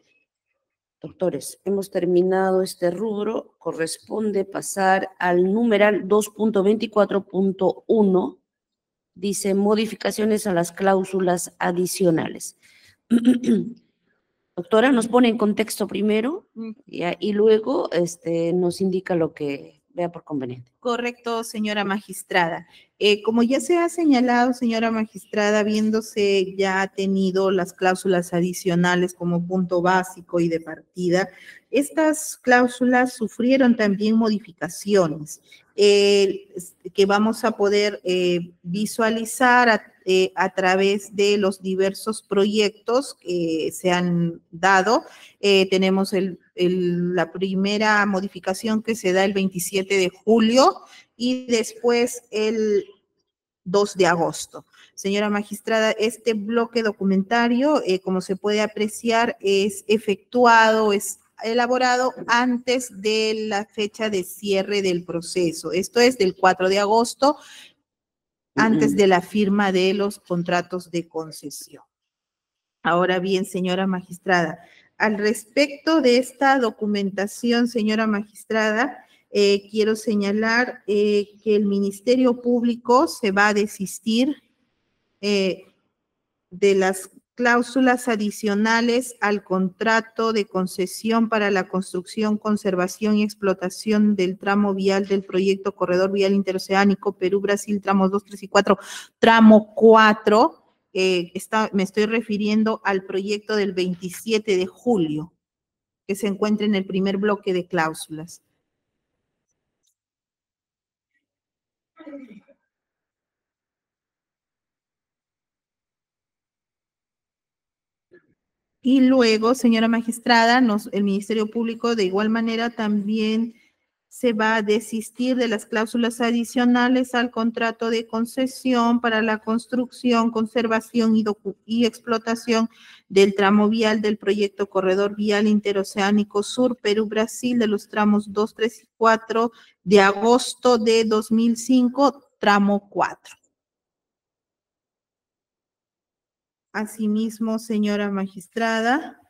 Doctores, hemos terminado este rubro. Corresponde pasar al numeral 2.24.1. Dice modificaciones a las cláusulas adicionales. Doctora, nos pone en contexto primero ya, y luego este, nos indica lo que vea por conveniente. Correcto, señora magistrada. Eh, como ya se ha señalado, señora magistrada, habiéndose ya tenido las cláusulas adicionales como punto básico y de partida, estas cláusulas sufrieron también modificaciones eh, que vamos a poder eh, visualizar a, eh, a través de los diversos proyectos que se han dado. Eh, tenemos el- la primera modificación que se da el 27 de julio y después el 2 de agosto. Señora magistrada, este bloque documentario, eh, como se puede apreciar, es efectuado, es elaborado antes de la fecha de cierre del proceso. Esto es del 4 de agosto, antes de la firma de los contratos de concesión. Ahora bien, señora magistrada, al respecto de esta documentación, señora magistrada, eh, quiero señalar eh, que el Ministerio Público se va a desistir eh, de las cláusulas adicionales al contrato de concesión para la construcción, conservación y explotación del tramo vial del proyecto Corredor Vial Interoceánico Perú-Brasil, tramos 2, 3 y 4, tramo 4. eh, está, me estoy refiriendo al proyecto del 27 de julio, que se encuentra en el primer bloque de cláusulas. Y luego, señora magistrada, nos, el Ministerio Público de igual manera también se va a desistir de las cláusulas adicionales al contrato de concesión para la construcción, conservación y, y explotación del tramo vial del proyecto Corredor Vial Interoceánico Sur Perú-Brasil de los tramos 2, 3 y 4 de agosto de 2005, tramo 4. Asimismo, señora magistrada,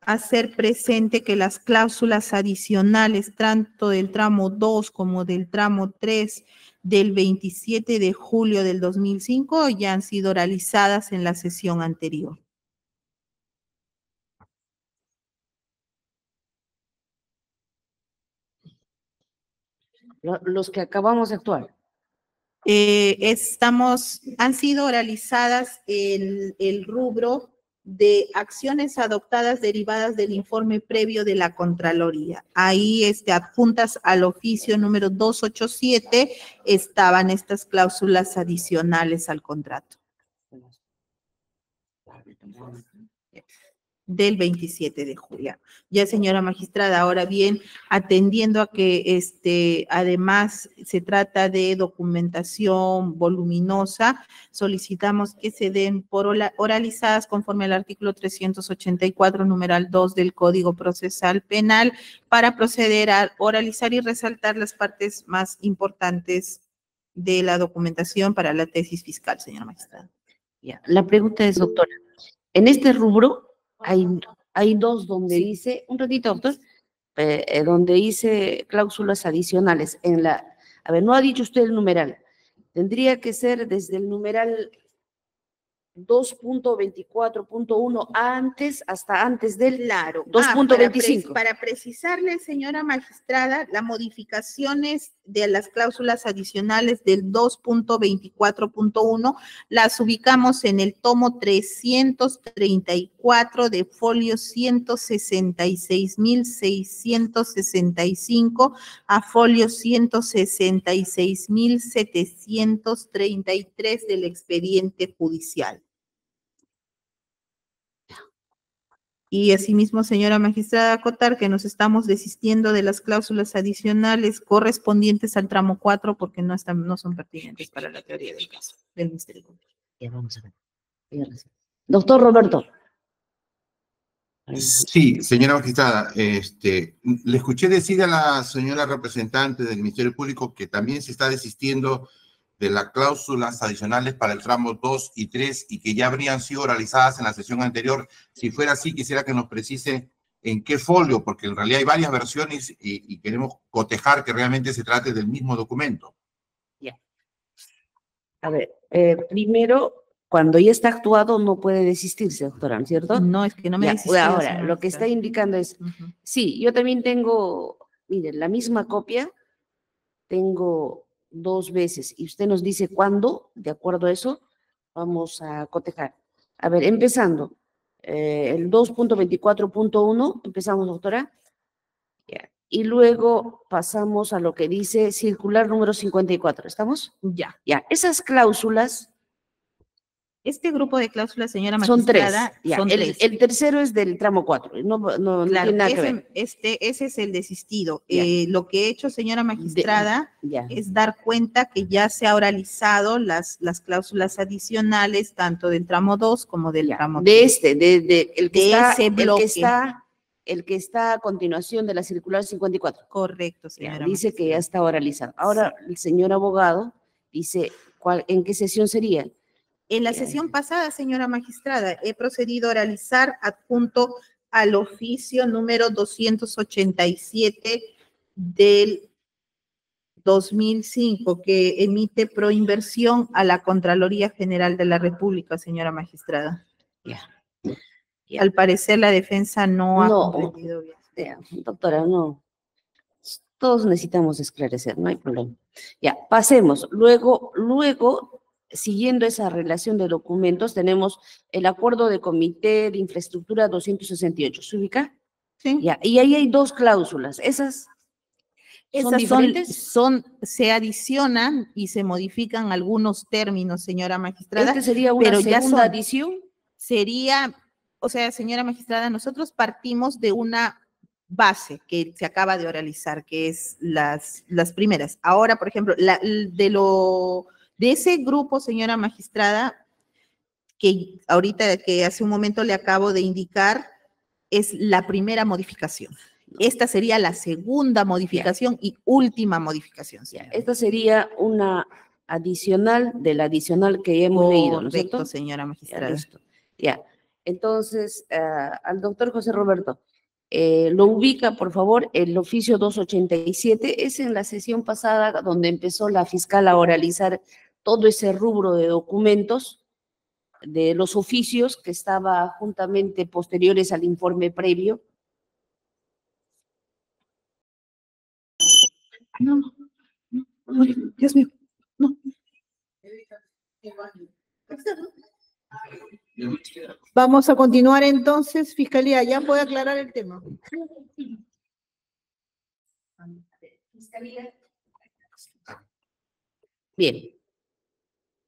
hacer presente que las cláusulas adicionales, tanto del tramo 2 como del tramo 3 del 27 de julio del 2005, ya han sido oralizadas en la sesión anterior. Lo- Los que acabamos de actuar. Eh, estamos, han sido oralizadas el, el rubro de acciones adoptadas derivadas del informe previo de la Contraloría. Ahí, este, adjuntas al oficio número 287, estaban estas cláusulas adicionales al contrato. Del 27 de julio. Ya, señora magistrada, ahora bien, atendiendo a que este, además se trata de documentación voluminosa, solicitamos que se den por oralizadas conforme al artículo 384, numeral 2 del Código Procesal Penal, para proceder a oralizar y resaltar las partes más importantes de la documentación para la tesis fiscal, señora magistrada. Ya, La pregunta es, doctora, en este rubro hay, hay dos donde dice, un ratito, doctor, eh, eh, donde dice cláusulas adicionales. En la, a ver, no ha dicho usted el numeral. Tendría que ser desde el numeral 2.24.1 antes hasta antes del Claro. Ah, para 2.25. Para precisarle, señora magistrada, las modificaciones de las cláusulas adicionales del 2.24.1 las ubicamos en el tomo 334 de folio 166.665 a folio 166.733 del expediente judicial. Y asimismo, señora magistrada, acotar que nos estamos desistiendo de las cláusulas adicionales correspondientes al tramo 4 porque no están, no son pertinentes para la teoría del caso del Ministerio Público. Ya vamos a ver. Doctor Roberto. Sí, señora magistrada, este, le escuché decir a la señora representante del Ministerio Público que también se está desistiendo de las cláusulas adicionales para el tramo 2 y 3 y que ya habrían sido realizadas en la sesión anterior. Si fuera así, quisiera que nos precise en qué folio, porque en realidad hay varias versiones y, y queremos cotejar que realmente se trate del mismo documento. A ver, eh, primero, cuando ya está actuado, no puede desistirse, doctora, ¿no es cierto? No, es que no me he Ya, Ahora, lo que está indicando es, sí, yo también tengo, miren, la misma copia, tengo dos veces, y usted nos dice cuándo, de acuerdo a eso, vamos a cotejar. A ver, empezando, eh, el 2.24.1, empezamos, doctora. Ya. Y luego pasamos a lo que dice circular número 54, ¿estamos? Ya. Ya, esas cláusulas Este grupo de cláusulas, señora son tres. magistrada, ya. son el, tres. el tercero es del tramo 4, no, no, Claro, que ese, ver. este, ese es el desistido. Ya. Eh, lo que he hecho, señora magistrada, Ya. es dar cuenta que ya se ha oralizado las, las cláusulas adicionales, tanto del tramo 2 como del tramo de 3. este, de, de- el, que De está, ese el que está, el que está a continuación de la circular 54. Correcto, Ya, señora. dice que ya está oralizado. Ahora, el señor abogado dice, ¿cuál, ¿en qué sesión sería? En la sesión pasada, señora magistrada, he procedido a realizar adjunto al oficio número 287 del 2005 que emite proinversión a la Contraloría General de la República, señora magistrada. Ya. Al parecer la defensa no ha comprendido bien. Ya, doctora, no. Todos necesitamos esclarecer, no hay problema. Ya, pasemos. Luego, luego, siguiendo esa relación de documentos, tenemos el acuerdo de comité de infraestructura 268. ¿Se ubica? Sí. Ya, y ahí hay dos cláusulas. Esas son Esas son, diferentes. son, se adicionan y se modifican algunos términos, señora magistrada. Este sería una pero ya segunda son- adición. Sería, o sea, señora magistrada, nosotros partimos de una base que se acaba de oralizar, que es las, las primeras. Ahora, por ejemplo, la- de lo de ese grupo, señora magistrada, que ahorita, que hace un momento le acabo de indicar, es la primera modificación. Esta sería la segunda modificación y última modificación. Esta sería una adicional del adicional que hemos leído, ¿no es Correcto, señora magistrada. Ya. Entonces, ah, al doctor José Roberto, eh, lo ubica, por favor, el oficio 287. Es en la sesión pasada donde empezó la fiscal a oralizar todo ese rubro de documentos de los oficios que estaba juntamente posteriores al informe previo. No, no, no, no, Dios mío, no. Vamos a continuar entonces, Fiscalía, ya puede aclarar el tema. Bien.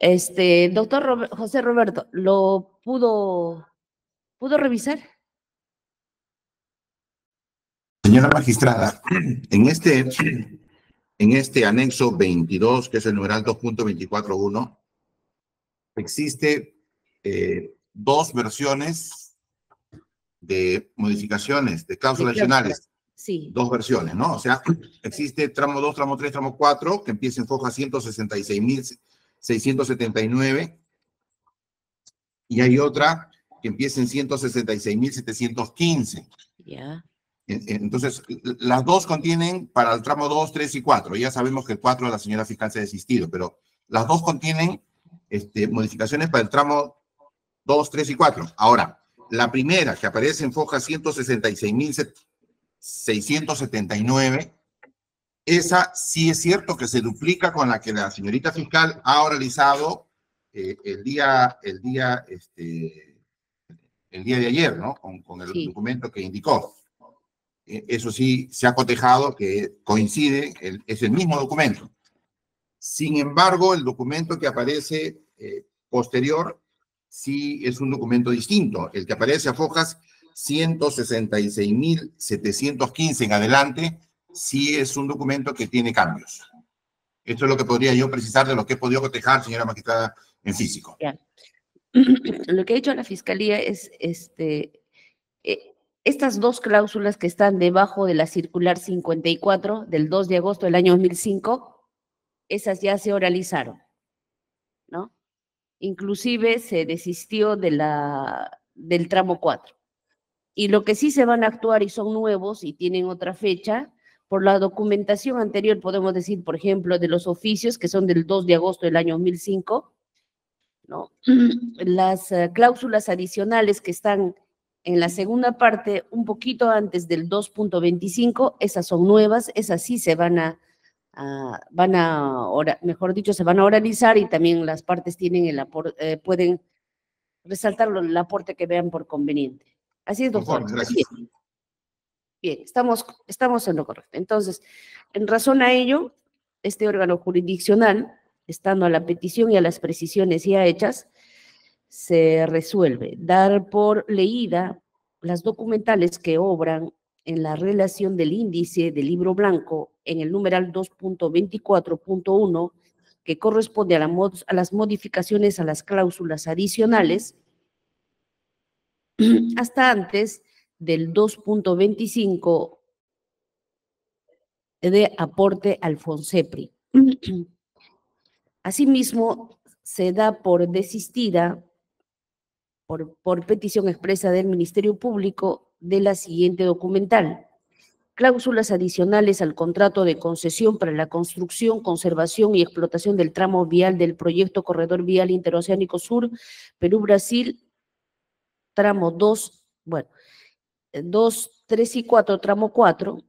Este, doctor José Roberto, ¿lo pudo, pudo revisar? Señora magistrada, en este, en este anexo 22, que es el numeral 2.241, existe eh, dos versiones de modificaciones de cláusulas adicionales. Sí. Dos versiones, ¿no? O sea, existe tramo 2, tramo 3, tramo 4, que empieza en foja 166.679, y hay otra que empieza en 166.715. Ya. En- en- Entonces, las dos contienen para el tramo 2, 3 y 4. Ya sabemos que el 4 la señora fiscal se ha desistido, pero las dos contienen este, modificaciones para el tramo 2, 3 y 4. Ahora, la primera que aparece en foja 166.679, esa sí es cierto que se duplica con la que la señorita fiscal ha oralizado eh, el día, el día, este, el día de ayer, ¿no? Con, con el Sí. documento que indicó. Eh, Eso sí, se ha cotejado que coincide, el- es el mismo documento. Sin embargo, el documento que aparece eh, posterior sí es un documento distinto. El que aparece a fojas 166.715 en adelante, sí es un documento que tiene cambios. Esto es lo que podría yo precisar de lo que he podido cotejar, señora magistrada, en físico. Ya. Lo que ha hecho la fiscalía es este, eh, estas dos cláusulas que están debajo de la circular 54 del 2 de agosto del año 2005, esas ya se oralizaron, ¿no? Inclusive se desistió de la, del tramo 4. Y lo que sí se van a actuar y son nuevos y tienen otra fecha, por la documentación anterior, podemos decir, por ejemplo, de los oficios que son del 2 de agosto del año 2005, ¿no? Las eh, cláusulas adicionales que están en la segunda parte, un poquito antes del 2.25, esas son nuevas, esas sí se van a, van a, ora- mejor dicho, se van a oralizar y también las partes tienen el apor- eh, pueden resaltar el aporte que vean por conveniente. Así es, doctor. Gracias. Bien, estamos, estamos en lo correcto. Entonces, en razón a ello, este órgano jurisdiccional, estando a la petición y a las precisiones ya hechas, se resuelve dar por leída las documentales que obran en la relación del índice del libro blanco en el numeral 2.24.1 que corresponde a, a las modificaciones a las cláusulas adicionales hasta antes del 2.25 de aporte al FONSEPRI. Asimismo, se da por desistida, por, por petición expresa del Ministerio Público, de la siguiente documental. cláusulas adicionales al contrato de concesión para la construcción, conservación y explotación del tramo vial del proyecto Corredor Vial Interoceánico Sur, Perú-Brasil, tramo 2, bueno, 2, 3 y 4, tramo 4,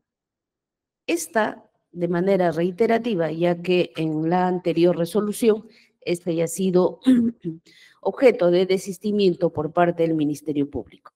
esta de manera reiterativa, ya que en la anterior resolución este ya ha sido objeto de desistimiento por parte del Ministerio Público.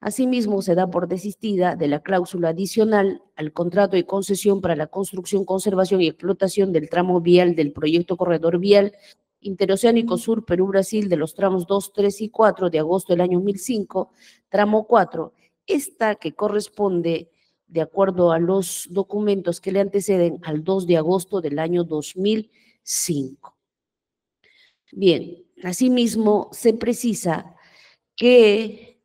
Asimismo, se da por desistida de la cláusula adicional al contrato de concesión para la construcción, conservación y explotación del tramo vial del proyecto Corredor Vial Interoceánico Sur Perú-Brasil de los tramos 2, 3 y 4 de agosto del año 2005, tramo 4, esta que corresponde, de acuerdo a los documentos que le anteceden, al 2 de agosto del año 2005. Bien, asimismo se precisa que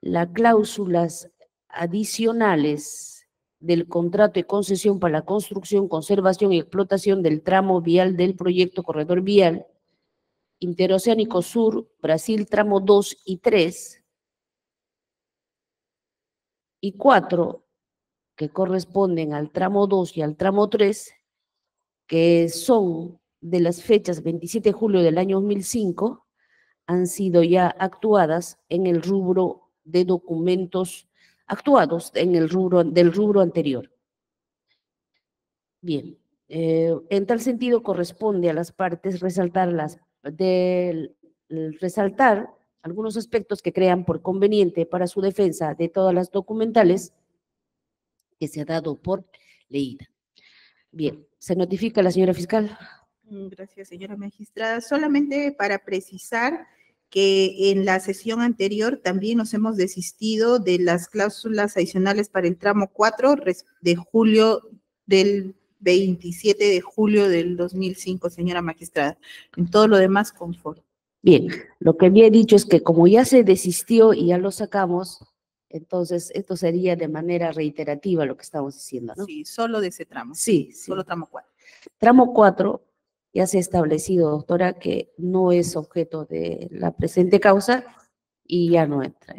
las cláusulas adicionales del contrato de concesión para la construcción, conservación y explotación del tramo vial del proyecto Corredor Vial Interoceánico Sur, Brasil, tramo 2 y 3, y 4, que corresponden al tramo 2 y al tramo 3, que son de las fechas 27 de julio del año 2005 han sido ya actuadas en el rubro de documentos actuados en el rubro del rubro anterior. Bien, eh, en tal sentido corresponde a las partes resaltar las del resaltar algunos aspectos que crean por conveniente para su defensa de todas las documentales que se ha dado por leída. Bien, se notifica la señora fiscal. Mm, Gracias, señora magistrada. Solamente para precisar que en la sesión anterior también nos hemos desistido de las cláusulas adicionales para el tramo 4 res- de julio del 27 de julio del 2005, señora magistrada. En todo lo demás, conforme. Bien, lo que había dicho es que como ya se desistió y ya lo sacamos, entonces esto sería de manera reiterativa lo que estamos diciendo, ¿no? Sí, solo de ese tramo. Sí, sí. Solo tramo 4. Tramo 4, ya se ha establecido, doctora, que no es objeto de la presente causa y ya no entra.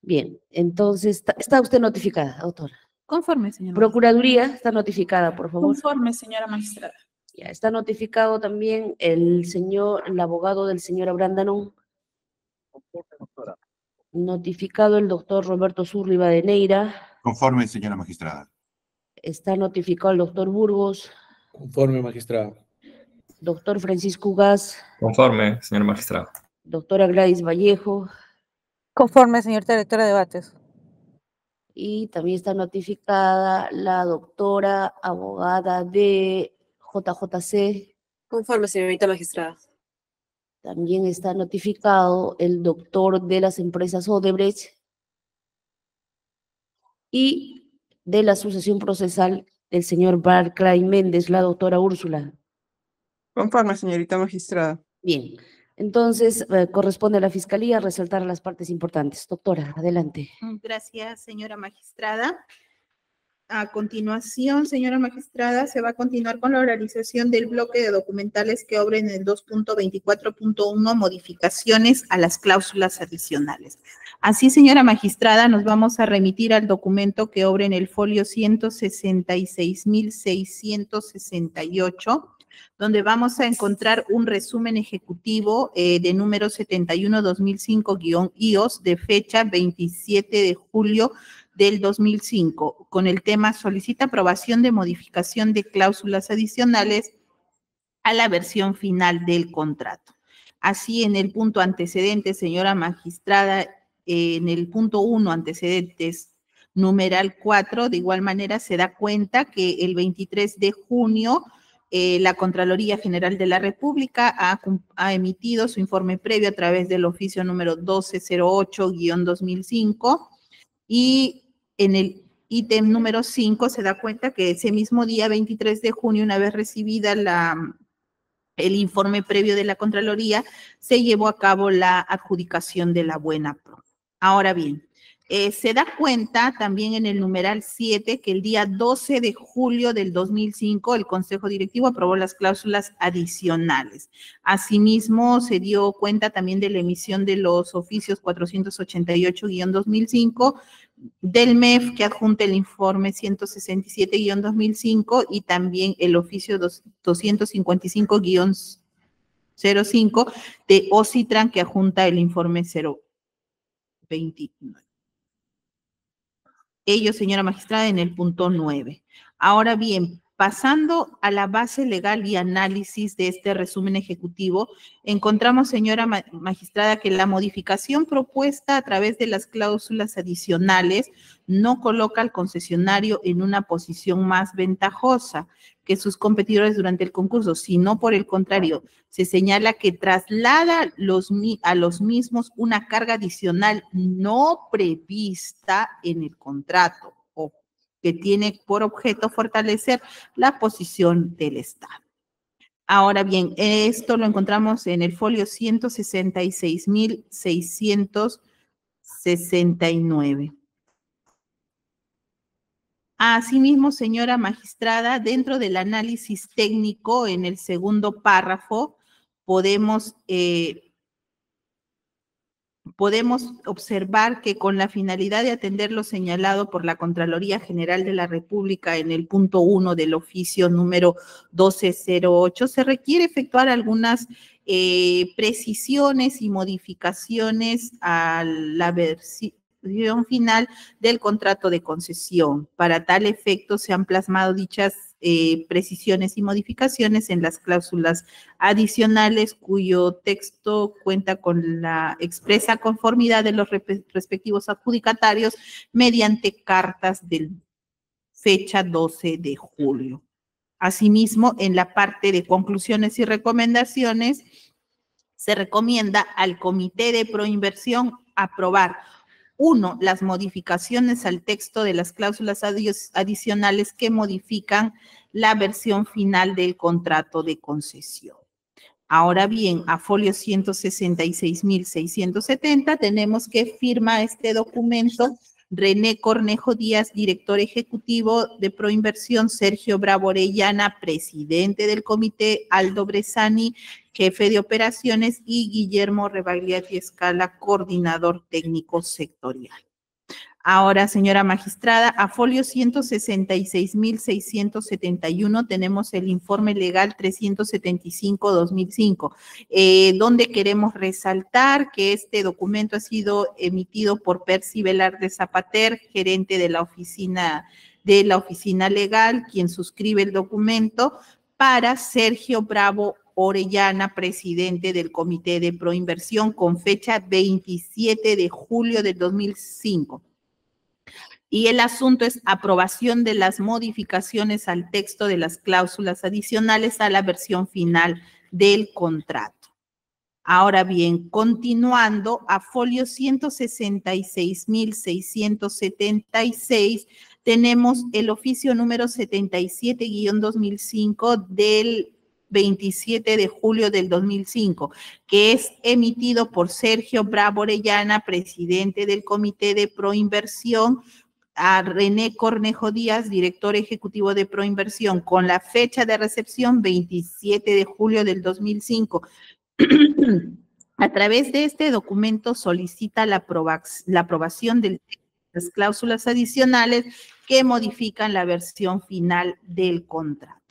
Bien, entonces, ¿está- ¿está usted notificada, doctora? Conforme, señora. Procuraduría, está notificada, por favor. Conforme, señora magistrada. Ya está notificado también el señor, el abogado del señor Abraham Danón. Notificado el doctor Roberto Zurriba de Neira. Conforme, señora magistrada. Está notificado el doctor Burgos, Conforme, magistrado. doctor Francisco Ugas, Conforme, señor magistrado. doctora Gladys Vallejo, Conforme, señorita directora de debates. y también está notificada la doctora abogada de JJC. Conforme, señorita magistrada. También está notificado el doctor de las empresas Odebrecht y de la sucesión procesal el señor Barclay Méndez, la doctora Úrsula. Conforme, señorita magistrada. Bien, entonces eh, corresponde a la fiscalía resaltar las partes importantes. Doctora, adelante. Gracias, señora magistrada. A continuación, señora magistrada, se va a continuar con la oralización del bloque de documentales que obren en el 2.24.1, modificaciones a las cláusulas adicionales. Así, señora magistrada, nos vamos a remitir al documento que obra en el folio 166.668, donde vamos a encontrar un resumen ejecutivo eh, de número 71-2005-IOS de fecha 27 de julio del 2005, con el tema solicita aprobación de modificación de cláusulas adicionales a la versión final del contrato. Así, en el punto antecedente, señora magistrada, en el punto 1, antecedentes, numeral 4, de igual manera se da cuenta que el 23 de junio eh, la Contraloría General de la República ha, ha emitido su informe previo a través del oficio número 1208-2005 y en el ítem número 5 se da cuenta que ese mismo día, 23 de junio, una vez recibida la, el informe previo de la Contraloría, se llevó a cabo la adjudicación de la buena pro. Ahora bien, eh, se da cuenta también en el numeral 7 que el día 12 de julio del 2005 el Consejo Directivo aprobó las cláusulas adicionales. Asimismo, se dio cuenta también de la emisión de los oficios 488-2005 del MEF que adjunta el informe 167-2005 y también el oficio 255-05 de OCITRAN que adjunta el informe 029. Ello, señora magistrada, en el punto 9. Ahora bien, Pasando a la base legal y análisis de este resumen ejecutivo, encontramos, señora magistrada, que la modificación propuesta a través de las cláusulas adicionales no coloca al concesionario en una posición más ventajosa que sus competidores durante el concurso, sino por el contrario, se señala que traslada a los mismos una carga adicional no prevista en el contrato que tiene por objeto fortalecer la posición del Estado. Ahora bien, esto lo encontramos en el folio 166.669. Asimismo, señora magistrada, dentro del análisis técnico, en el segundo párrafo, podemos eh, podemos observar que con la finalidad de atender lo señalado por la Contraloría General de la República en el punto 1 del oficio número 1208, se requiere efectuar algunas eh, precisiones y modificaciones a la versión final del contrato de concesión. Para tal efecto se han plasmado dichas eh, precisiones y modificaciones en las cláusulas adicionales cuyo texto cuenta con la expresa conformidad de los respectivos adjudicatarios mediante cartas de fecha 12 de julio. Asimismo, en la parte de conclusiones y recomendaciones, se recomienda al Comité de Proinversión aprobar uno, las modificaciones al texto de las cláusulas adicionales que modifican la versión final del contrato de concesión. Ahora bien, a folio 166.670 tenemos que firma este documento René Cornejo Díaz, director ejecutivo de Proinversión, Sergio Bravo Orellana, presidente del comité, Aldo Bresani, jefe de operaciones, y Guillermo Rebagliati Escala, coordinador técnico sectorial. Ahora, señora magistrada, a folio 166.671 tenemos el informe legal 375-2005, eh, donde queremos resaltar que este documento ha sido emitido por Percy Velarde Zapater, gerente de la oficina de la oficina legal, quien suscribe el documento para Sergio Bravo Orellana, presidente del Comité de Proinversión, con fecha 27 de julio de 2005 y el asunto es aprobación de las modificaciones al texto de las cláusulas adicionales a la versión final del contrato. Ahora bien, continuando a folio 166.676, tenemos el oficio número 77-2005 del 27 de julio del 2005, que es emitido por Sergio Bravo Orellana, presidente del Comité de Proinversión, a René Cornejo Díaz, director ejecutivo de Proinversión, con la fecha de recepción 27 de julio del 2005. a través de este documento solicita la, la aprobación de las cláusulas adicionales que modifican la versión final del contrato.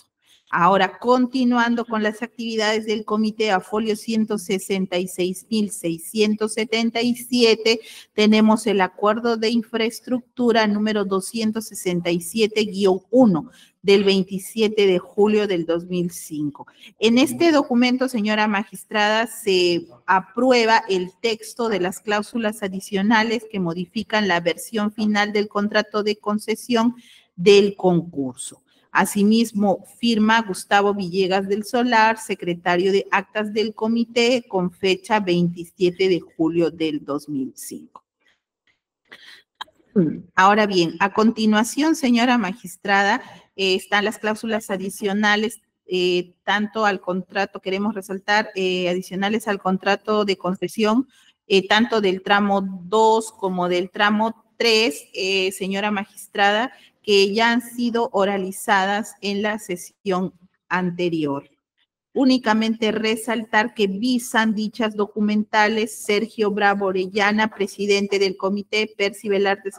Ahora, continuando con las actividades del comité a folio 166.677, tenemos el acuerdo de infraestructura número 267-1 del 27 de julio del 2005. En este documento, señora magistrada, se aprueba el texto de las cláusulas adicionales que modifican la versión final del contrato de concesión del concurso. Asimismo, firma Gustavo Villegas del Solar, secretario de actas del comité, con fecha 27 de julio del 2005. Ahora bien, a continuación, señora magistrada, eh, están las cláusulas adicionales eh, tanto al contrato, queremos resaltar, eh, adicionales al contrato de concesión, tanto del tramo 2 como del tramo 3, señora magistrada, que ya han sido oralizadas en la sesión anterior. Únicamente resaltar que visan dichas documentales Sergio Bravo Orellana, presidente del comité, Percy Velarde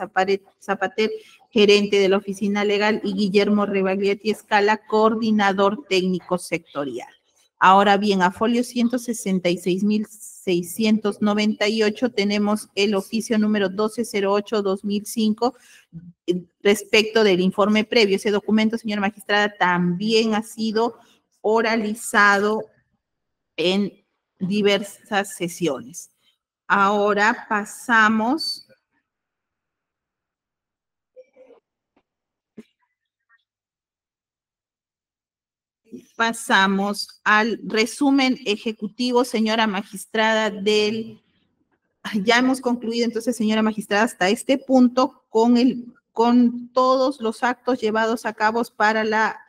Zapater, gerente de la oficina legal, y Guillermo Rebagliati Escala, coordinador técnico sectorial. Ahora bien, a folio 166.698 tenemos el oficio número 1208-2005 eh, respecto del informe previo. Ese documento, señora magistrada, también ha sido oralizado en diversas sesiones. Ahora pasamos pasamos al resumen ejecutivo, señora magistrada, del... Ya hemos concluido entonces, señora magistrada, hasta este punto con, el, con todos los actos llevados a cabo para la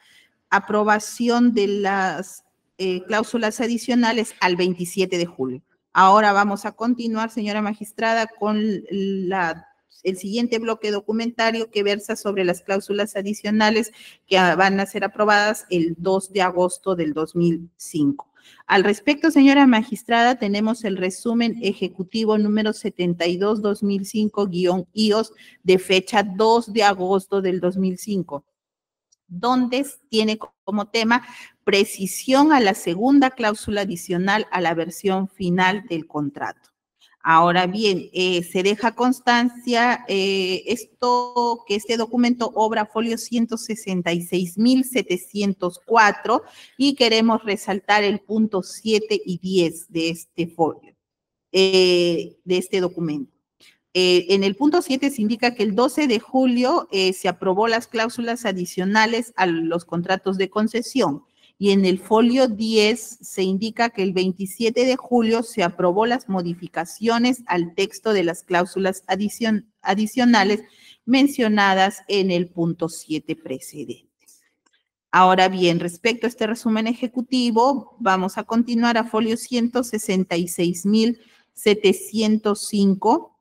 aprobación de las eh, cláusulas adicionales al 27 de julio. Ahora vamos a continuar, señora magistrada, con la, el siguiente bloque documentario que versa sobre las cláusulas adicionales que van a ser aprobadas el 2 de agosto del 2005. Al respecto, señora magistrada, tenemos el resumen ejecutivo número 72-2005-IOS de fecha 2 de agosto del 2005 donde tiene como tema precisión a la segunda cláusula adicional a la versión final del contrato. Ahora bien, eh, se deja constancia eh, esto que este documento obra folio 166.704 y queremos resaltar el punto 7 y 10 de este folio, eh, de este documento. Eh, en el punto 7 se indica que el 12 de julio se aprobó las cláusulas adicionales a los contratos de concesión y en el folio 10 se indica que el 27 de julio se aprobó las modificaciones al texto de las cláusulas adicion- adicionales mencionadas en el punto 7 precedente. Ahora bien, respecto a este resumen ejecutivo, vamos a continuar a folio 166.705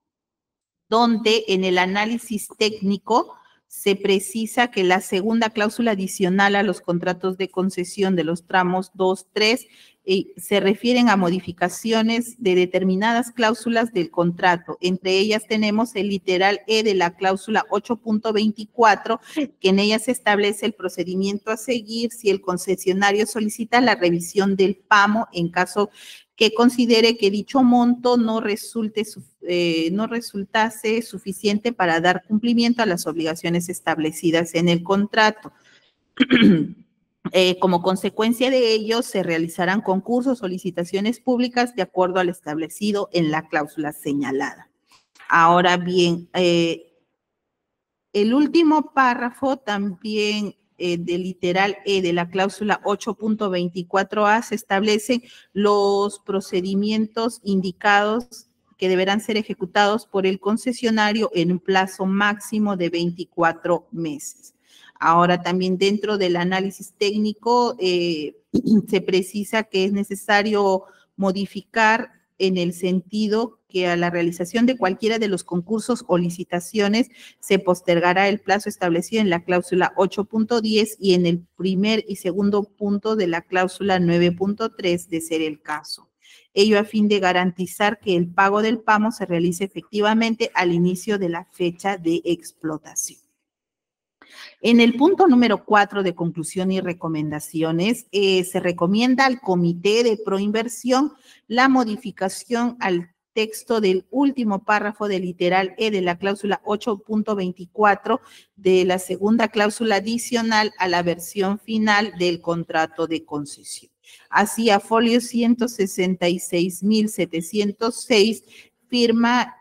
donde en el análisis técnico se precisa que la segunda cláusula adicional a los contratos de concesión de los tramos 2, 3 eh, se refieren a modificaciones de determinadas cláusulas del contrato. Entre ellas tenemos el literal E de la cláusula 8.24, que en ella se establece el procedimiento a seguir si el concesionario solicita la revisión del PAMO en caso que considere que dicho monto no resulte su- eh, no resultase suficiente para dar cumplimiento a las obligaciones establecidas en el contrato. Eh, como consecuencia de ello, se realizarán concursos o licitaciones públicas de acuerdo al establecido en la cláusula señalada. Ahora bien, eh, el último párrafo también eh, del literal E de la cláusula 8.24a se establecen los procedimientos indicados que deberán ser ejecutados por el concesionario en un plazo máximo de 24 meses. Ahora también dentro del análisis técnico eh, se precisa que es necesario modificar en el sentido que a la realización de cualquiera de los concursos o licitaciones se postergará el plazo establecido en la cláusula 8.10 y en el primer y segundo punto de la cláusula 9.3 de ser el caso. Ello a fin de garantizar que el pago del PAMO se realice efectivamente al inicio de la fecha de explotación. En el punto número cuatro de conclusión y recomendaciones, eh, se recomienda al Comité de Proinversión la modificación al texto del último párrafo del literal E de la cláusula 8.24 de la segunda cláusula adicional a la versión final del contrato de concesión. Así, a folio 166.706 firma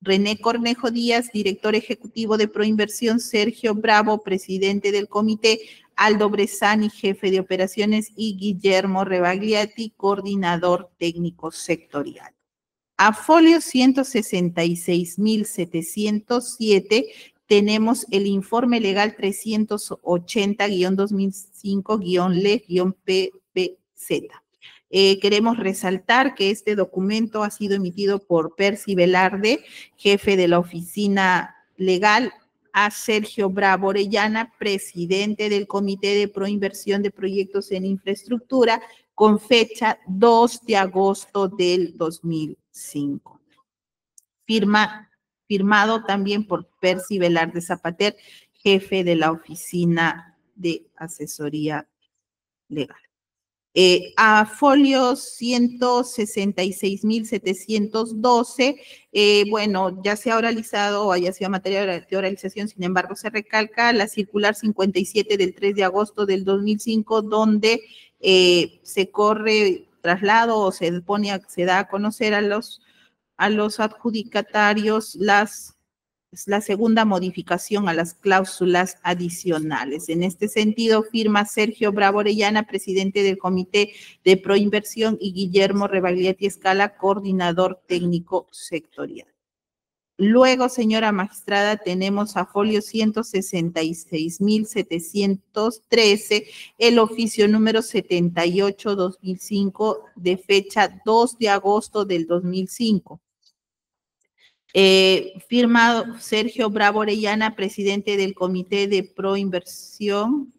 René Cornejo Díaz, director ejecutivo de Proinversión, Sergio Bravo, presidente del comité, Aldo Bresani, jefe de operaciones, y Guillermo Rebagliati, coordinador técnico sectorial. A folio 166.707 tenemos el informe legal 380-2005-LE-PPZ. Eh, queremos resaltar que este documento ha sido emitido por Percy Velarde, jefe de la oficina legal, a Sergio Bravo Orellana, presidente del Comité de Proinversión de Proyectos en Infraestructura, con fecha 2 de agosto del 2005. Firma, firmado también por Percy Velarde Zapater, jefe de la Oficina de Asesoría Legal. Eh, a folio 166.712, eh, bueno, ya se ha oralizado o haya sido materia de oralización, sin embargo, se recalca la circular 57 del 3 de agosto del 2005, donde eh, se corre traslado o se pone, se da a conocer a los, a los adjudicatarios las la segunda modificación a las cláusulas adicionales. En este sentido, firma Sergio Bravo Orellana, presidente del Comité de Proinversión, y Guillermo Rebaglietti Escala, coordinador técnico sectorial. Luego, señora magistrada, tenemos a folio 166.713, el oficio número 78-2005, de fecha 2 de agosto del 2005 eh, firmado Sergio Bravo Orellana, presidente del Comité de Proinversión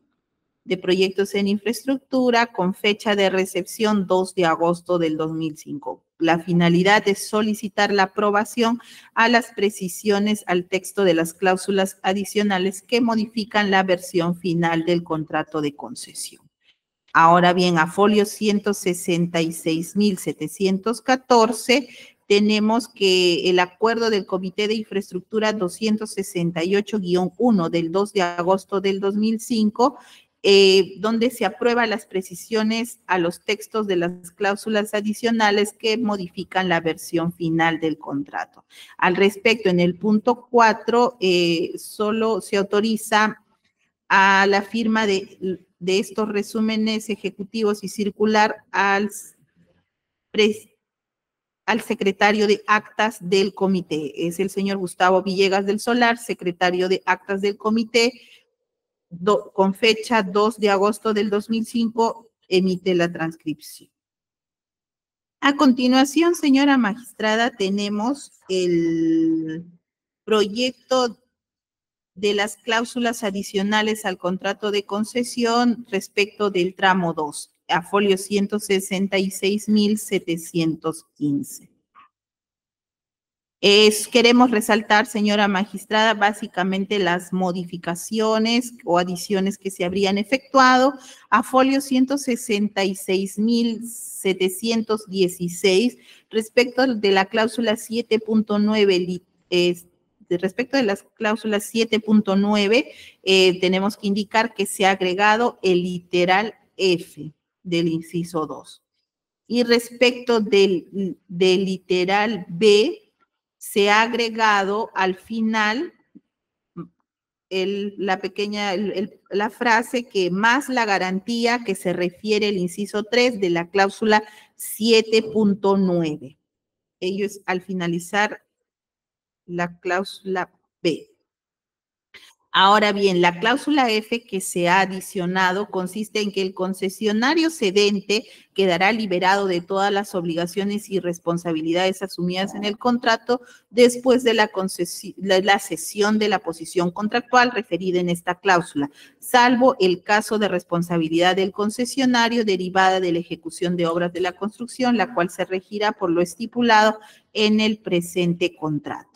de Proyectos en Infraestructura, con fecha de recepción 2 de agosto del 2005. La finalidad es solicitar la aprobación a las precisiones al texto de las cláusulas adicionales que modifican la versión final del contrato de concesión. Ahora bien, a folio 166.714 tenemos que el acuerdo del Comité de Infraestructura 268-1 del 2 de agosto del 2005, eh, donde se aprueban las precisiones a los textos de las cláusulas adicionales que modifican la versión final del contrato. Al respecto, en el punto 4, eh, solo se autoriza a la firma de, de estos resúmenes ejecutivos y circular al al secretario de actas del comité. Es el señor Gustavo Villegas del Solar, secretario de actas del comité, con fecha 2 de agosto del 2005, emite la transcripción. A continuación, señora magistrada, tenemos el proyecto de las cláusulas adicionales al contrato de concesión respecto del tramo 2 a folio 166.715. Queremos resaltar, señora magistrada, básicamente las modificaciones o adiciones que se habrían efectuado a folio 166.716 respecto de la cláusula 7.9 respecto de las cláusulas 7.9, eh, tenemos que indicar que se ha agregado el literal F del inciso 2. Y respecto del, del literal B, se ha agregado al final la pequeña, la frase que más la garantía que se refiere el inciso 3 de la cláusula 7.9. Ello es al finalizar la cláusula. Ahora bien, la cláusula F que se ha adicionado consiste en que el concesionario cedente quedará liberado de todas las obligaciones y responsabilidades asumidas en el contrato después de la, la cesión de la posición contractual referida en esta cláusula, salvo el caso de responsabilidad del concesionario derivada de la ejecución de obras de la construcción, la cual se regirá por lo estipulado en el presente contrato.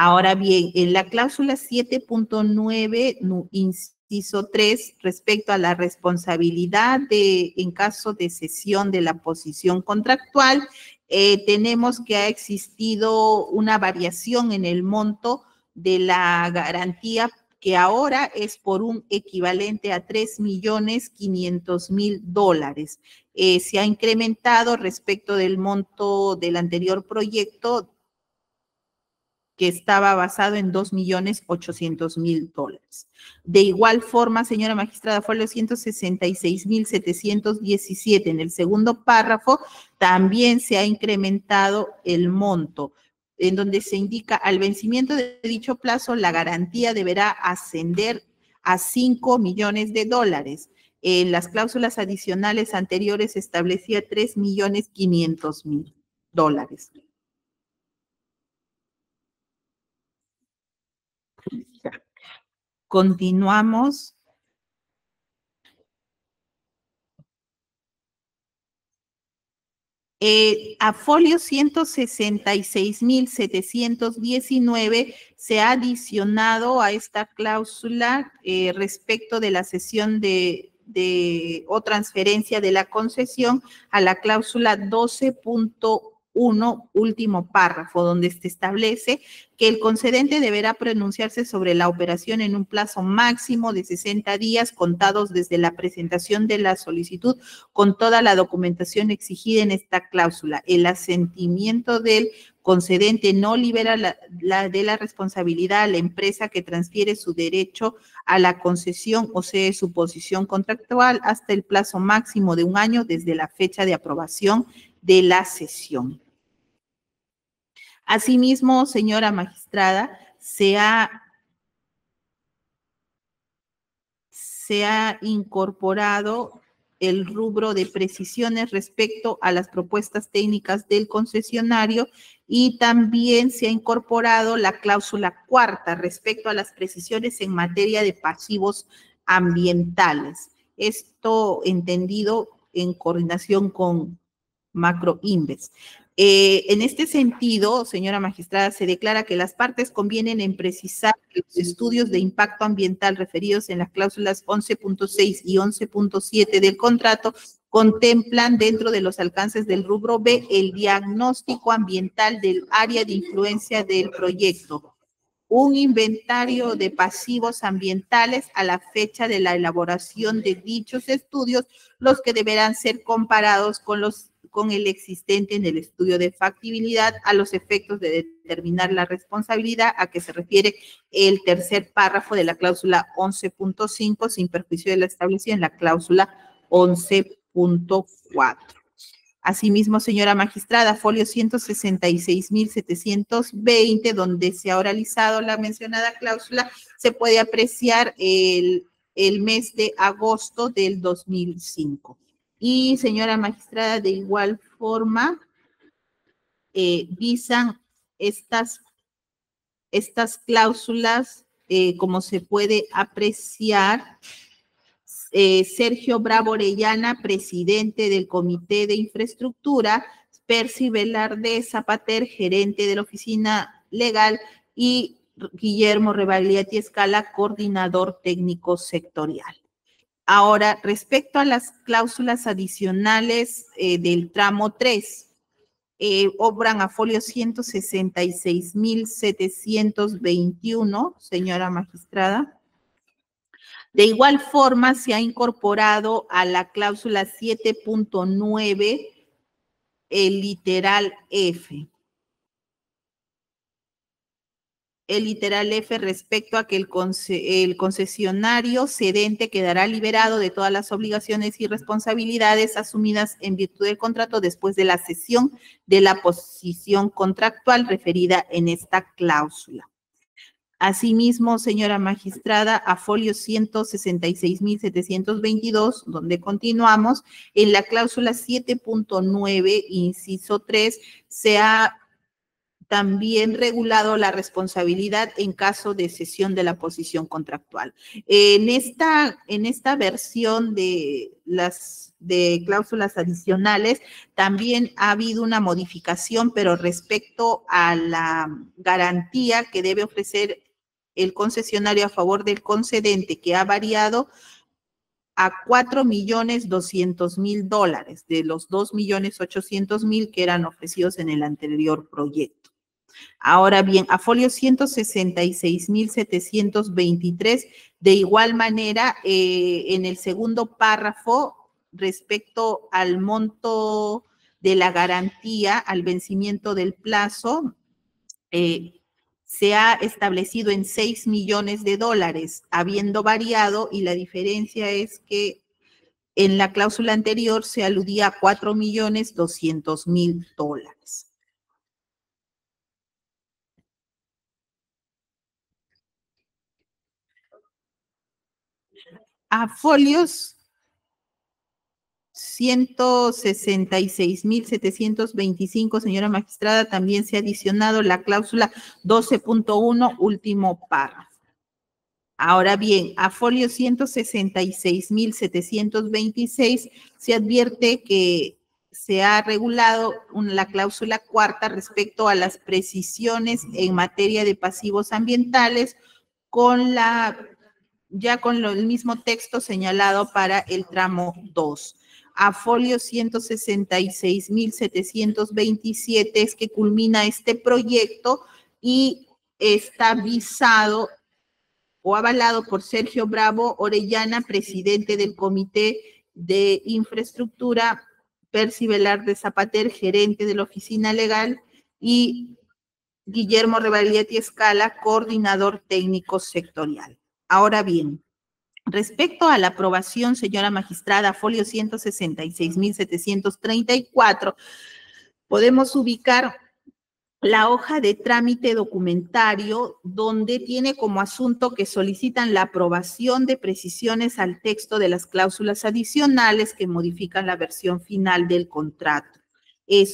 Ahora bien, en la cláusula 7.9, inciso 3, respecto a la responsabilidad de, en caso de cesión de la posición contractual, eh, tenemos que ha existido una variación en el monto de la garantía que ahora es por un equivalente a 3 millones 500 mil dólares. Eh, se ha incrementado respecto del monto del anterior proyecto que estaba basado en 2.800.000 dólares. De igual forma, señora magistrada, fue los 166.717. En el segundo párrafo también se ha incrementado el monto, en donde se indica al vencimiento de dicho plazo, la garantía deberá ascender a 5 millones de dólares. En las cláusulas adicionales anteriores establecía 3 millones 500 mil dólares. Continuamos. Eh, a folio 166.719 se ha adicionado a esta cláusula eh, respecto de la cesión de, de, o transferencia de la concesión a la cláusula 12.1 1, último párrafo, donde se establece que el concedente deberá pronunciarse sobre la operación en un plazo máximo de 60 días contados desde la presentación de la solicitud con toda la documentación exigida en esta cláusula. El asentimiento del concedente no libera la, de la responsabilidad a la empresa que transfiere su derecho a la concesión o sea su posición contractual hasta el plazo máximo de un año desde la fecha de aprobación de la sesión. Asimismo, señora magistrada, se ha, se ha incorporado el rubro de precisiones respecto a las propuestas técnicas del concesionario y también se ha incorporado la cláusula cuarta respecto a las precisiones en materia de pasivos ambientales. Esto entendido en coordinación con Macro Inves. Eh, en este sentido, señora magistrada, se declara que las partes convienen en precisar que los estudios de impacto ambiental referidos en las cláusulas 11.6 y 11.7 del contrato contemplan dentro de los alcances del rubro B el diagnóstico ambiental del área de influencia del proyecto, un inventario de pasivos ambientales a la fecha de la elaboración de dichos estudios, los que deberán ser comparados con los con el existente en el estudio de factibilidad a los efectos de determinar la responsabilidad a que se refiere el tercer párrafo de la cláusula 11.5 sin perjuicio de la establecida en la cláusula 11.4. Asimismo, señora magistrada, folio 166.720, donde se ha oralizado la mencionada cláusula, se puede apreciar el, el mes de agosto del 2005. Y señora magistrada, de igual forma, eh, visan estas, estas cláusulas, eh, como se puede apreciar, eh, Sergio Bravo Orellana, presidente del Comité de Infraestructura, Percy Velarde Zapater, gerente de la oficina legal, y Guillermo Rebagliati Escala, coordinador técnico sectorial. Ahora, respecto a las cláusulas adicionales eh, del tramo 3, eh, obran a folio 166.721, señora magistrada. De igual forma, se ha incorporado a la cláusula 7.9 el literal F el literal F respecto a que el, concesionario cedente quedará liberado de todas las obligaciones y responsabilidades asumidas en virtud del contrato después de la cesión de la posición contractual referida en esta cláusula. Asimismo, señora magistrada, a folio 166.722, donde continuamos, en la cláusula 7.9, inciso 3, se ha también regulado la responsabilidad en caso de cesión de la posición contractual. En esta, en esta versión de las de cláusulas adicionales, también ha habido una modificación, pero respecto a la garantía que debe ofrecer el concesionario a favor del concedente, que ha variado a 4 millones 200 mil dólares de los 2 millones 800 mil que eran ofrecidos en el anterior proyecto. Ahora bien, a folio 166.723, de igual manera, eh, en el segundo párrafo, respecto al monto de la garantía al vencimiento del plazo, eh, se ha establecido en 6 millones de dólares, habiendo variado, y la diferencia es que en la cláusula anterior se aludía a 4 millones 200 mil dólares. a folios 166.725, señora magistrada, también se ha adicionado la cláusula 12.1, último párrafo. Ahora bien, a folio 166.726 se advierte que se ha regulado la cláusula cuarta respecto a las precisiones en materia de pasivos ambientales con la, ya con el mismo texto señalado para el tramo 2. A folio 166.727 es que culmina este proyecto y está visado o avalado por Sergio Bravo Orellana, presidente del Comité de Infraestructura, Percy Velarde Zapater, gerente de la Oficina Legal, y Guillermo Revalietti Escala, coordinador técnico sectorial. Ahora bien, respecto a la aprobación, señora magistrada, folio 166.734, podemos ubicar la hoja de trámite documentario donde tiene como asunto que solicitan la aprobación de precisiones al texto de las cláusulas adicionales que modifican la versión final del contrato.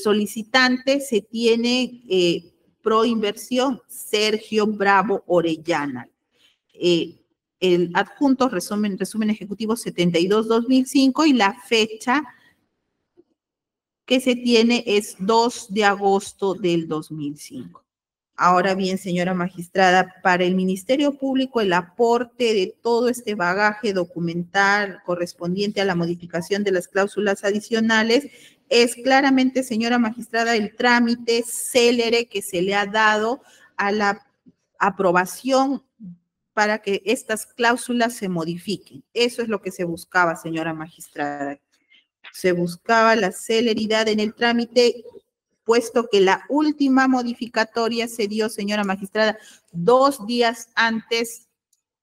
Solicitante se tiene eh, pro inversión Sergio Bravo Orellana. Eh, el adjunto resumen, resumen ejecutivo 72-2005 y la fecha que se tiene es 2 de agosto del 2005. Ahora bien, señora magistrada, para el Ministerio Público el aporte de todo este bagaje documental correspondiente a la modificación de las cláusulas adicionales es claramente, señora magistrada, el trámite célere que se le ha dado a la aprobación para que estas cláusulas se modifiquen. Eso es lo que se buscaba, señora magistrada se buscaba la celeridad en el trámite, puesto que la última modificatoria se dio, señora magistrada, dos días antes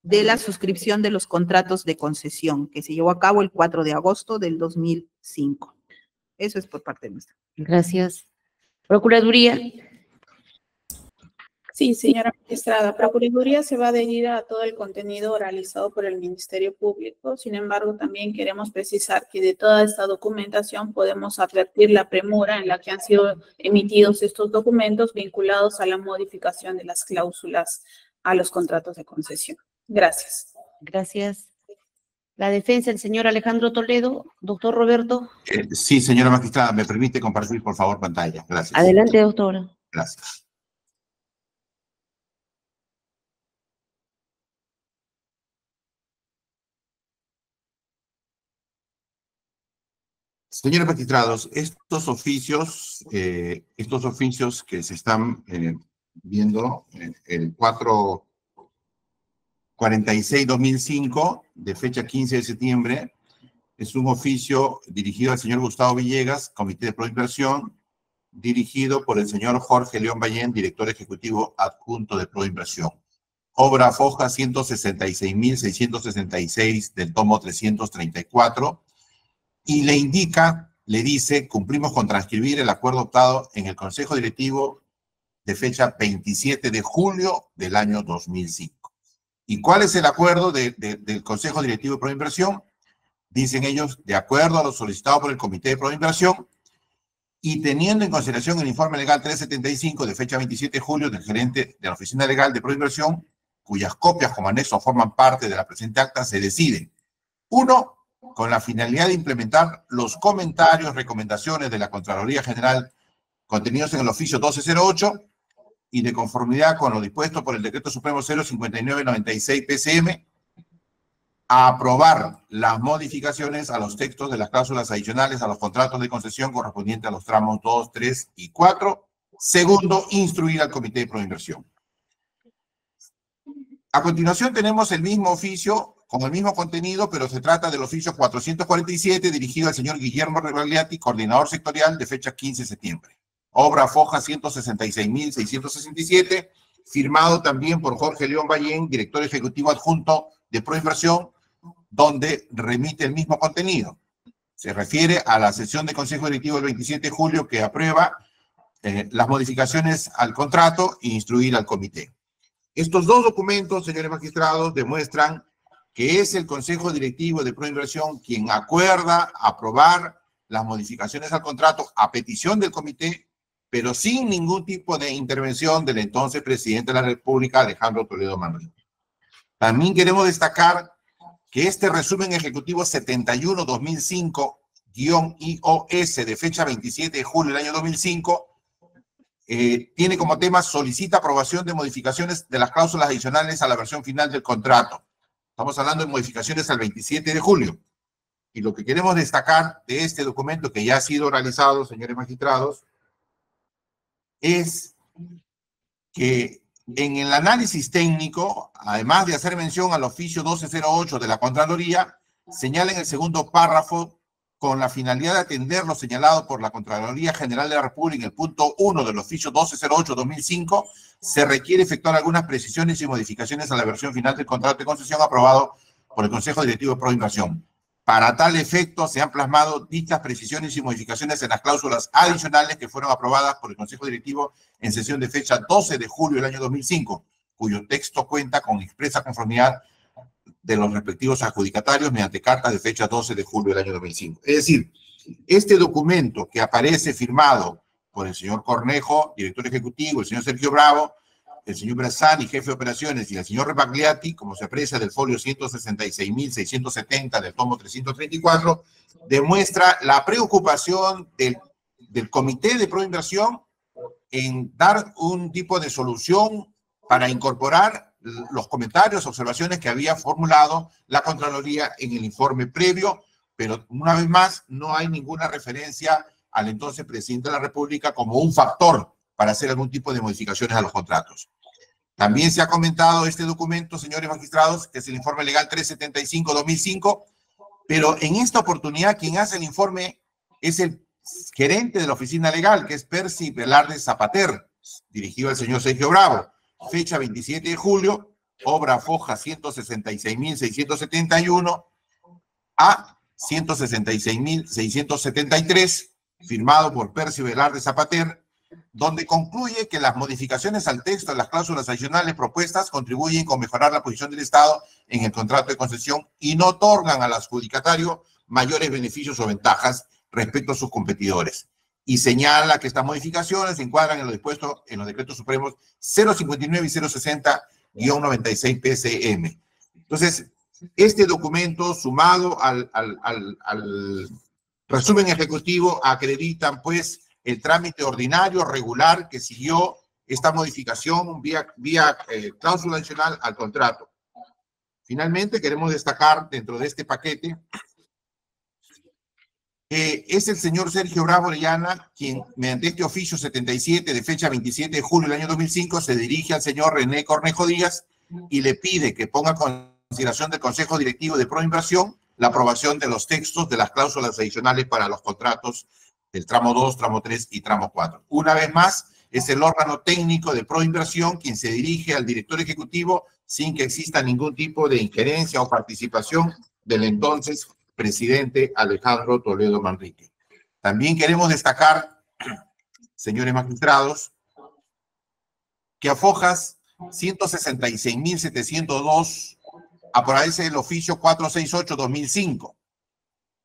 de la suscripción de los contratos de concesión, que se llevó a cabo el 4 de agosto del 2005. Eso es por parte nuestra. Gracias. Procuraduría. Sí, señora magistrada, Procuraduría se va a adherir a todo el contenido realizado por el Ministerio Público. Sin embargo, también queremos precisar que de toda esta documentación podemos advertir la premura en la que han sido emitidos estos documentos vinculados a la modificación de las cláusulas a los contratos de concesión. Gracias. Gracias. La defensa, el señor Alejandro Toledo. Doctor Roberto. Eh, sí, señora magistrada, me permite compartir, por favor, pantalla. Gracias. Adelante, doctora. Gracias. Señores magistrados, estos oficios, eh, estos oficios que se están eh, viendo, eh, el 446-2005, de fecha 15 de septiembre, es un oficio dirigido al señor Gustavo Villegas, Comité de Proinversión, dirigido por el señor Jorge León Ballén, director ejecutivo adjunto de Proinversión. Obra Foja 166.666 del tomo 334 y le indica, le dice, cumplimos con transcribir el acuerdo optado en el Consejo Directivo de fecha 27 de julio del año 2005. ¿Y cuál es el acuerdo de- de- del Consejo Directivo de Proinversión? Dicen ellos, de acuerdo a lo solicitado por el Comité de Proinversión y teniendo en consideración el informe legal 375 de fecha 27 de julio del gerente de la Oficina Legal de Proinversión, cuyas copias como anexo forman parte de la presente acta, se decide. Uno, con la finalidad de implementar los comentarios, recomendaciones de la Contraloría General contenidos en el oficio 1208 y de conformidad con lo dispuesto por el Decreto Supremo 05996 PCM, a aprobar las modificaciones a los textos de las cláusulas adicionales a los contratos de concesión correspondientes a los tramos 2, 3 y 4. Segundo, instruir al Comité de Proinversión. A continuación tenemos el mismo oficio con el mismo contenido, pero se trata del oficio 447 dirigido al señor Guillermo Rebagliati, coordinador sectorial de fecha 15 de septiembre. Obra Foja 166.667, firmado también por Jorge León Ballén, director ejecutivo adjunto de Proinversión, donde remite el mismo contenido. Se refiere a la sesión de Consejo Directivo del 27 de julio que aprueba eh, las modificaciones al contrato e instruir al comité. Estos dos documentos, señores magistrados, demuestran que es el Consejo Directivo de Proinversión quien acuerda aprobar las modificaciones al contrato a petición del comité, pero sin ningún tipo de intervención del entonces presidente de la República, Alejandro Toledo Manuel. También queremos destacar que este resumen ejecutivo 71-2005-IOS de fecha 27 de julio del año 2005 eh, tiene como tema solicita aprobación de modificaciones de las cláusulas adicionales a la versión final del contrato. Estamos hablando de modificaciones al 27 de julio. Y lo que queremos destacar de este documento que ya ha sido realizado, señores magistrados, es que en el análisis técnico, además de hacer mención al oficio 1208 de la Contraloría, señala en el segundo párrafo con la finalidad de atender lo señalado por la Contraloría General de la República en el punto 1 del oficio 1208-2005, se requiere efectuar algunas precisiones y modificaciones a la versión final del contrato de concesión aprobado por el Consejo Directivo de Proinversión. Para tal efecto, se han plasmado dichas precisiones y modificaciones en las cláusulas adicionales que fueron aprobadas por el Consejo Directivo en sesión de fecha 12 de julio del año 2005, cuyo texto cuenta con expresa conformidad de los respectivos adjudicatarios mediante carta de fecha 12 de julio del año 2005. Es decir, este documento que aparece firmado por el señor Cornejo, director ejecutivo, el señor Sergio Bravo, el señor Brazani, jefe de operaciones, y el señor Repagliati, como se aprecia del folio 166.670 del tomo 334, demuestra la preocupación del, del Comité de Proinversión en dar un tipo de solución para incorporar los comentarios, observaciones que había formulado la Contraloría en el informe previo, pero una vez más no hay ninguna referencia al entonces presidente de la República como un factor para hacer algún tipo de modificaciones a los contratos. También se ha comentado este documento, señores magistrados, que es el informe legal 375-2005, pero en esta oportunidad quien hace el informe es el gerente de la oficina legal, que es Percy Velarde Zapater, dirigido al señor Sergio Bravo fecha 27 de julio, obra foja 166.671 a 166.673, firmado por Percy Velarde Zapater, donde concluye que las modificaciones al texto de las cláusulas adicionales propuestas contribuyen con mejorar la posición del Estado en el contrato de concesión y no otorgan al adjudicatario mayores beneficios o ventajas respecto a sus competidores y señala que estas modificaciones se encuadran en lo dispuesto en los decretos supremos 059 y 060-96 PCM. Entonces, este documento sumado al, al, al, resumen ejecutivo acreditan pues el trámite ordinario, regular que siguió esta modificación vía, vía eh, cláusula adicional al contrato. Finalmente, queremos destacar dentro de este paquete eh, es el señor Sergio Bravo Orellana quien, mediante este oficio 77 de fecha 27 de julio del año 2005, se dirige al señor René Cornejo Díaz y le pide que ponga en consideración del Consejo Directivo de Proinversión la aprobación de los textos de las cláusulas adicionales para los contratos del tramo 2, tramo 3 y tramo 4. Una vez más, es el órgano técnico de Proinversión quien se dirige al director ejecutivo sin que exista ningún tipo de injerencia o participación del entonces presidente Alejandro Toledo Manrique. También queremos destacar, señores magistrados, que a Fojas 166.702 aparece el oficio 468-2005.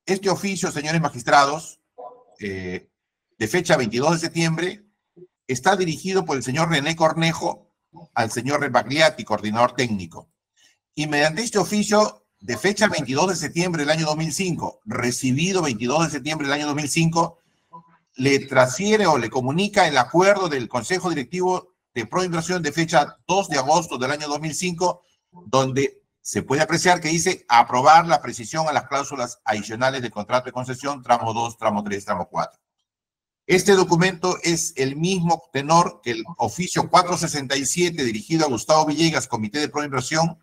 Este oficio, señores magistrados, eh, de fecha 22 de septiembre, está dirigido por el señor René Cornejo al señor Rebagliati, coordinador técnico. Y mediante este oficio de fecha 22 de septiembre del año 2005, recibido 22 de septiembre del año 2005, le transfiere o le comunica el acuerdo del Consejo Directivo de Proinversión de fecha 2 de agosto del año 2005, donde se puede apreciar que dice aprobar la precisión a las cláusulas adicionales del contrato de concesión, tramo 2, tramo 3, tramo 4. Este documento es el mismo tenor que el oficio 467 dirigido a Gustavo Villegas, Comité de Proinversión,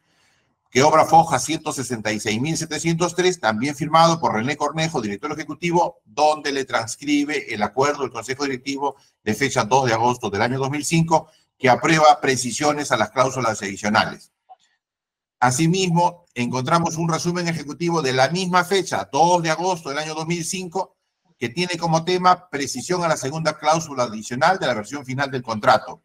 que obra foja 166.703, también firmado por René Cornejo, director ejecutivo, donde le transcribe el acuerdo del Consejo Directivo de fecha 2 de agosto del año 2005, que aprueba precisiones a las cláusulas adicionales. Asimismo, encontramos un resumen ejecutivo de la misma fecha, 2 de agosto del año 2005, que tiene como tema precisión a la segunda cláusula adicional de la versión final del contrato.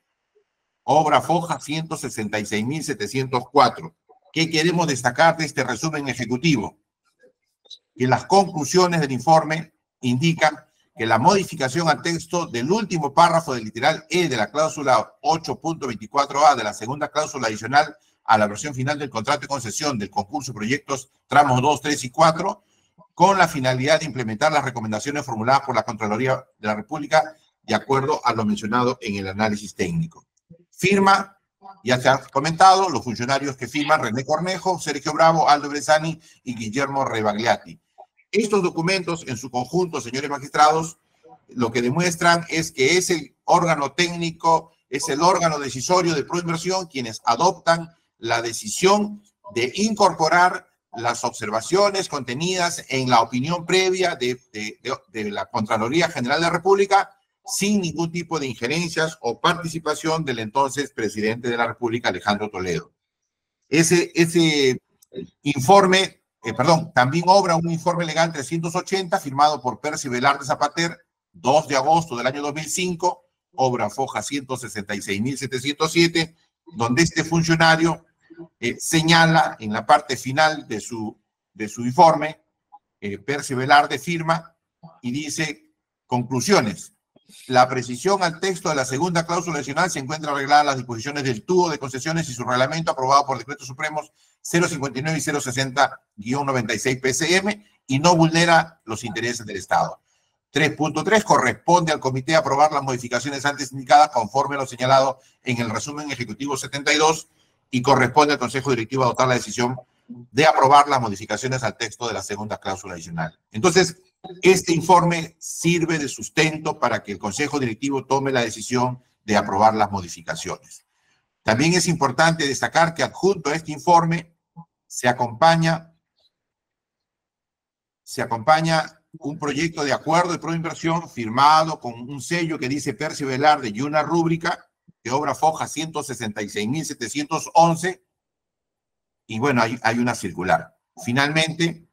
Obra foja 166.704 ¿Qué queremos destacar de este resumen ejecutivo? Que las conclusiones del informe indican que la modificación al texto del último párrafo del literal E de la cláusula 8.24a de la segunda cláusula adicional a la versión final del contrato de concesión del concurso de proyectos tramos 2, 3 y 4, con la finalidad de implementar las recomendaciones formuladas por la Contraloría de la República de acuerdo a lo mencionado en el análisis técnico. Firma, ya se ha comentado, los funcionarios que firman, René Cornejo, Sergio Bravo, Aldo Bresani y Guillermo Rebagliati. Estos documentos, en su conjunto, señores magistrados, lo que demuestran es que es el órgano técnico, es el órgano decisorio de proinversión quienes adoptan la decisión de incorporar las observaciones contenidas en la opinión previa de, de, la Contraloría General de la República sin ningún tipo de injerencias o participación del entonces presidente de la República, Alejandro Toledo. Ese, ese informe, eh, perdón, también obra un informe legal 380 firmado por Percy Velarde Zapater, 2 de agosto del año 2005, obra foja 166.707, donde este funcionario eh, señala en la parte final de su, de su informe, eh, Percy Velarde firma y dice, conclusiones, la precisión al texto de la segunda cláusula adicional se encuentra arreglada en las disposiciones del tubo de concesiones y su reglamento aprobado por decretos supremos 059 y 060-96 PCM y no vulnera los intereses del Estado. 3.3 corresponde al comité aprobar las modificaciones antes indicadas conforme a lo señalado en el resumen ejecutivo 72 y corresponde al Consejo Directivo adoptar la decisión de aprobar las modificaciones al texto de la segunda cláusula adicional. Entonces, este informe sirve de sustento para que el Consejo Directivo tome la decisión de aprobar las modificaciones. También es importante destacar que adjunto a este informe se acompaña, se acompaña un proyecto de acuerdo de proinversión firmado con un sello que dice Percy Velarde y una rúbrica de obra foja 166.711 y bueno, hay una circular. Finalmente,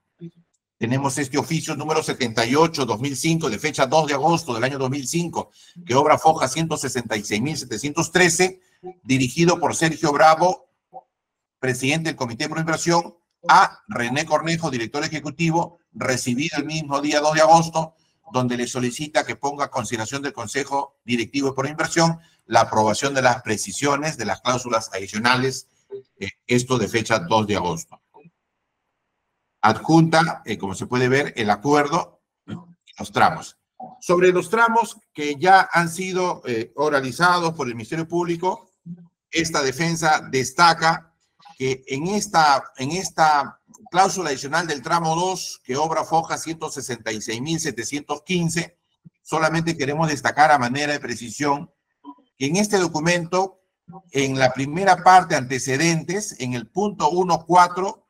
tenemos este oficio número 78-2005 de fecha 2 de agosto del año 2005, que obra foja 166.713, dirigido por Sergio Bravo, presidente del Comité de Proinversión, a René Cornejo, director ejecutivo, recibido el mismo día 2 de agosto, donde le solicita que ponga a consideración del Consejo Directivo de Proinversión la aprobación de las precisiones de las cláusulas adicionales, eh, esto de fecha 2 de agosto adjunta, eh, como se puede ver, el acuerdo los tramos. Sobre los tramos que ya han sido eh, oralizados por el Ministerio Público, esta defensa destaca que en esta, en esta cláusula adicional del tramo 2, que obra foja 166.715, solamente queremos destacar a manera de precisión que en este documento, en la primera parte antecedentes, en el punto 1.4,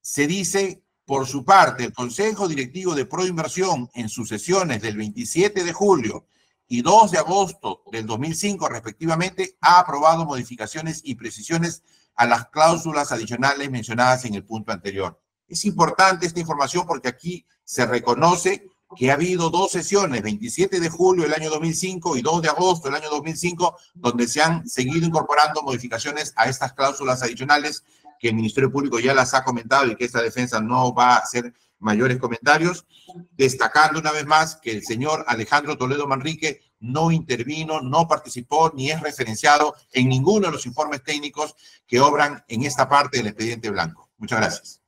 se dice por su parte, el Consejo Directivo de Proinversión en sus sesiones del 27 de julio y 2 de agosto del 2005 respectivamente ha aprobado modificaciones y precisiones a las cláusulas adicionales mencionadas en el punto anterior. Es importante esta información porque aquí se reconoce que ha habido dos sesiones, 27 de julio del año 2005 y 2 de agosto del año 2005, donde se han seguido incorporando modificaciones a estas cláusulas adicionales que el Ministerio Público ya las ha comentado y que esta defensa no va a hacer mayores comentarios, destacando una vez más que el señor Alejandro Toledo Manrique no intervino, no participó ni es referenciado en ninguno de los informes técnicos que obran en esta parte del expediente blanco. Muchas gracias.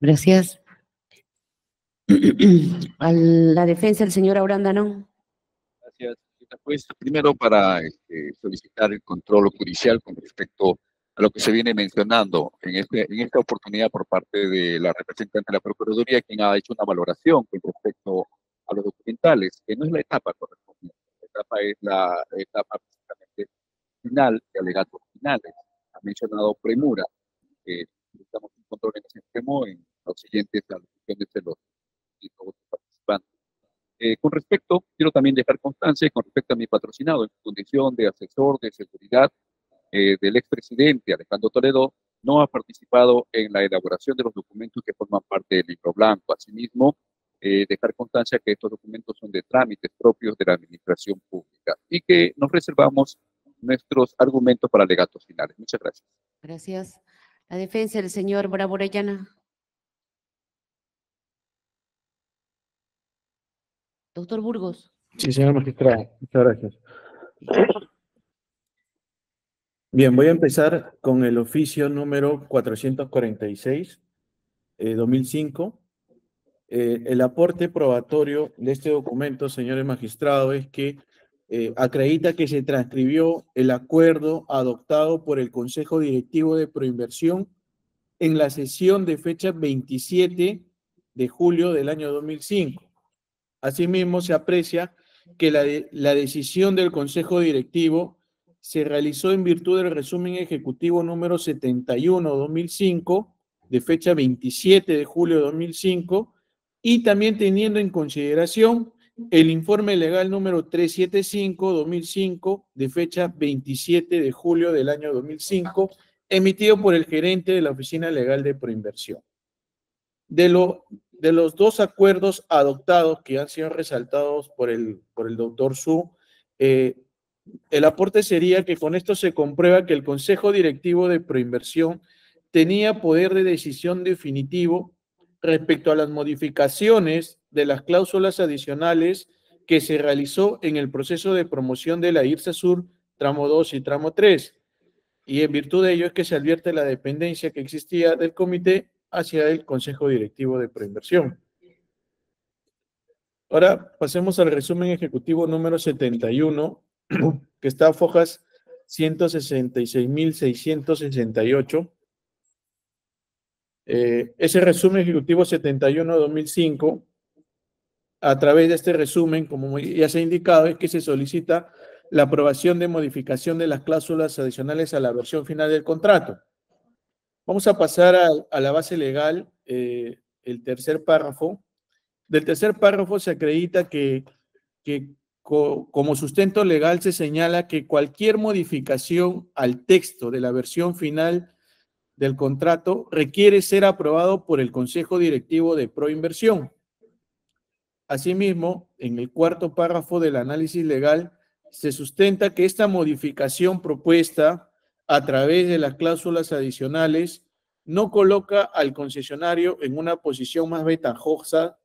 Gracias. A la defensa, el señor Aurandano. Gracias. Pues, primero para este, solicitar el control judicial con respecto a lo que se viene mencionando en, este, en esta oportunidad por parte de la representante de la Procuraduría, quien ha hecho una valoración con respecto a los documentales, que no es la etapa correspondiente. La etapa es la etapa precisamente final de alegatos finales. Ha mencionado premura, que estamos en control en ese extremo en los siguientes alusiones de los, participantes. Eh, con respecto, quiero también dejar constancia con respecto a mi patrocinado en condición de asesor de seguridad eh, del expresidente Alejandro Toledo no ha participado en la elaboración de los documentos que forman parte del libro blanco. Asimismo, eh, dejar constancia que estos documentos son de trámites propios de la administración pública y que nos reservamos nuestros argumentos para alegatos finales. Muchas gracias. Gracias. La defensa del señor Bravo Orellana. Doctor Burgos. Sí, señora magistrada, muchas gracias. Bien, voy a empezar con el oficio número 446, eh, 2005. Eh, el aporte probatorio de este documento, señores magistrados, es que eh, acredita que se transcribió el acuerdo adoptado por el Consejo Directivo de Proinversión en la sesión de fecha 27 de julio del año 2005. Asimismo, se aprecia que la, de- la decisión del Consejo Directivo se realizó en virtud del resumen ejecutivo número 71-2005, de fecha 27 de julio de 2005, y también teniendo en consideración el informe legal número 375-2005, de fecha 27 de julio del año 2005, emitido por el gerente de la Oficina Legal de Proinversión. De, lo, de los dos acuerdos adoptados que han sido resaltados por el, por el doctor Su, eh, el aporte sería que con esto se comprueba que el Consejo Directivo de Proinversión tenía poder de decisión definitivo respecto a las modificaciones de las cláusulas adicionales que se realizó en el proceso de promoción de la IRSA Sur tramo 2 y tramo 3. Y en virtud de ello es que se advierte la dependencia que existía del comité hacia el Consejo Directivo de Proinversión. Ahora pasemos al resumen ejecutivo número 71, que está fojas 166.668. Eh, ese resumen ejecutivo 71-2005, a través de este resumen, como ya se ha indicado, es que se solicita la aprobación de modificación de las cláusulas adicionales a la versión final del contrato. Vamos a pasar a, a la base legal, eh, el tercer párrafo. Del tercer párrafo se acredita que, que co- como sustento legal se señala que cualquier modificación al texto de la versión final del contrato requiere ser aprobado por el Consejo Directivo de Proinversión. Asimismo, en el cuarto párrafo del análisis legal se sustenta que esta modificación propuesta a través de las cláusulas adicionales no coloca al concesionario en una posición más ventajosa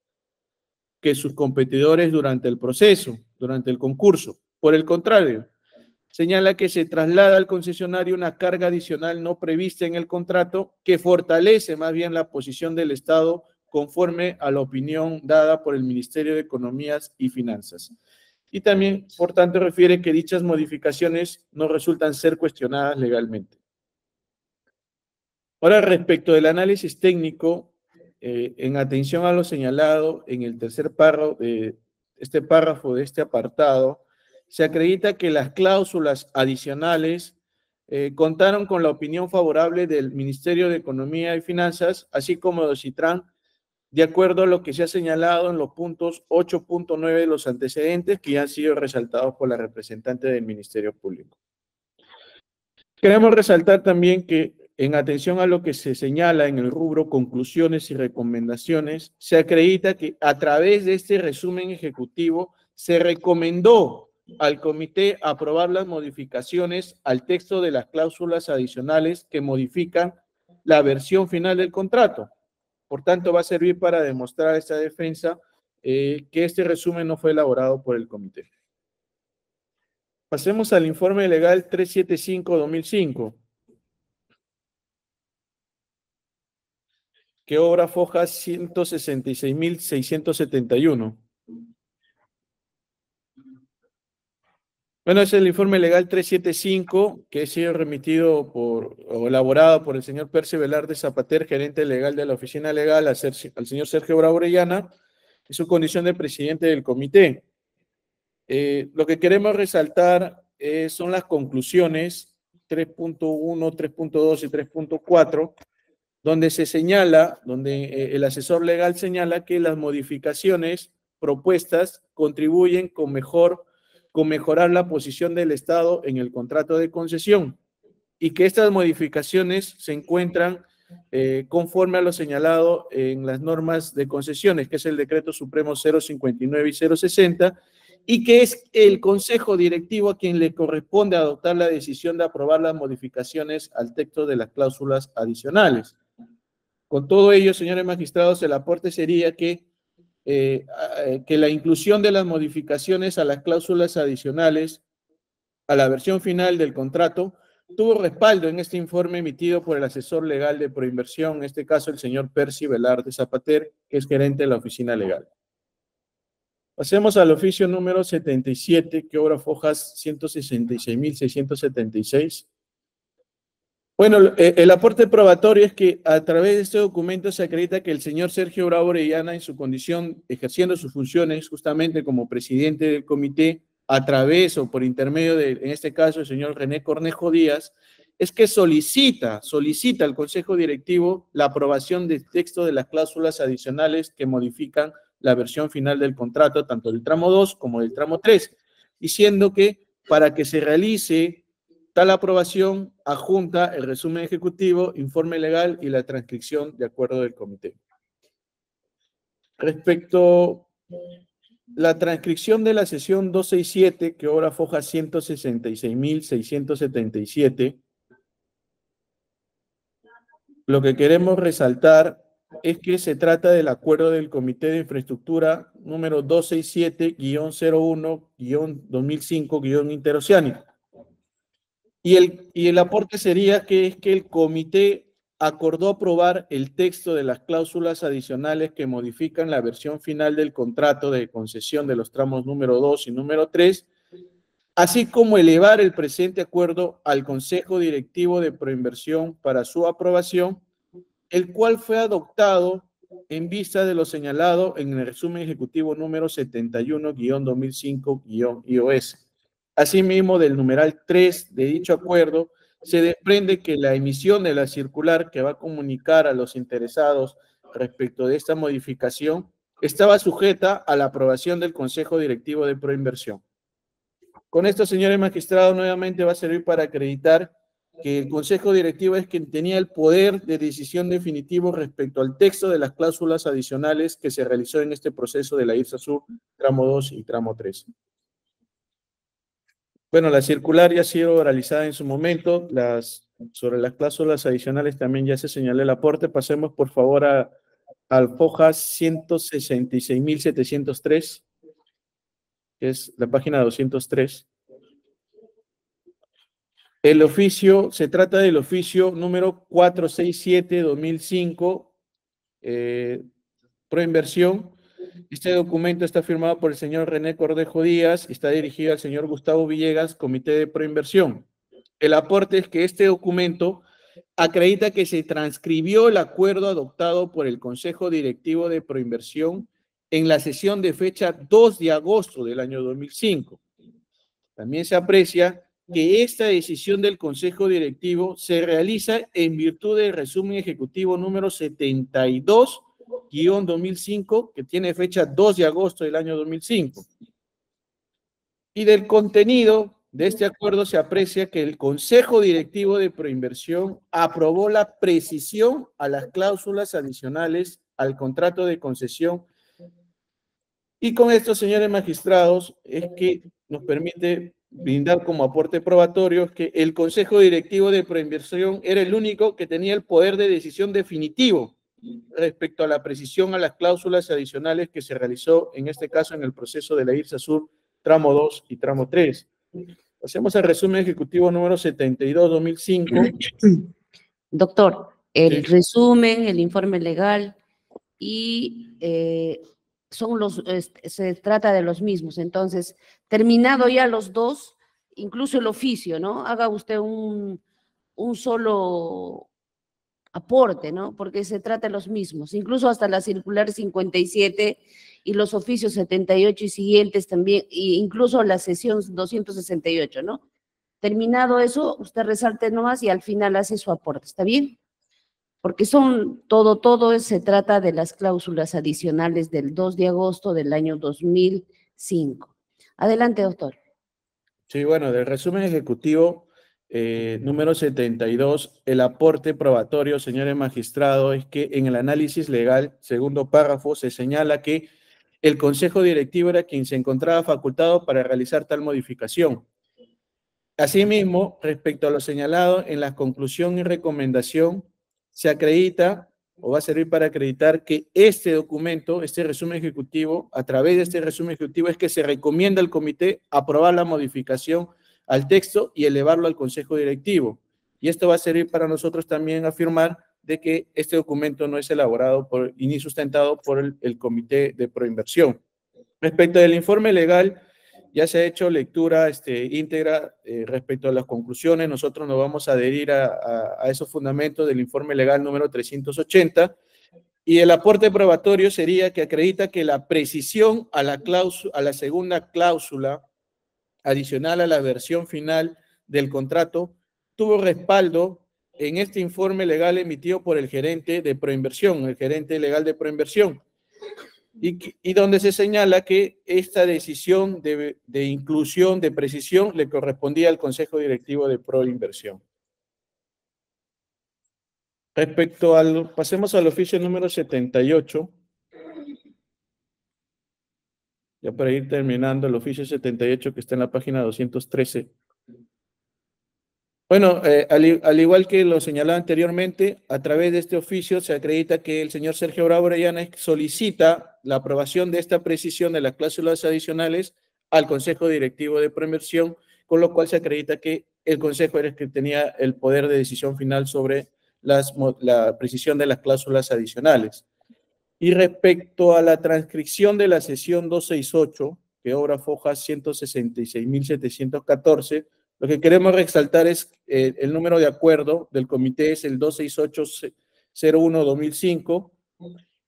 que sus competidores durante el proceso, durante el concurso. Por el contrario, señala que se traslada al concesionario una carga adicional no prevista en el contrato que fortalece más bien la posición del Estado conforme a la opinión dada por el Ministerio de Economías y Finanzas. Y también, por tanto, refiere que dichas modificaciones no resultan ser cuestionadas legalmente. Ahora, respecto del análisis técnico, eh, en atención a lo señalado en el tercer párrafo de este párrafo de este apartado, se acredita que las cláusulas adicionales eh, contaron con la opinión favorable del Ministerio de Economía y Finanzas, así como de Citran, de acuerdo a lo que se ha señalado en los puntos 8.9 de los antecedentes que ya han sido resaltados por la representante del Ministerio Público. Queremos resaltar también que en atención a lo que se señala en el rubro conclusiones y recomendaciones, se acredita que a través de este resumen ejecutivo se recomendó al comité aprobar las modificaciones al texto de las cláusulas adicionales que modifican la versión final del contrato. Por tanto, va a servir para demostrar esta defensa eh, que este resumen no fue elaborado por el comité. Pasemos al informe legal 375-2005. Que obra foja 166.671. Bueno, es el informe legal 375 que ha sido remitido por o elaborado por el señor Percy Velarde Zapater, gerente legal de la oficina legal, al señor Sergio Bravo Orellana, en su condición de presidente del comité. Eh, lo que queremos resaltar eh, son las conclusiones 3.1, 3.2 y 3.4 donde se señala, donde eh, el asesor legal señala que las modificaciones propuestas contribuyen con mejor con mejorar la posición del Estado en el contrato de concesión y que estas modificaciones se encuentran eh, conforme a lo señalado en las normas de concesiones, que es el decreto supremo 059 y 060, y que es el Consejo Directivo a quien le corresponde adoptar la decisión de aprobar las modificaciones al texto de las cláusulas adicionales. Con todo ello, señores magistrados, el aporte sería que, eh, eh, que la inclusión de las modificaciones a las cláusulas adicionales a la versión final del contrato tuvo respaldo en este informe emitido por el asesor legal de Proinversión, en este caso el señor Percy Velarde Zapater, que es gerente de la oficina legal. Pasemos al oficio número 77, que obra fojas 166.676. Bueno, el aporte probatorio es que a través de este documento se acredita que el señor Sergio Bravo Orellana, en su condición, ejerciendo sus funciones justamente como presidente del comité, a través o por intermedio de, en este caso, el señor René Cornejo Díaz, es que solicita, solicita al Consejo Directivo la aprobación del texto de las cláusulas adicionales que modifican la versión final del contrato, tanto del tramo 2 como del tramo 3, diciendo que para que se realice tal aprobación, adjunta el resumen ejecutivo, informe legal y la transcripción de acuerdo del comité. Respecto la transcripción de la sesión 267, que ahora foja 166.677, lo que queremos resaltar es que se trata del acuerdo del Comité de Infraestructura número 267-01-2005-interoceánico. Y el, y el aporte sería que es que el comité acordó aprobar el texto de las cláusulas adicionales que modifican la versión final del contrato de concesión de los tramos número 2 y número 3, así como elevar el presente acuerdo al Consejo Directivo de Proinversión para su aprobación el cual fue adoptado en vista de lo señalado en el resumen ejecutivo número 71-2005-IOS. Asimismo, del numeral 3 de dicho acuerdo, se desprende que la emisión de la circular que va a comunicar a los interesados respecto de esta modificación estaba sujeta a la aprobación del Consejo Directivo de Proinversión. Con esto, señores magistrados, nuevamente va a servir para acreditar que el Consejo Directivo es quien tenía el poder de decisión definitivo respecto al texto de las cláusulas adicionales que se realizó en este proceso de la IRSA Sur, tramo 2 y tramo 3. Bueno, la circular ya ha sido realizada en su momento. Las, sobre las cláusulas adicionales también ya se señaló el aporte. Pasemos, por favor, a, al FOJA 166.703, que es la página 203. El oficio, se trata del oficio número 467-2005, eh, proinversión. Este documento está firmado por el señor René Cordejo Díaz y está dirigido al señor Gustavo Villegas, Comité de Proinversión. El aporte es que este documento acredita que se transcribió el acuerdo adoptado por el Consejo Directivo de Proinversión en la sesión de fecha 2 de agosto del año 2005. También se aprecia que esta decisión del Consejo Directivo se realiza en virtud del resumen ejecutivo número 72-2005, que tiene fecha 2 de agosto del año 2005. Y del contenido de este acuerdo se aprecia que el Consejo Directivo de Proinversión aprobó la precisión a las cláusulas adicionales al contrato de concesión. Y con esto, señores magistrados, es que nos permite brindar como aporte probatorio que el Consejo Directivo de Proinversión era el único que tenía el poder de decisión definitivo respecto a la precisión a las cláusulas adicionales que se realizó en este caso en el proceso de la IRSA Sur tramo 2 y tramo 3. Pasemos al resumen ejecutivo número 72-2005. Doctor, el resumen, el informe legal y eh, son los, se trata de los mismos. Entonces, terminado ya los dos, incluso el oficio, ¿no? Haga usted un, un solo aporte, ¿no? Porque se trata de los mismos, incluso hasta la circular 57 y los oficios 78 y siguientes también, e incluso la sesión 268, ¿no? Terminado eso, usted resalte nomás y al final hace su aporte, ¿está bien? porque son todo, todo se trata de las cláusulas adicionales del 2 de agosto del año 2005. Adelante, doctor. Sí, bueno, del resumen ejecutivo eh, número 72, el aporte probatorio, señores magistrados, es que en el análisis legal, segundo párrafo, se señala que el Consejo Directivo era quien se encontraba facultado para realizar tal modificación. Asimismo, respecto a lo señalado en la conclusión y recomendación, se acredita o va a servir para acreditar que este documento, este resumen ejecutivo, a través de este resumen ejecutivo es que se recomienda al comité aprobar la modificación al texto y elevarlo al Consejo Directivo. Y esto va a servir para nosotros también afirmar de que este documento no es elaborado por, y ni sustentado por el, Comité de Proinversión. Respecto del informe legal, ya se ha hecho lectura este, íntegra eh, respecto a las conclusiones. Nosotros nos vamos a adherir a, esos fundamentos del informe legal número 380. Y el aporte probatorio sería que acredita que la precisión a la segunda cláusula adicional a la versión final del contrato tuvo respaldo en este informe legal emitido por el gerente de proinversión, el gerente legal de proinversión, y, y donde se señala que esta decisión de, de inclusión, de precisión, le correspondía al Consejo Directivo de Proinversión. Respecto al, pasemos al oficio número 78. Ya para ir terminando, el oficio 78 que está en la página 213. Bueno, eh, al, igual que lo señalaba anteriormente, a través de este oficio se acredita que el señor Sergio Bravo Orellana solicita la aprobación de esta precisión de las cláusulas adicionales al Consejo Directivo de Proinversión, con lo cual se acredita que el Consejo era el que tenía el poder de decisión final sobre las, la precisión de las cláusulas adicionales. Y respecto a la transcripción de la sesión 268, que obra foja 166.714, lo que queremos resaltar es eh, el número de acuerdo del comité es el 268-01-2005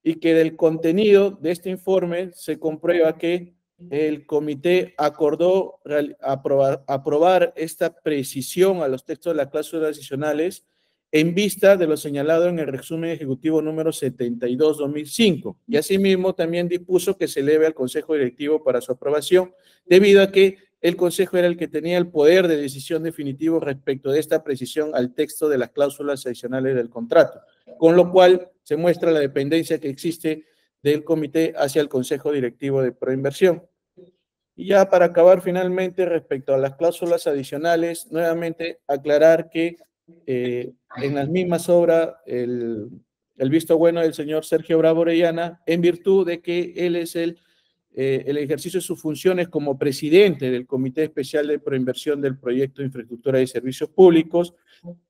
y que del contenido de este informe se comprueba que el comité acordó aprobar, aprobar esta precisión a los textos de las cláusulas adicionales en vista de lo señalado en el resumen ejecutivo número 72-2005. Y asimismo también dispuso que se eleve al Consejo Directivo para su aprobación, debido a que el Consejo era el que tenía el poder de decisión definitivo respecto de esta precisión al texto de las cláusulas adicionales del contrato, con lo cual se muestra la dependencia que existe del comité hacia el Consejo Directivo de Proinversión. Y ya para acabar finalmente respecto a las cláusulas adicionales, nuevamente aclarar que eh, en las mismas obras el, visto bueno del señor Sergio Bravo Orellana, en virtud de que él es el, eh, el ejercicio de sus funciones como presidente del Comité Especial de Proinversión del Proyecto de Infraestructura y Servicios Públicos.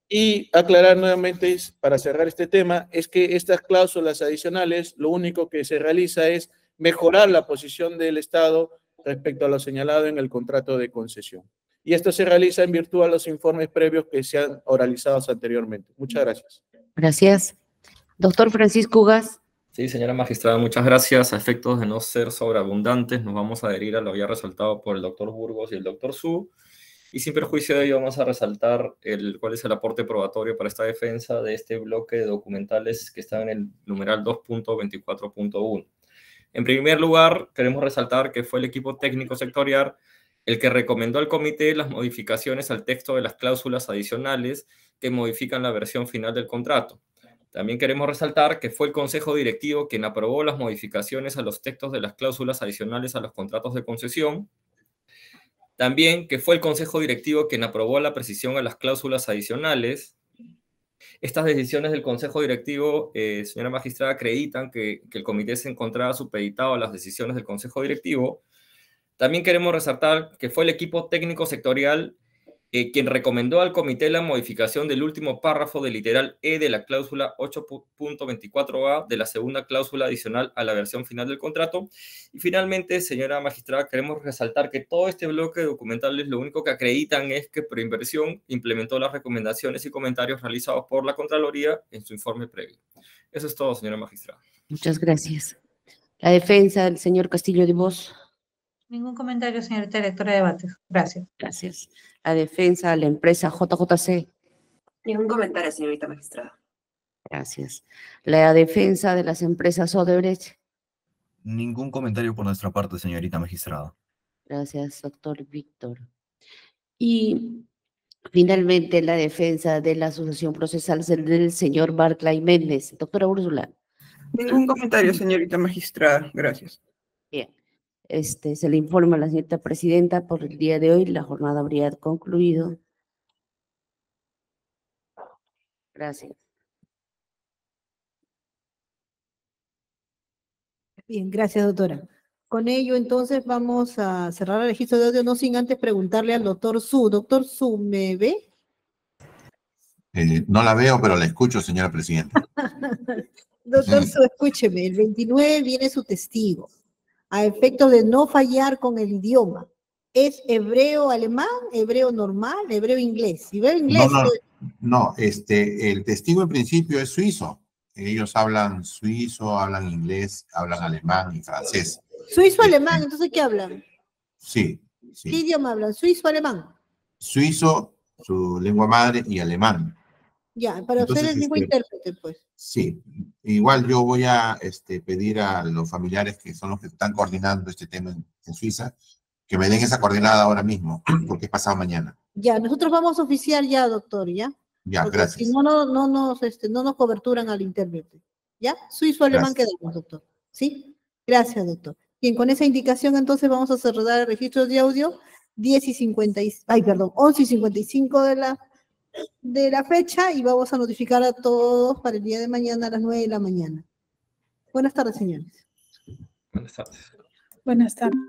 Y aclarar nuevamente, para cerrar este tema, es que estas cláusulas adicionales, lo único que se realiza es mejorar la posición del Estado respecto a lo señalado en el contrato de concesión. Y esto se realiza en virtud a los informes previos que se han oralizado anteriormente. Muchas gracias. Gracias. Doctor Francisco Ugas. Sí, señora magistrada, muchas gracias. A efectos de no ser sobreabundantes, nos vamos a adherir a lo ya resaltado por el doctor Burgos y el doctor Su. Y sin perjuicio de ello, vamos a resaltar el, cuál es el aporte probatorio para esta defensa de este bloque de documentales que está en el numeral 2.24.1. En primer lugar, queremos resaltar que fue el equipo técnico sectorial el que recomendó al comité las modificaciones al texto de las cláusulas adicionales que modifican la versión final del contrato. También queremos resaltar que fue el Consejo Directivo quien aprobó las modificaciones a los textos de las cláusulas adicionales a los contratos de concesión. También que fue el Consejo Directivo quien aprobó la precisión a las cláusulas adicionales. Estas decisiones del Consejo Directivo, eh, señora magistrada, acreditan que, que el comité se encontraba supeditado a las decisiones del Consejo Directivo. También queremos resaltar que fue el equipo técnico sectorial eh, quien recomendó al comité la modificación del último párrafo del literal E de la cláusula 8.24a de la segunda cláusula adicional a la versión final del contrato. Y finalmente, señora magistrada, queremos resaltar que todo este bloque de documentales lo único que acreditan es que Proinversión implementó las recomendaciones y comentarios realizados por la Contraloría en su informe previo. Eso es todo, señora magistrada. Muchas gracias. La defensa del señor Castillo de Vos. Ningún comentario, señorita directora de debates. Gracias. Gracias. La defensa de la empresa JJC. Ningún comentario, señorita magistrada. Gracias. La defensa de las empresas Odebrecht. Ningún comentario por nuestra parte, señorita magistrada. Gracias, doctor Víctor. Y finalmente la defensa de la asociación procesal del del señor Barclay Méndez. Doctora Úrsula. Ningún comentario, señorita magistrada. Gracias. Bien. Este, se le informa a la señorita presidenta por el día de hoy. La jornada habría concluido. Gracias. Bien, gracias, doctora. Con ello, entonces, vamos a cerrar el registro de audio, no sin antes preguntarle al doctor Su. Doctor Su, ¿me ve? Eh, no la veo, pero la escucho, señora Presidenta. Doctor Su, escúcheme, el 29 viene su testigo, a efecto de no fallar con el idioma. ¿Es hebreo alemán, hebreo normal, hebreo inglés? Si veo inglés, No, no, no, este, el testigo en principio es suizo. Ellos hablan suizo, hablan inglés, hablan alemán y francés. suizo-alemán, entonces, ¿qué hablan? Sí, ¿Qué sí. idioma hablan? ¿Suizo-alemán? Suizo, su lengua madre, y alemán. Ya, para Entonces, usted el mismo este, intérprete, pues. Sí, igual yo voy a este, pedir a los familiares que son los que están coordinando este tema en, en Suiza, que me den esa coordinada ahora mismo, porque es pasado mañana. Ya, nosotros vamos a oficiar ya, doctor, ¿ya? Ya, Porque gracias. Si no, no, no, nos, este, no nos coberturan al intérprete. ¿Ya? Suizo-alemán quedamos, doctor. ¿Sí? Gracias, doctor. Bien, con esa indicación entonces vamos a cerrar el registro de audio 10 y 50 y, ay, perdón, 11 y 55 de la, de la fecha y vamos a notificar a todos para el día de mañana a las 9 de la mañana. Buenas tardes, señores. Buenas tardes. Buenas tardes.